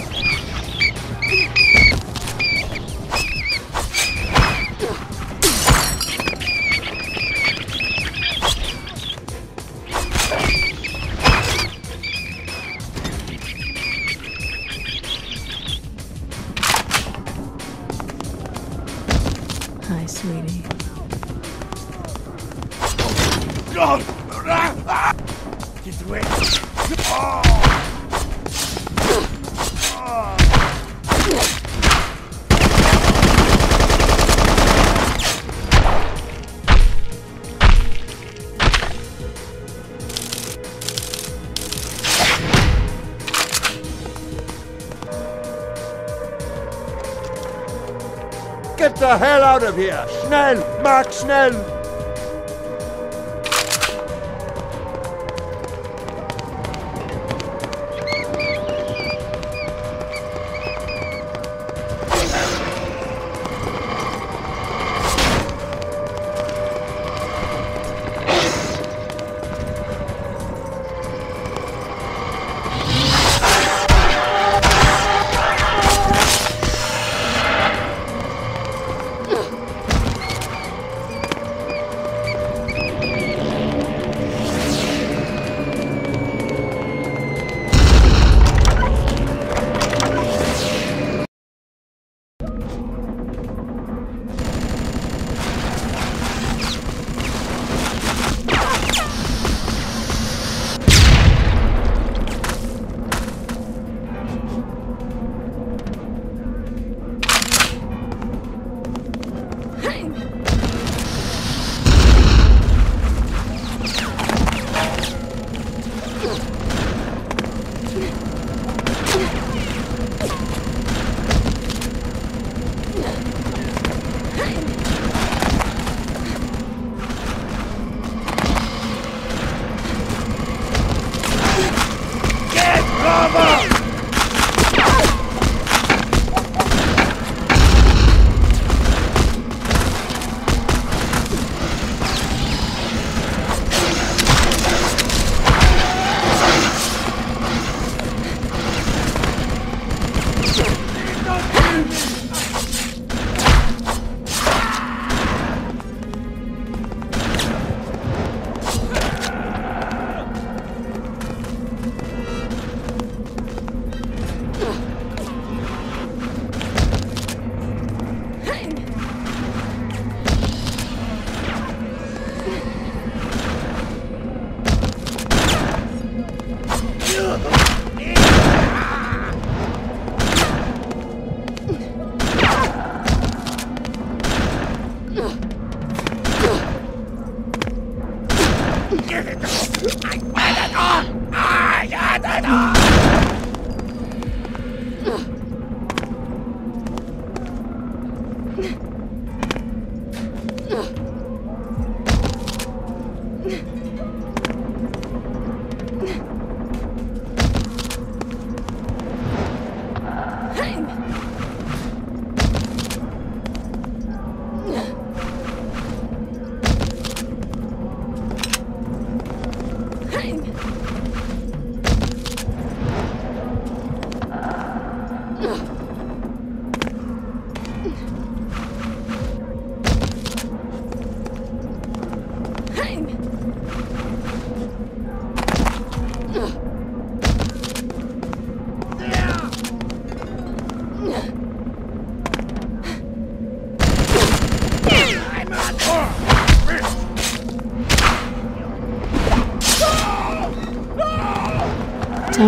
Hell out of here! Schnell! Max, schnell!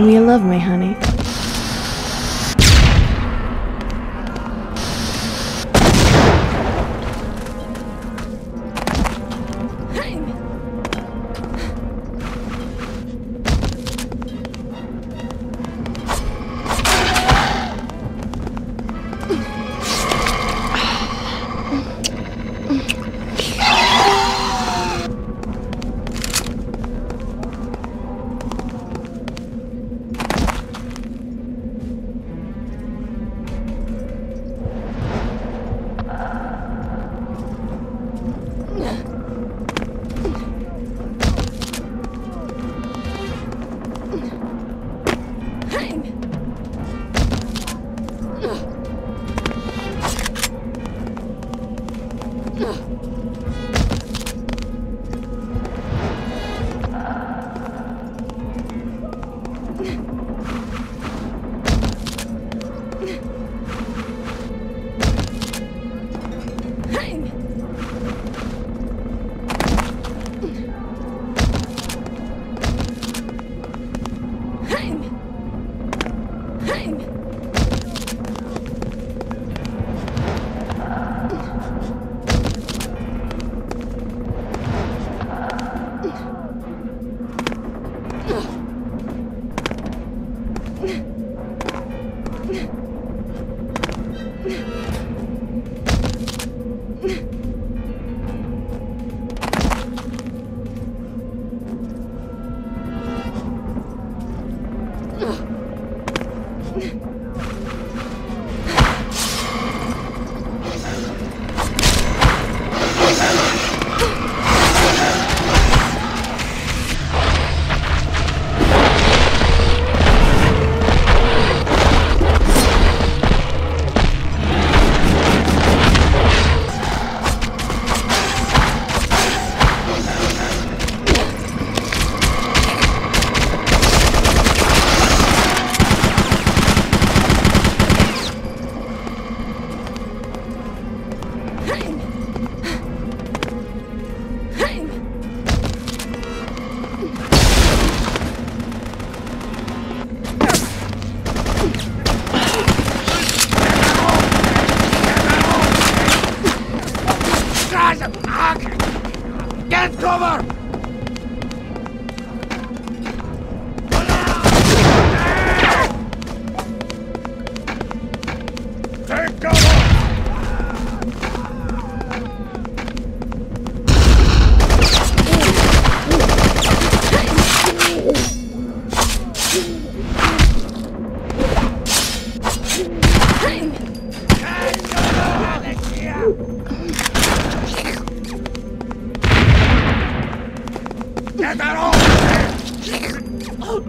Me you love me, honey. Oh!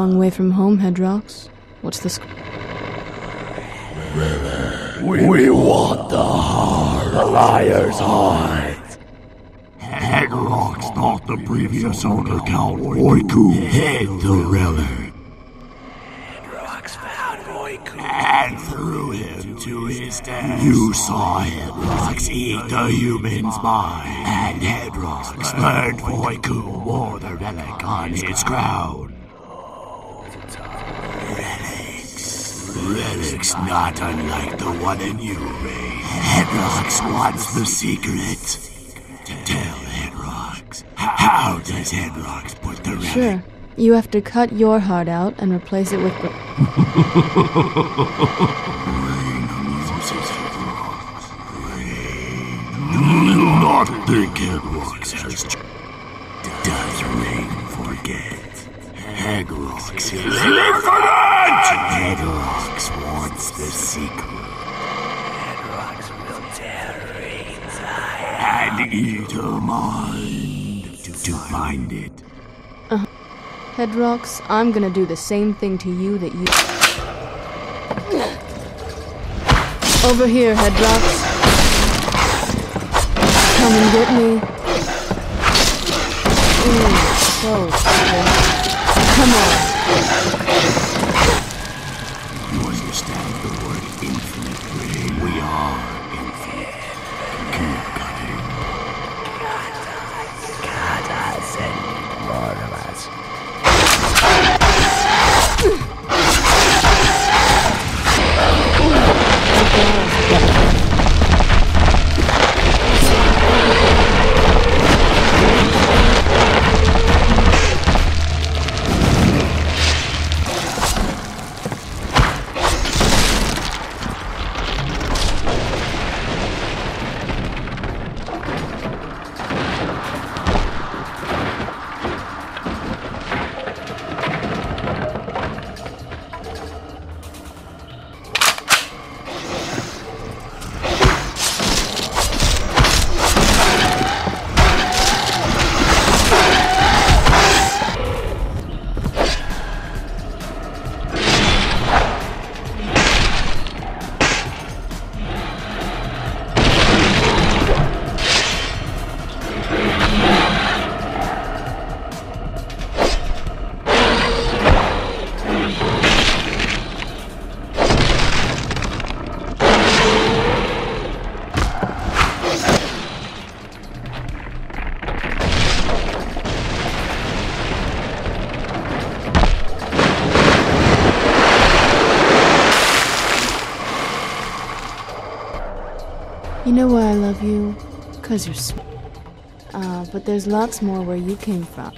Long way from home, Hedrox. What's the sc- We, we want the heart. Beliar's heart. Hedrox thought the previous owner, Count Voiku, hid the relic. Hedrox found Voiku and threw him to his death. You saw Hedrox eat the human's mind. And Hedrox learned Voiku wore the relic on his crown. Relics. Relics not unlike the one in you, Ray. Hedrox wants the secret. Tell Hedrox. How does Hedrox put the relic? Sure. You have to cut your heart out and replace it with. Do not think Hedrox has. Does Rayne forget? Hedrox is. The. Hedrox will tear Rayne's eye and eat her mind to, to find it. Uh, Hedrox, I'm gonna do the same thing to you that you. Over here, Hedrox. Come and get me. Ooh, so sweet. Come on. I love you? Because you're sweet. Uh, but there's lots more where you came from.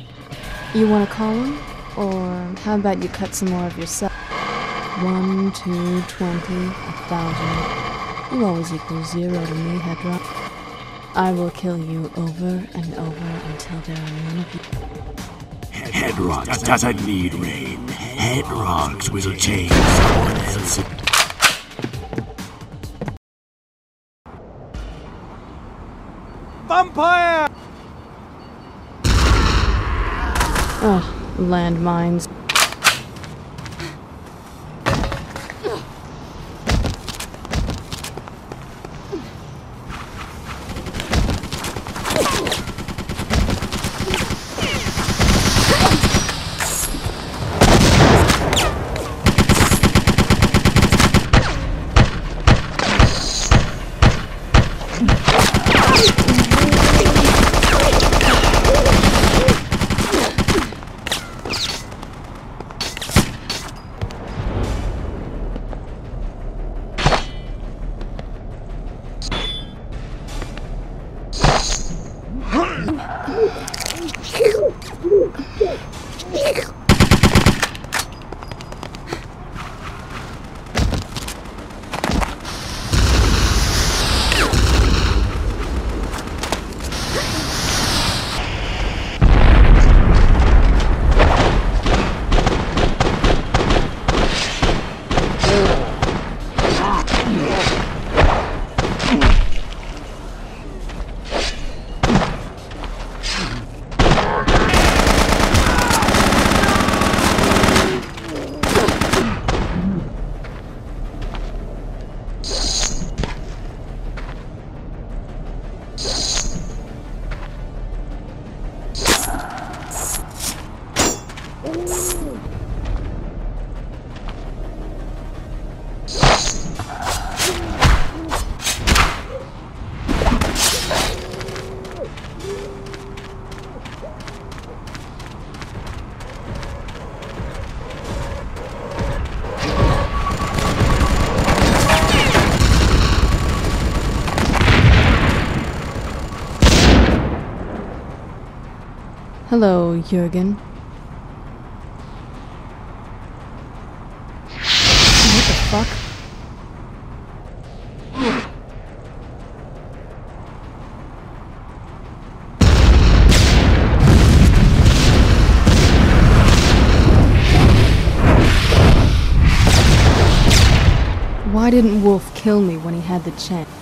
You want to call them? Or how about you cut some more of yourself? One, two, twenty, a thousand. You always equal zero to me, Hedrox. I will kill you over and over until there are none of you. Hedrox doesn't need Rayne. Hedrox will change someone else. Landmines. Hello, Jurgen. What the fuck? Why didn't Wulf kill me when he had the chance?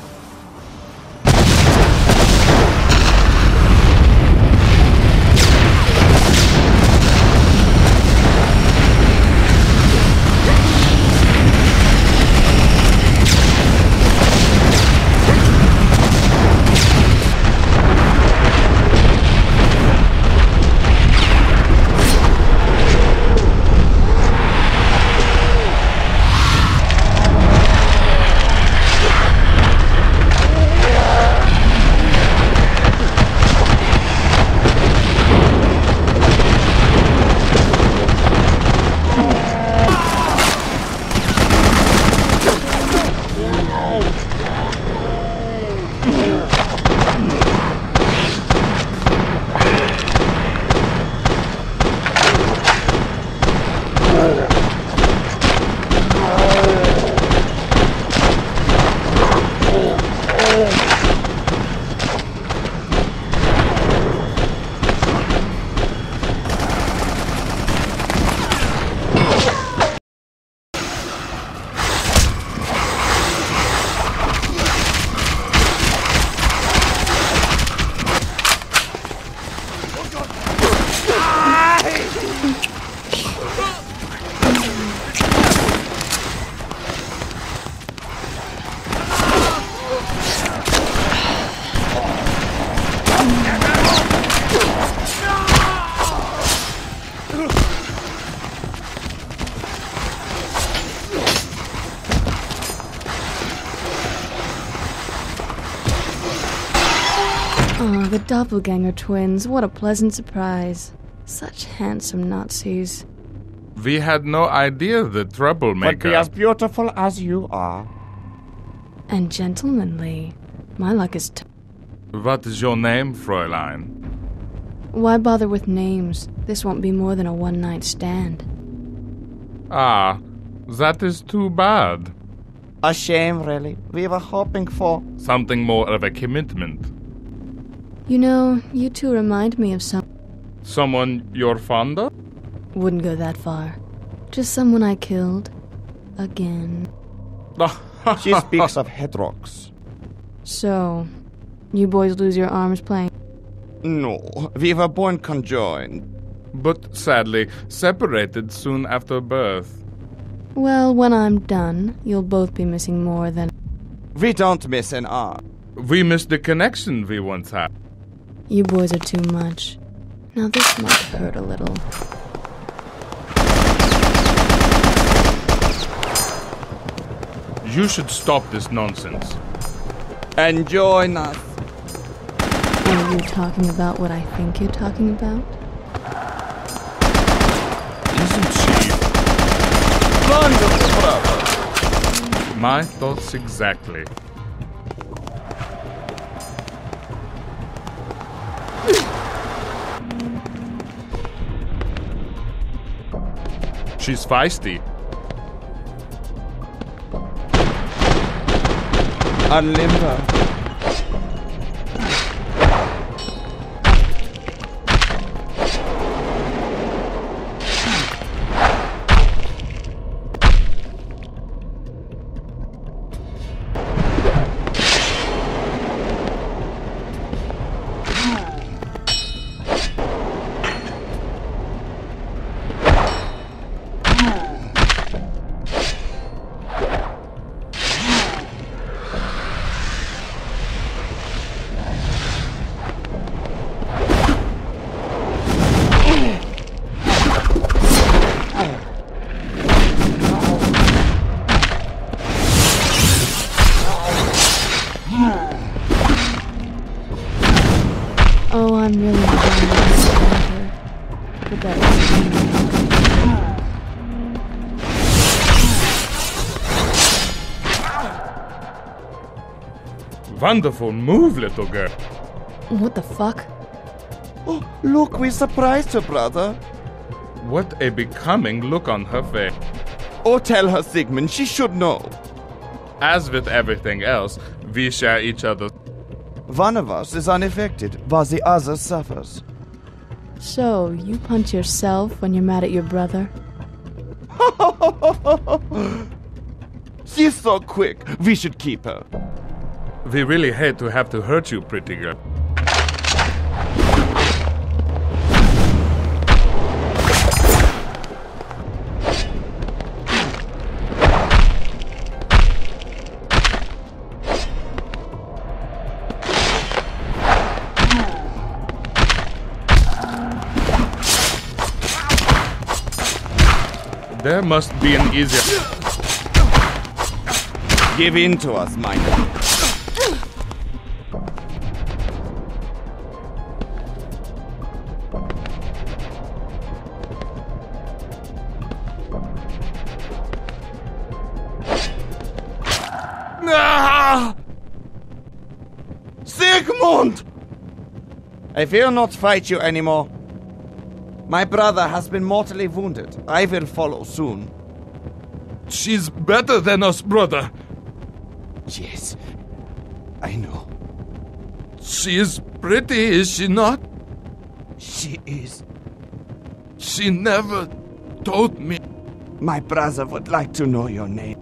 Doppelganger twins. What a pleasant surprise. Such handsome Nazis. We had no idea the troublemaker. But troublemaker. be as beautiful as you are. And gentlemanly. My luck is t- What is your name, Fräulein? Why bother with names? This won't be more than a one night stand. Ah, that is too bad. A shame, really. We were hoping for. Something more of a commitment. You know, you two remind me of some. Someone you're fond of? Wouldn't go that far. Just someone I killed. Again. [LAUGHS] she speaks of Hedrox. So, you boys lose your arms playing. No, we were born conjoined. But sadly, separated soon after birth. Well, when I'm done, you'll both be missing more than. We don't miss an arm. We miss the connection we once had. You boys are too much. Now, this might hurt a little. You should stop this nonsense. and join us. Are you talking about what I think you're talking about? Isn't she? Wonderful. My thoughts exactly. She's feisty. Unlimb Wonderful move, little girl. What the fuck? Oh, look, we surprised her, brother. What a becoming look on her face. Oh, tell her, Sigmund, she should know. As with everything else, we share each other's. One of us is unaffected, while the other suffers. So, you punch yourself when you're mad at your brother? [LAUGHS] She's so quick, we should keep her. We really hate to have to hurt you, pretty girl. There must be an easier. Give in to us, miner. I will not fight you anymore. My brother has been mortally wounded. I will follow soon. She's better than us, brother. Yes, I know. She is pretty, is she not? She is. She never told me. My brother would like to know your name.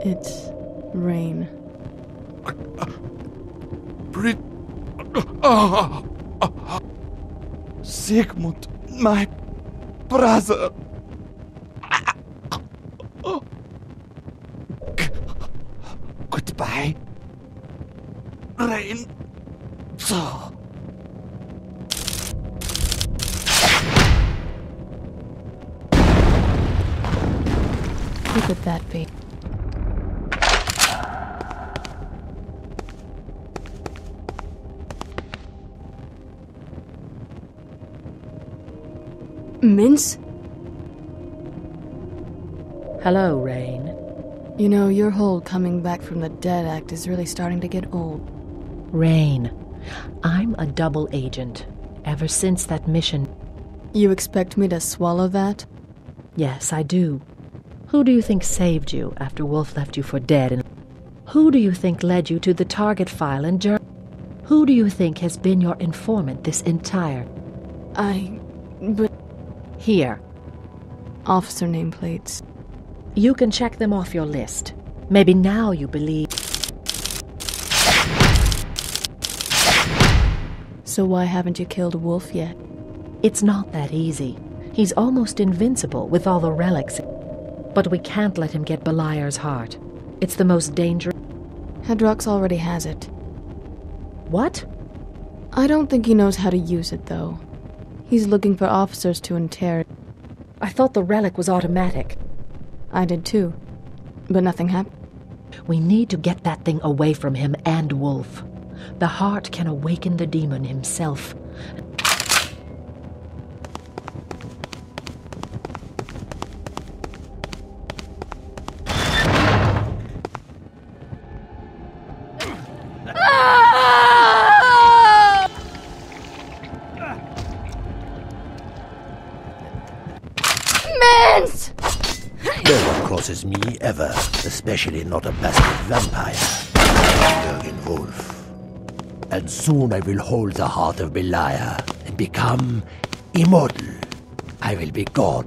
It's Rayne. Pretty. Ah, Sigmund, my brother. Hello, Rayne. You know, your whole coming back from the dead act is really starting to get old. Rayne. I'm a double agent. Ever since that mission. You expect me to swallow that? Yes, I do. Who do you think saved you after Wulf left you for dead? And who do you think led you to the target file in Germany? Who do you think has been your informant this entire? I. But. Here. Officer nameplates. You can check them off your list. Maybe now you believe. So why haven't you killed Wulf yet? It's not that easy. He's almost invincible with all the relics. But we can't let him get Beliar's heart. It's the most dangerous. Hedrox already has it. What? I don't think he knows how to use it, though. He's looking for officers to interrogate. I thought the relic was automatic. I did too. But nothing happened. We need to get that thing away from him and Wulf. The heart can awaken the demon himself. Not a bastard vampire. Jürgen Wulf. And soon I will hold the heart of Beliar and become immortal. I will be God.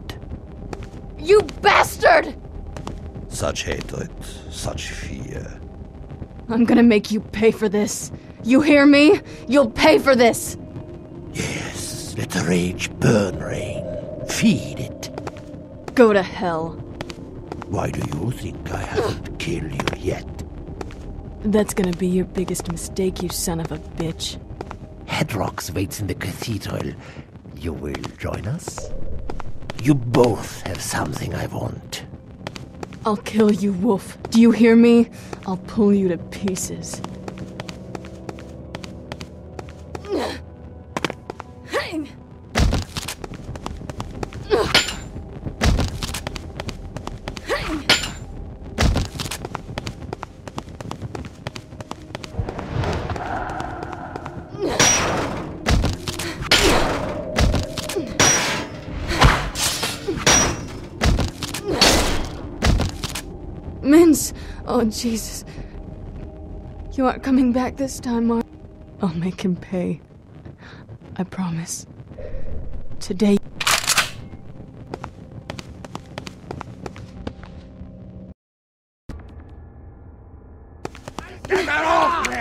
You bastard! Such hatred, such fear. I'm gonna make you pay for this. You hear me? You'll pay for this! Yes, let the rage burn, Rayne. Feed it. Go to hell. Why do you think I haven't killed you yet? That's gonna be your biggest mistake, you son of a bitch. Hedrox waits in the cathedral. You will join us? You both have something I want. I'll kill you, Wulf. Do you hear me? I'll pull you to pieces. Jesus. You aren't coming back this time, Mark. I'll make him pay. I promise. Today. Get that off me!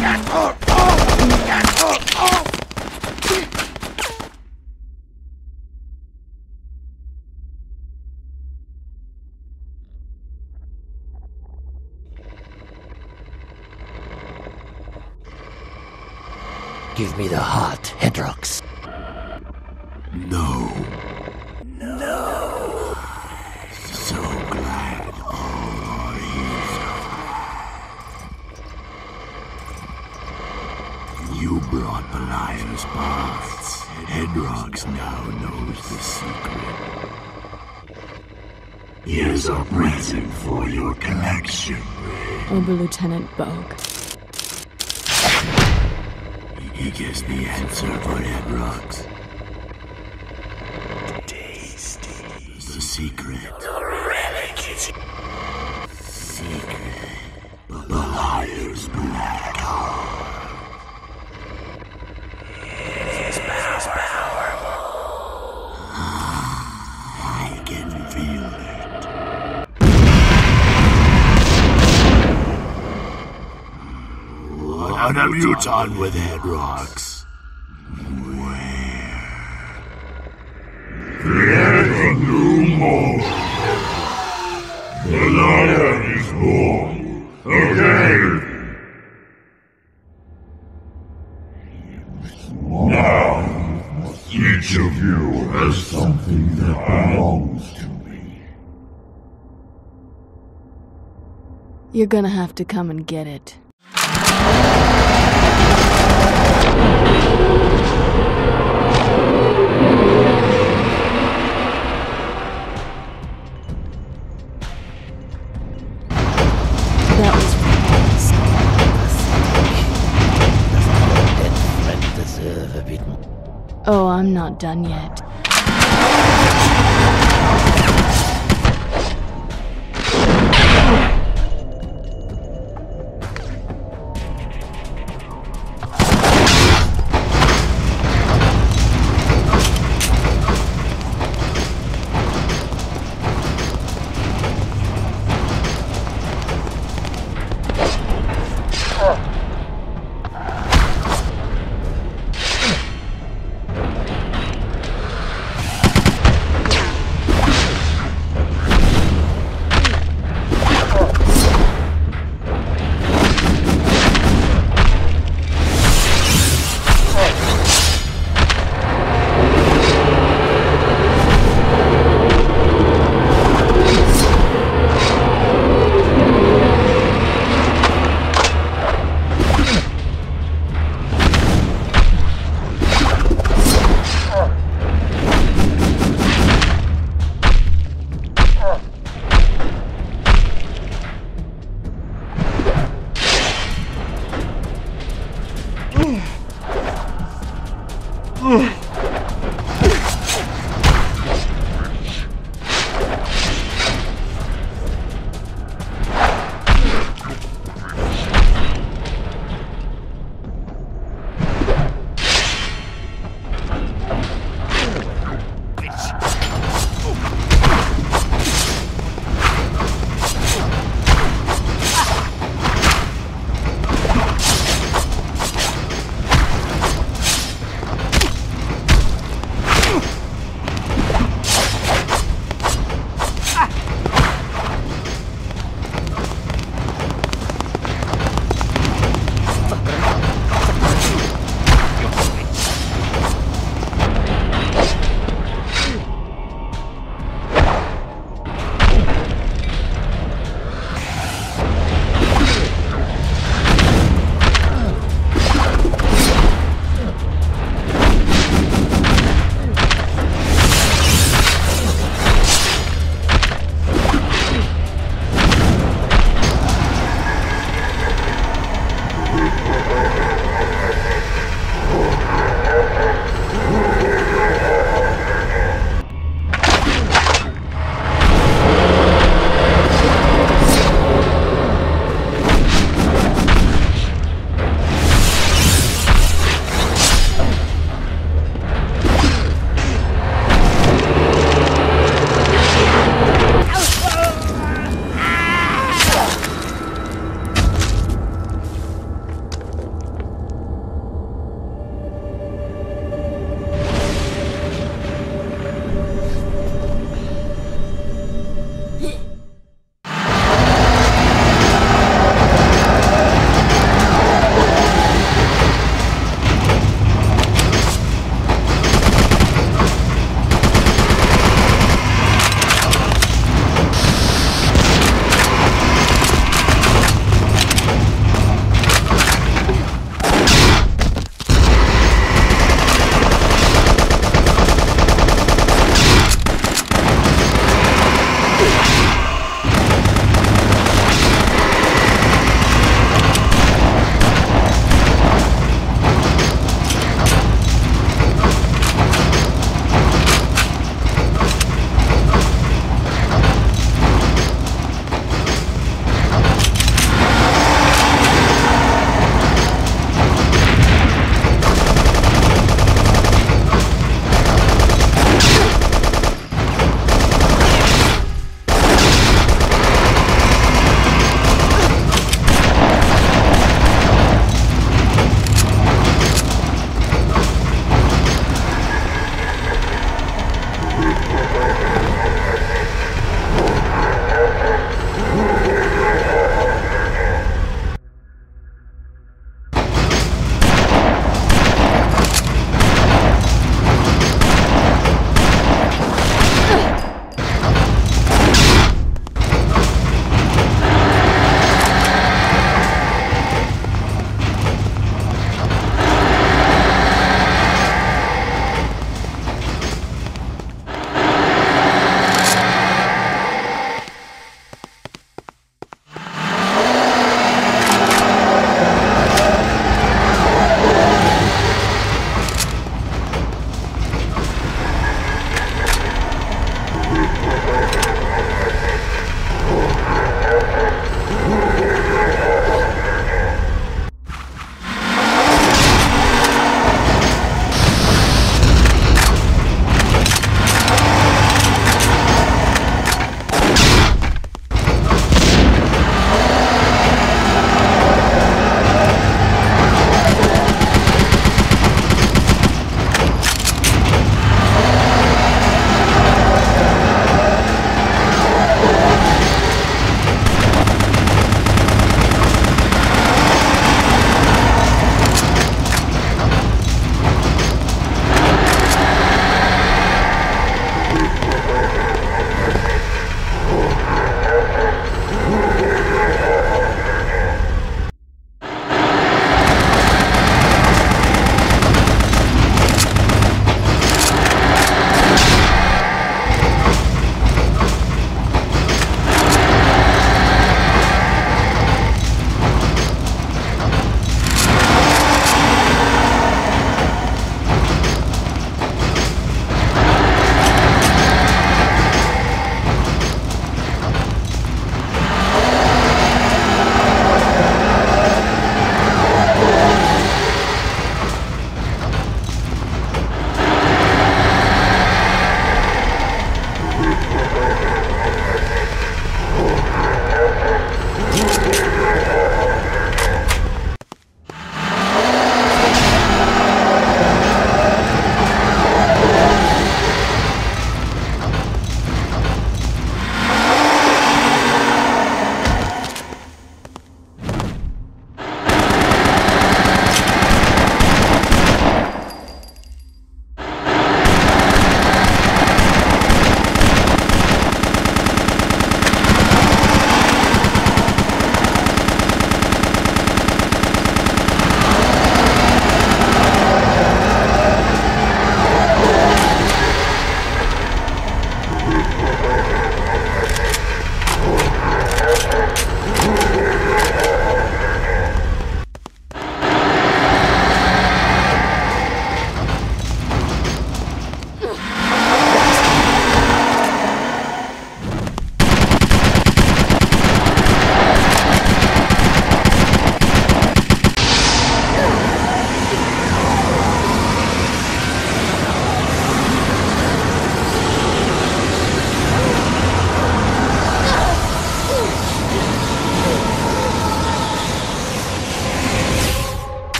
Get up! Off! Get up! Off! Give me the heart, Hedrox. No. No. So glad all are here. You brought Beliar's parts. Hedrox now knows the secret. Here's a present for your collection. Ober Lieutenant Bogue. He gets the answer for Hedrox. Tasty. The secret. The relic is secret. Beliar's black heart. It's powerful. I can feel it. What have you done with Hedrox? Create a new mold. The liar is born. Again. Now, each of you has something that belongs to me. You're gonna have to come and get it. Done yet.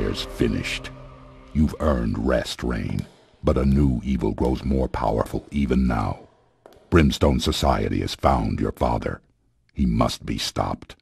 Finished. You've earned rest, Rayne, but a new evil grows more powerful even now. Brimstone Society has found your father. He must be stopped.